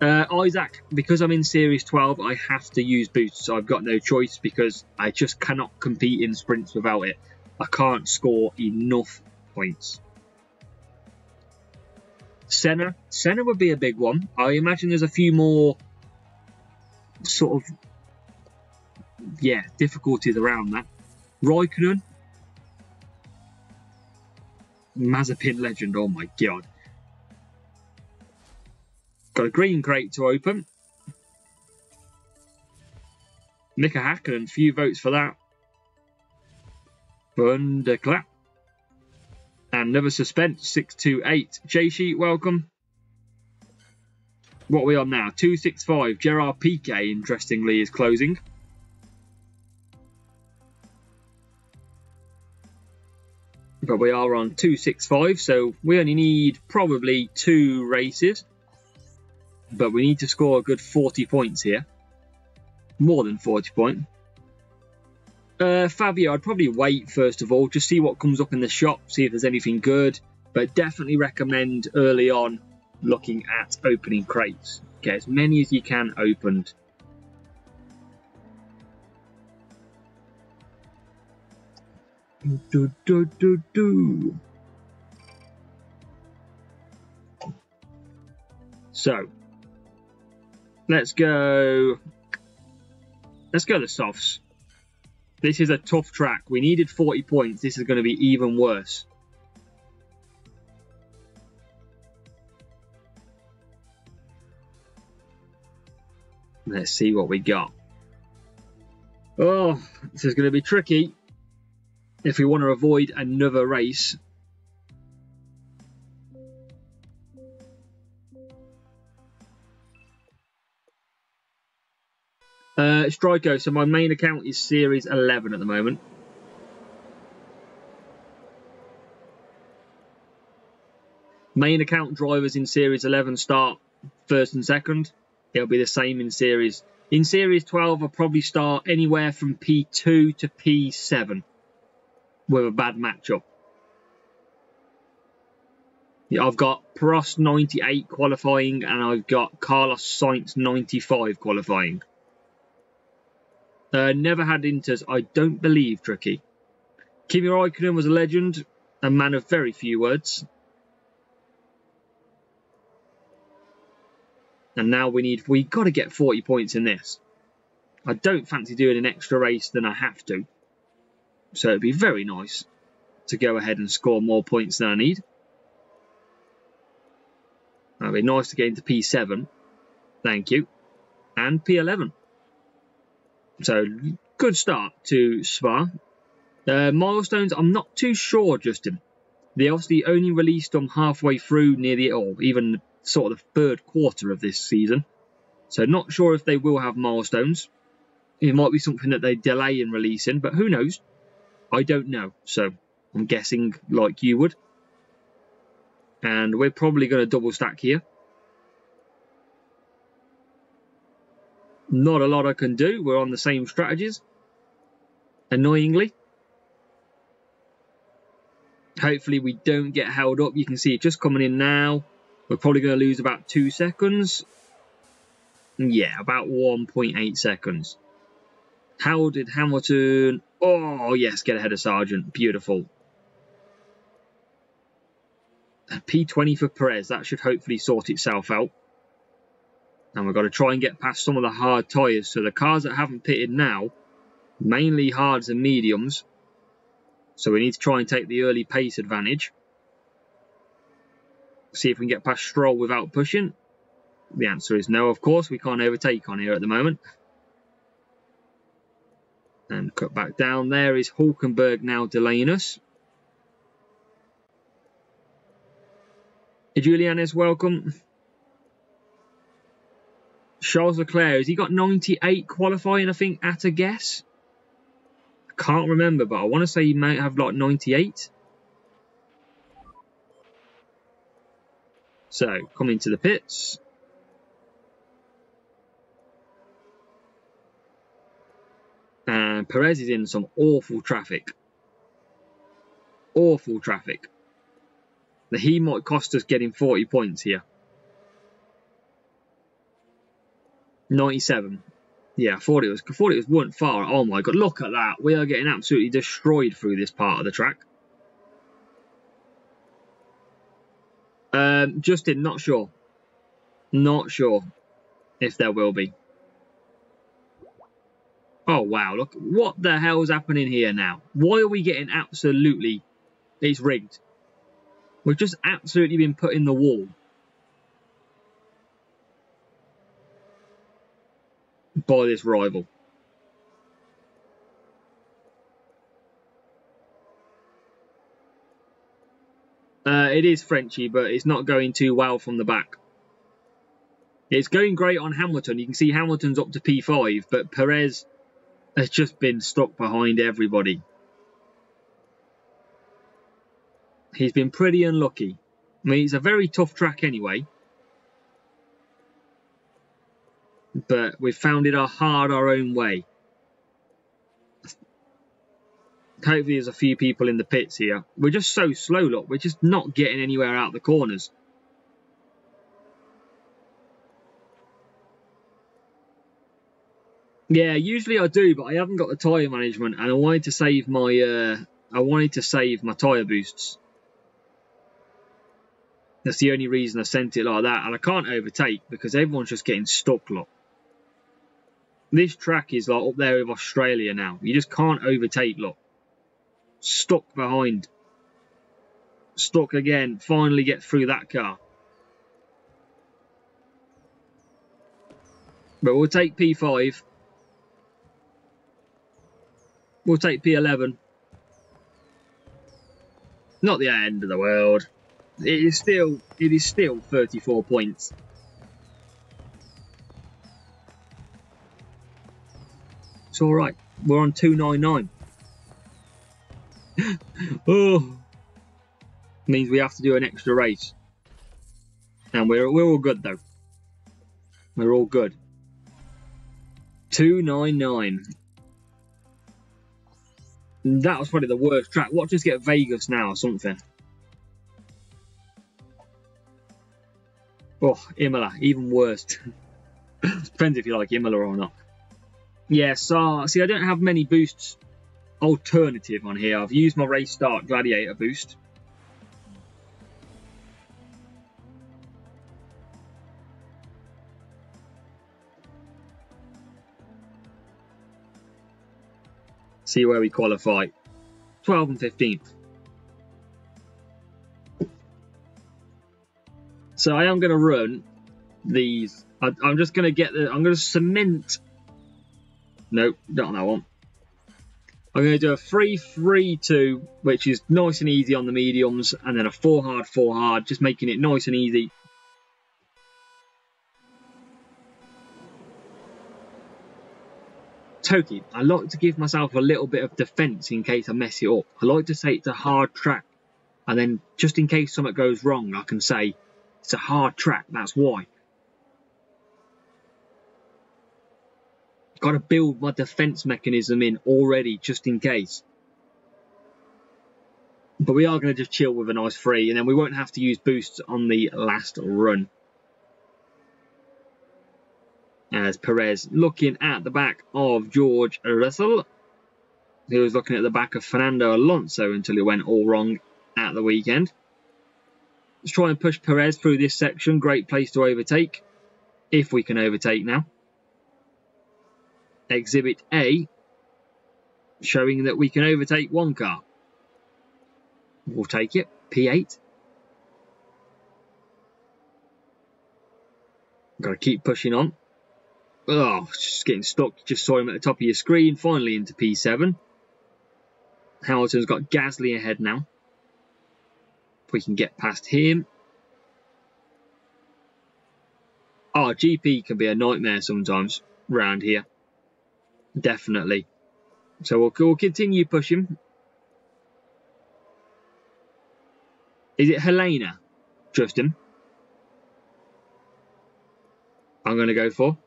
Speaker 1: Uh, Isaac, because I'm in Series 12, I have to use boots. I've got no choice because I just cannot compete in sprints without it. I can't score enough points. Senna. Senna would be a big one. I imagine there's a few more sort of, yeah, difficulties around that. Raikkonen. Mazepin legend, oh my god. Got a green crate to open. Mika Hakkinen, few votes for that. Thunderclap. And another suspense, 628. J Sheet, welcome. What are we on now? 265. Gerard Piquet, interestingly, is closing. But we are on 265, so we only need probably two races. But we need to score a good 40 points here. More than 40 points. Uh, Fabio, I'd probably wait first of all, just see what comes up in the shop, see if there's anything good. But definitely recommend early on looking at opening crates. Get as many as you can opened. Do, do, do, do. So, let's go. Let's go the softs. This is a tough track. We needed 40 points. This is going to be even worse. Let's see what we got. Oh, this is going to be tricky if we want to avoid another race. Uh, Striker, so my main account is Series 11 at the moment. Main account drivers in Series 11 start first and second. It'll be the same in Series. In Series 12, I'll probably start anywhere from P2 to P7 with a bad matchup. I've got Prost 98 qualifying and I've got Carlos Sainz 95 qualifying. Uh, never had Inters, I don't believe, Tricky. Kimi Raikkonen was a legend, a man of very few words. And now we need, we got to get 40 points in this. I don't fancy doing an extra race than I have to. So it'd be very nice to go ahead and score more points than I need. That'd be nice to get into P7. Thank you. And P11. So good start to Spa. Uh, milestones, I'm not too sure, Justin. They obviously only released them halfway through near the, or even sort of the third quarter of this season. So not sure if they will have milestones. It might be something that they delay in releasing, but who knows? I don't know. So I'm guessing like you would. And we're probably going to double stack here. Not a lot I can do. We're on the same strategies. Annoyingly. Hopefully we don't get held up. You can see it just coming in now. We're probably going to lose about two seconds. Yeah, about 1.8 seconds. How did Hamilton... Oh, yes, get ahead of Sargeant. Beautiful. P20 for Perez. That should hopefully sort itself out. And we've got to try and get past some of the hard tyres. So the cars that haven't pitted now, mainly hards and mediums. So we need to try and take the early pace advantage. See if we can get past Stroll without pushing. The answer is no, of course. We can't overtake on here at the moment. And cut back down. There is Hulkenberg now delaying us. Julian is welcome. Charles Leclerc, has he got 98 qualifying, I think, at a guess? I can't remember, but I want to say he might have like 98. So, coming to the pits. And Perez is in some awful traffic. Awful traffic. that he might cost us getting 40 points here. 97. Yeah, I thought it was. I thought it was weren't far. Oh my god, look at that! We are getting absolutely destroyed through this part of the track. Um, Justin, not sure. Not sure if there will be. Oh wow! Look, what the hell's happening here now? Why are we getting absolutely? It's rigged. We've just absolutely been put in the wall. by this rival. Uh, it is Frenchy, but it's not going too well from the back. It's going great on Hamilton. You can see Hamilton's up to P5, but Perez has just been stuck behind everybody. He's been pretty unlucky. I mean, it's a very tough track anyway. but we've found it hard our own way. Hopefully there's a few people in the pits here. We're just so slow, look. We're just not getting anywhere out the corners. Yeah, usually I do, but I haven't got the tyre management, and I wanted to save my uh, I wanted to save my tyre boosts. That's the only reason I sent it like that, and I can't overtake because everyone's just getting stuck, look. This track is like up there with Australia now. You just can't overtake, look. Stuck behind. Stuck again. Finally get through that car. But we'll take P5. We'll take P11. Not the end of the world. It is still it is still 34 points. It's all right. We're on 299. oh, means we have to do an extra race. And we're we're all good though. We're all good. 299. That was probably the worst track. Watch us get Vegas now or something. Oh, Imola, even worse. Depends if you like Imola or not. Yeah, so see, I don't have many boosts alternative on here. I've used my race start gladiator boost. See where we qualify. 12 and 15th. So I am going to run these. I, I'm just going to get the. I'm going to cement Nope, not on that one. I'm going to do a 3-3-2, which is nice and easy on the mediums, and then a 4 hard, 4 hard, just making it nice and easy. Toki, I like to give myself a little bit of defence in case I mess it up. I like to say it's a hard track, and then just in case something goes wrong, I can say it's a hard track, that's why. got to build my defense mechanism in already just in case. But we are going to just chill with a nice free and then we won't have to use boosts on the last run. As Perez looking at the back of George Russell. He was looking at the back of Fernando Alonso until it went all wrong at the weekend. Let's try and push Perez through this section. Great place to overtake. If we can overtake now. Exhibit A, showing that we can overtake one car. We'll take it, P8. Got to keep pushing on. Oh, just getting stuck. Just saw him at the top of your screen. Finally into P7. Hamilton's got Gasly ahead now. If we can get past him. Oh, GP can be a nightmare sometimes round here. Definitely. So we'll, we'll continue pushing. Is it Helena, Justin? I'm going to go for.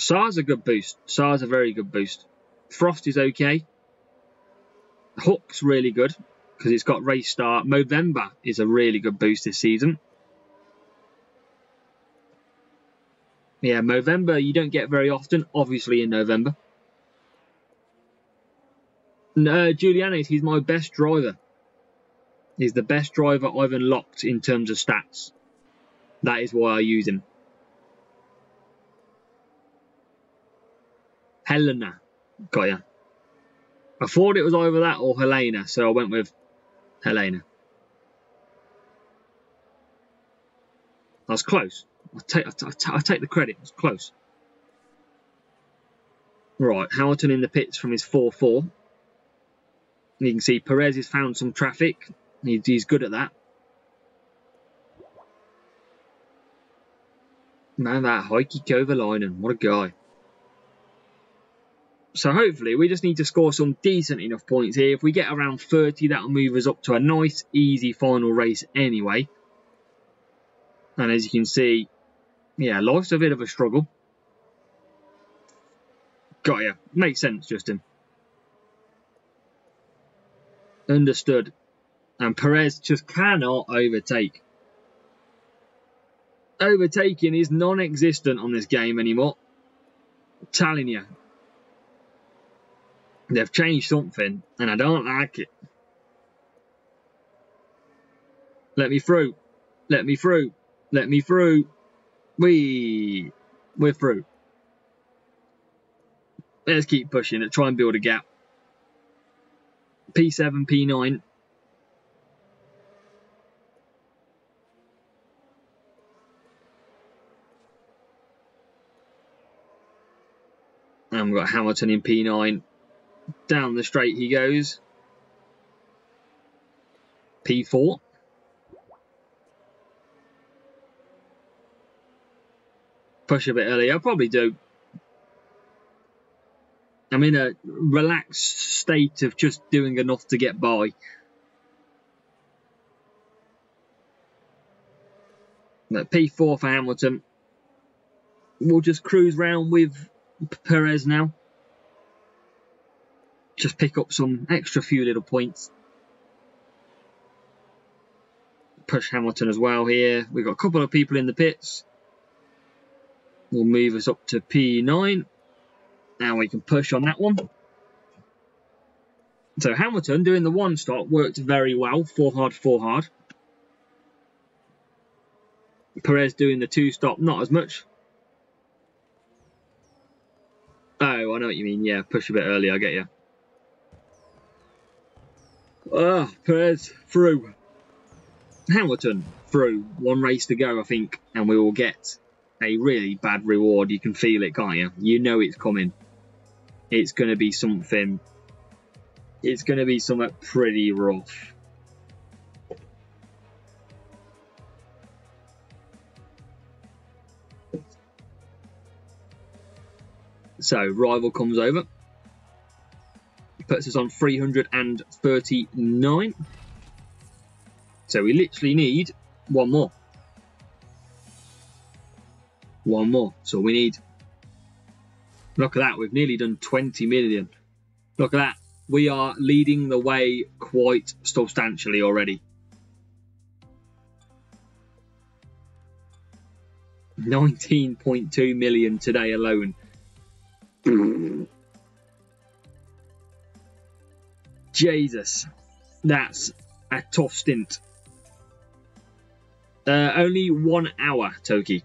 Speaker 1: SAR's a good boost. SAR's a very good boost. Frost is okay. Hook's really good. because it's got race start. Movember is a really good boost this season. Yeah, Movember you don't get very often, obviously in November. No, Julianis, uh, he's my best driver. He's the best driver I've unlocked in terms of stats. That is why I use him. Helena. Got ya. I thought it was either that or Helena, so I went with Helena. That's close. I take, I, I take the credit. It's close. Right, Hamilton in the pits from his 4-4. You can see Perez has found some traffic. He's, he's good at that. Man, that Heikki Kovalainen, what a guy. So hopefully we just need to score some decent enough points here. If we get around 30, that'll move us up to a nice, easy final race anyway. And as you can see, yeah, life's a bit of a struggle. Got ya. Makes sense, Justin. Understood. And Perez just cannot overtake. Overtaking is non-existent on this game anymore. I'm telling you. They've changed something, and I don't like it. Let me through. Let me through. Let me through. We, we're through. Let's keep pushing it. Try and build a gap. P7, P9. And we've got Hamilton in P9. Down the straight he goes. P4. Push a bit early. I'll probably do. I'm in a relaxed state of just doing enough to get by. But P4 for Hamilton. We'll just cruise round with Perez now. Just pick up some extra few little points. Push Hamilton as well here. We've got a couple of people in the pits. We'll move us up to P9. Now we can push on that one. So Hamilton doing the one stop worked very well. Four hard, four hard. Perez doing the two stop, not as much. Oh, I know what you mean. Yeah, push a bit early. I get you. Ah, Perez through. Hamilton through. One race to go, I think, and we will get a really bad reward. You can feel it, can't you? You know it's coming. It's going to be something. It's going to be something pretty rough. So, rival comes over. Puts us on 339. So we literally need one more. One more. So we need... Look at that. We've nearly done 20 million. Look at that. We are leading the way quite substantially already. 19.2 million today alone. Jesus, that's a tough stint. Uh, only one hour, Toki.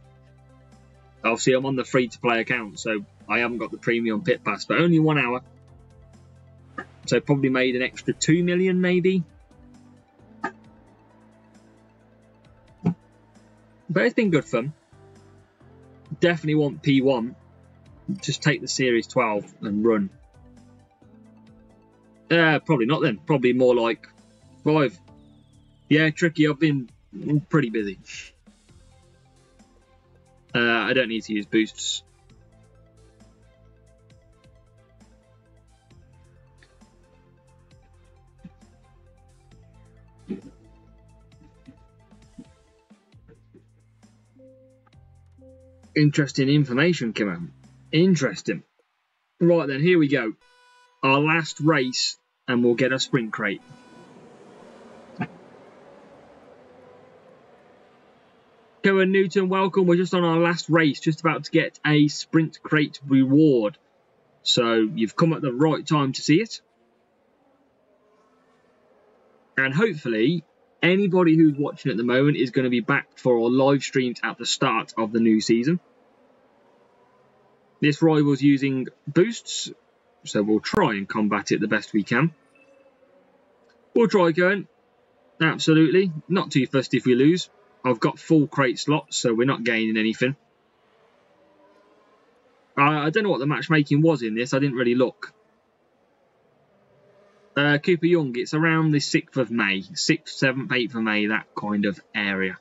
Speaker 1: Obviously, I'm on the free-to-play account, so I haven't got the premium pit pass, but only one hour. So probably made an extra two million, maybe. But it's been good fun. Definitely want P1 just take the Series 12 and run. Uh, probably not then. Probably more like 5. Yeah, tricky. I've been pretty busy. Uh, I don't need to use boosts. Interesting information, Kim. Interesting. Right then, here we go our last race and we'll get a sprint crate. Kevin Newton, welcome. We're just on our last race, just about to get a sprint crate reward. So you've come at the right time to see it. And hopefully, anybody who's watching at the moment is going to be back for our live streams at the start of the new season. This rival's using boosts, so we'll try and combat it the best we can. We'll try going. Absolutely. Not too fussed if we lose. I've got full crate slots, so we're not gaining anything. I, I don't know what the matchmaking was in this. I didn't really look. Uh, Cooper Young, it's around the 6th of May. 6th, 7th, 8th of May, that kind of area.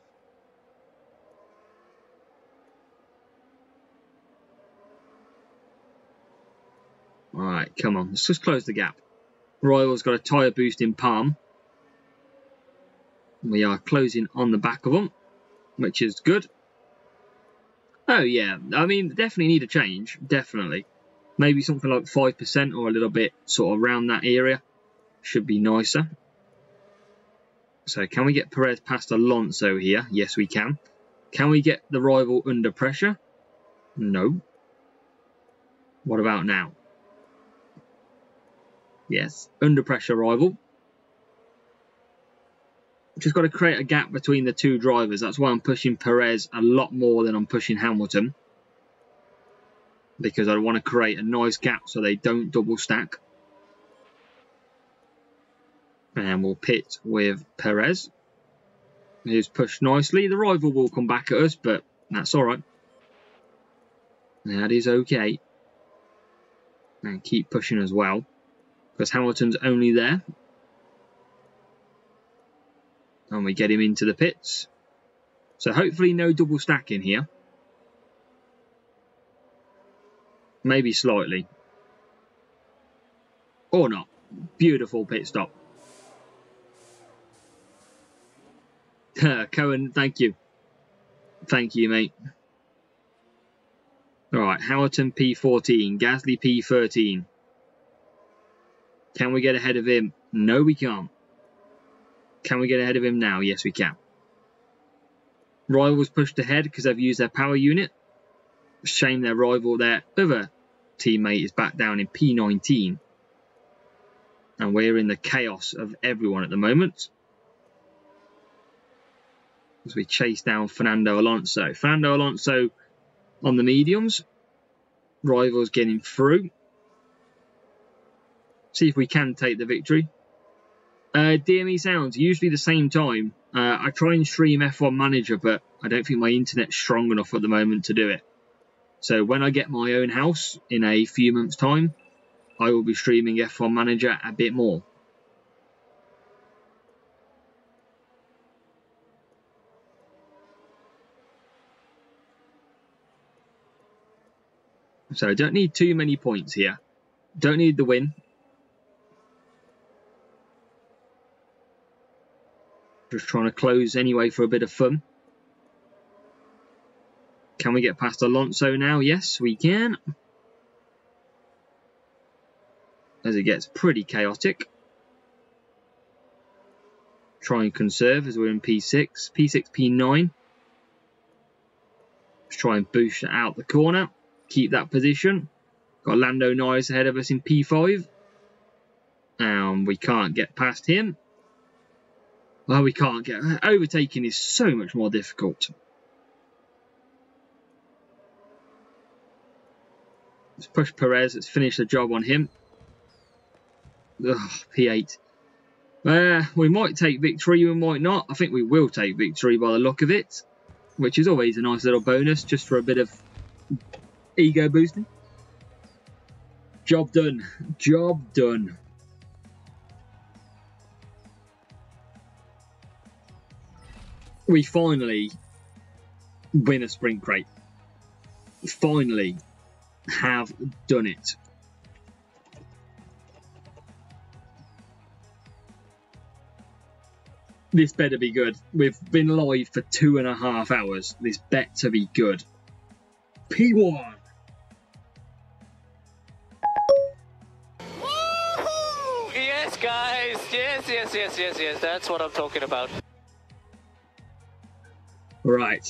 Speaker 1: Alright, come on. Let's just close the gap. Royal's got a tyre boost in palm. We are closing on the back of them, which is good. Oh, yeah. I mean, definitely need a change. Definitely. Maybe something like 5% or a little bit sort of around that area. Should be nicer. So can we get Perez past Alonso here? Yes, we can. Can we get the rival under pressure? No. What about now? Yes, under pressure rival. Just got to create a gap between the two drivers. That's why I'm pushing Perez a lot more than I'm pushing Hamilton. Because I want to create a nice gap so they don't double stack. And we'll pit with Perez. Who's pushed nicely. The rival will come back at us, but that's alright. That is okay. And keep pushing as well because Hamilton's only there. And we get him into the pits. So hopefully no double stack in here. Maybe slightly. Or not. Beautiful pit stop. Cohen, thank you. Thank you, mate. Alright, Hamilton P14, Gasly P13. Can we get ahead of him? No, we can't. Can we get ahead of him now? Yes, we can. Rivals pushed ahead because they've used their power unit. Shame their rival, their other teammate, is back down in P19. And we're in the chaos of everyone at the moment. As we chase down Fernando Alonso. Fernando Alonso on the mediums. Rivals getting through see if we can take the victory. Uh, DME Sounds, usually the same time. Uh, I try and stream F1 Manager, but I don't think my internet's strong enough at the moment to do it. So when I get my own house in a few months' time, I will be streaming F1 Manager a bit more. So I don't need too many points here. Don't need the win. Just trying to close anyway for a bit of fun. Can we get past Alonso now? Yes, we can. As it gets pretty chaotic. Try and conserve as we're in P6. P6, P9. Let's try and boost out the corner. Keep that position. Got Lando Norris ahead of us in P5. And we can't get past him. Well, we can't get... Overtaking is so much more difficult. Let's push Perez. Let's finish the job on him. Ugh, P8. Uh, we might take victory, we might not. I think we will take victory by the look of it. Which is always a nice little bonus, just for a bit of ego boosting. Job done. Job done. We finally win a sprint crate. Finally have done it. This better be good. We've been live for two and a half hours. This better be good. P1.
Speaker 3: Yes, guys. Yes, yes, yes, yes, yes. That's what I'm talking about.
Speaker 1: Right.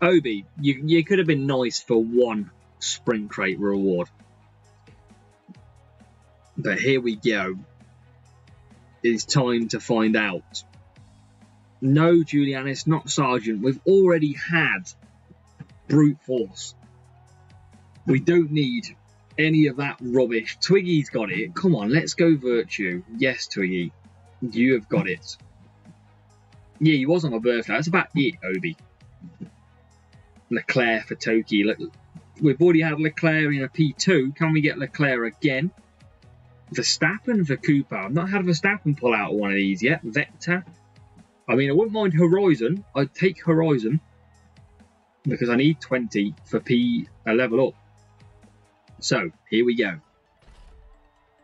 Speaker 1: Obi, you, you could have been nice for one sprint crate reward. But here we go. It's time to find out. No, Julianis, not Sargeant. We've already had brute force. We don't need any of that rubbish. Twiggy's got it. Come on, let's go virtue. Yes, Twiggy, you have got it. Yeah, he was on my birthday. That's about it, Obi. Leclerc for Toki. Look, we've already had Leclerc in a P2. Can we get Leclerc again? Verstappen for Cooper. I've not had Verstappen pull out one of these yet. Vector. I mean, I wouldn't mind Horizon. I'd take Horizon because I need 20 for P a level up. So here we go.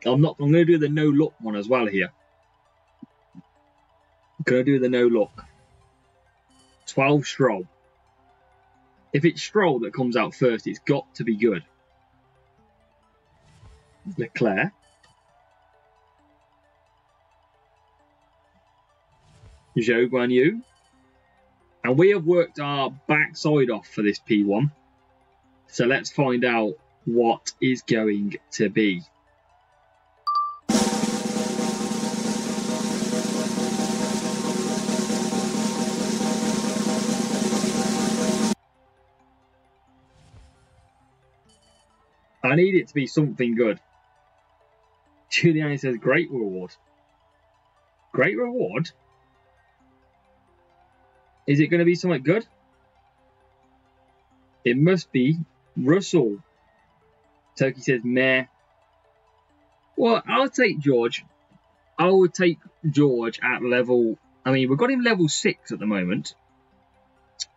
Speaker 1: I'm not. I'm going to do the no look one as well here. Gonna do the no look. 12 Stroll. If it's Stroll that comes out first, it's got to be good. Leclerc. Zhou Guanyu. And we have worked our backside off for this P1. So let's find out what is going to be. I need it to be something good. Giuliani says, great reward. Great reward? Is it going to be something good? It must be Russell. Turkey says, meh. Well, I'll take George. I would take George at level. I mean, we've got him level 6 at the moment.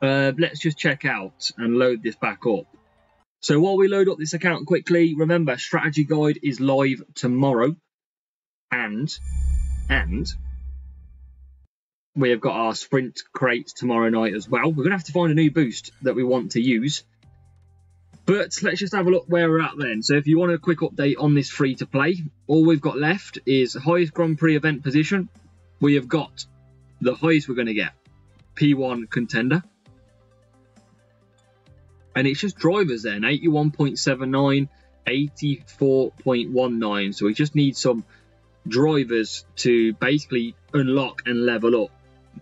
Speaker 1: Uh, let's just check out and load this back up. So while we load up this account quickly, remember strategy guide is live tomorrow, and and we have got our sprint crates tomorrow night as well. We're gonna have to find a new boost that we want to use. But let's just have a look where we're at then. So if you want a quick update on this free to play, all we've got left is highest Grand Prix event position. We have got the highest we're going to get, P1 contender. And it's just drivers then, 81.79, 84.19. So we just need some drivers to basically unlock and level up.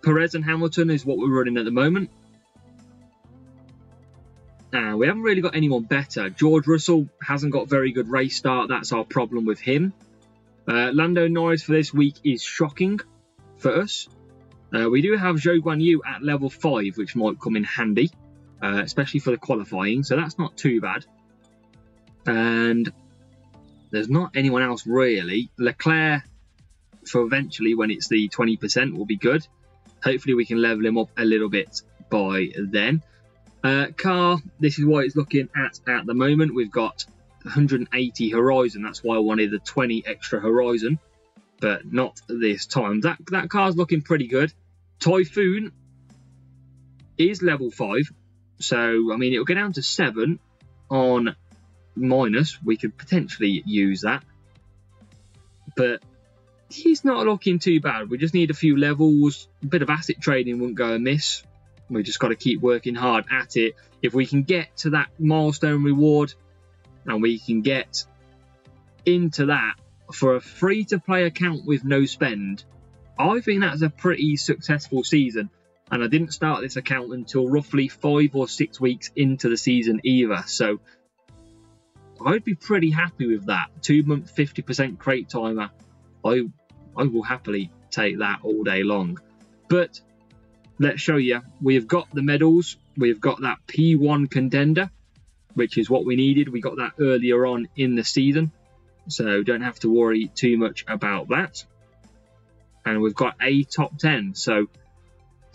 Speaker 1: Perez and Hamilton is what we're running at the moment. Uh, we haven't really got anyone better. George Russell hasn't got very good race start. That's our problem with him. Uh, Lando Norris for this week is shocking for us. Uh, we do have Zhou Guanyu at level 5, which might come in handy, uh, especially for the qualifying, so that's not too bad. And there's not anyone else really. Leclerc, for eventually when it's the 20%, will be good. Hopefully we can level him up a little bit by then. Uh, car, this is what it's looking at at the moment. We've got 180 Horizon. That's why I wanted the 20 extra Horizon, but not this time. That, that car's looking pretty good. Typhoon is level 5. So, I mean, it'll go down to 7 on minus. We could potentially use that. But he's not looking too bad. We just need a few levels. A bit of asset trading wouldn't go amiss. We just got to keep working hard at it. If we can get to that milestone reward and we can get into that for a free to play account with no spend, I think that's a pretty successful season. And I didn't start this account until roughly five or six weeks into the season either. So I'd be pretty happy with that. Two month, 50% crate timer. I, I will happily take that all day long. But let's show you. We've got the medals. We've got that P1 contender, which is what we needed. We got that earlier on in the season. So don't have to worry too much about that. And we've got a top 10. So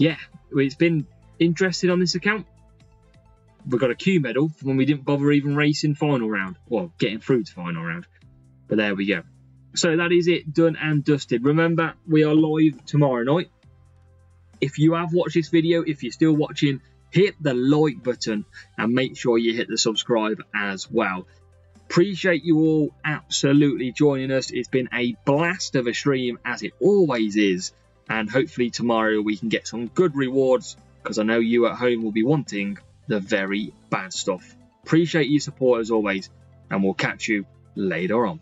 Speaker 1: yeah, it's been interesting on this account. We've got a Q medal from when we didn't bother even racing final round. Well, getting through to final round. But there we go. So that is it, done and dusted. Remember, we are live tomorrow night. If you have watched this video, if you're still watching, hit the like button and make sure you hit the subscribe as well. Appreciate you all absolutely joining us. It's been a blast of a stream as it always is. And hopefully tomorrow we can get some good rewards because I know you at home will be wanting the very bad stuff. Appreciate your support as always, and we'll catch you later on.